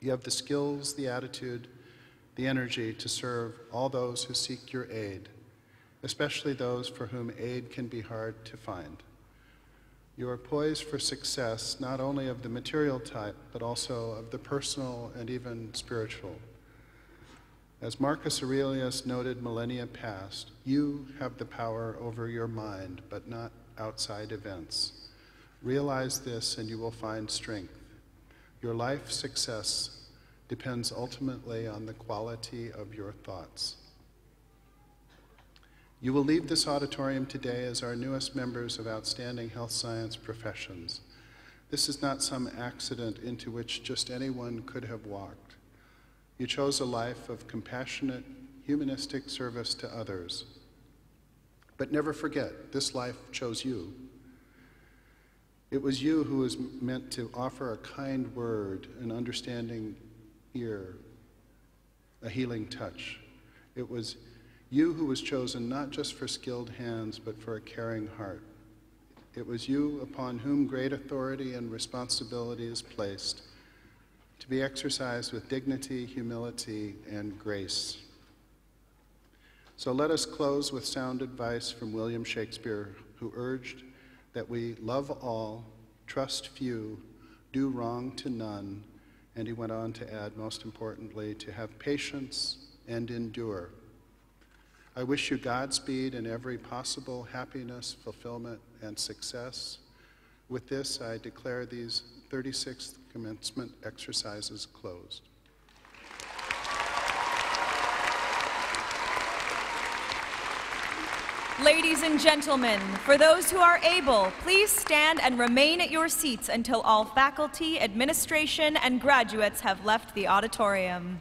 You have the skills, the attitude, the energy to serve all those who seek your aid, especially those for whom aid can be hard to find. You are poised for success not only of the material type, but also of the personal and even spiritual. As Marcus Aurelius noted millennia past, you have the power over your mind, but not outside events. Realize this and you will find strength. Your life success depends ultimately on the quality of your thoughts. You will leave this auditorium today as our newest members of outstanding health science professions. This is not some accident into which just anyone could have walked. You chose a life of compassionate, humanistic service to others. But never forget, this life chose you. It was you who was meant to offer a kind word, an understanding ear, a healing touch. It was you who was chosen not just for skilled hands, but for a caring heart. It was you upon whom great authority and responsibility is placed to be exercised with dignity, humility, and grace. So let us close with sound advice from William Shakespeare, who urged that we love all, trust few, do wrong to none, and he went on to add, most importantly, to have patience and endure. I wish you Godspeed in every possible happiness, fulfillment, and success. With this, I declare these 36th commencement exercises closed. Ladies and gentlemen, for those who are able, please stand and remain at your seats until all faculty, administration, and graduates have left the auditorium.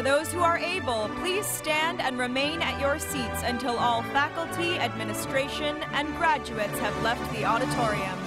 For those who are able, please stand and remain at your seats until all faculty, administration, and graduates have left the auditorium.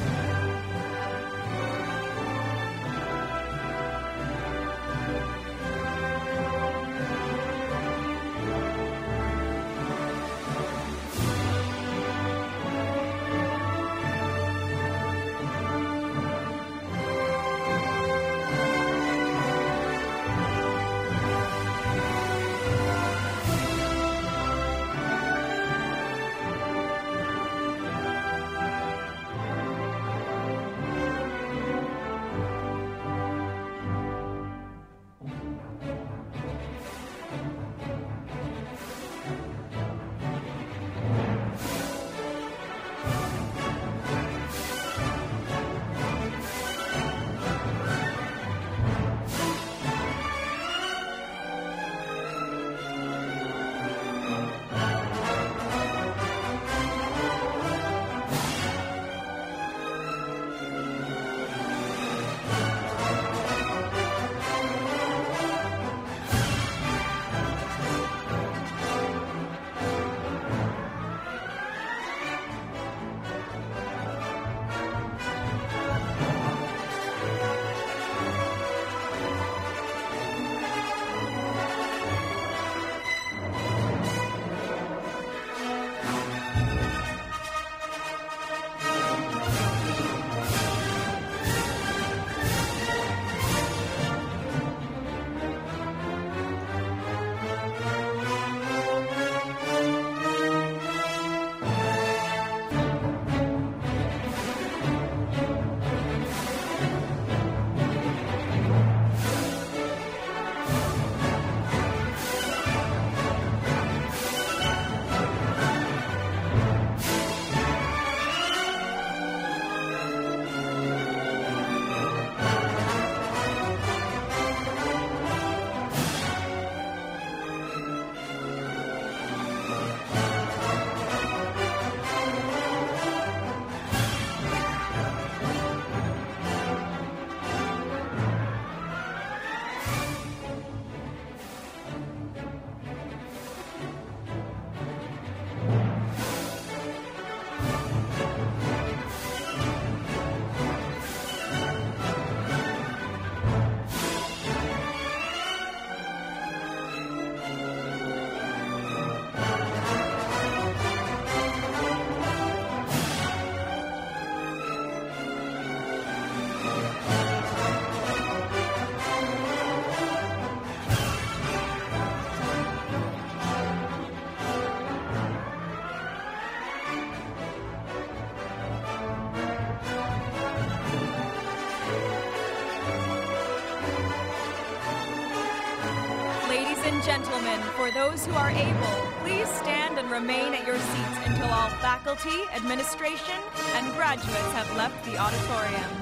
Gentlemen, for those who are able, please stand and remain at your seats until all faculty, administration, and graduates have left the auditorium.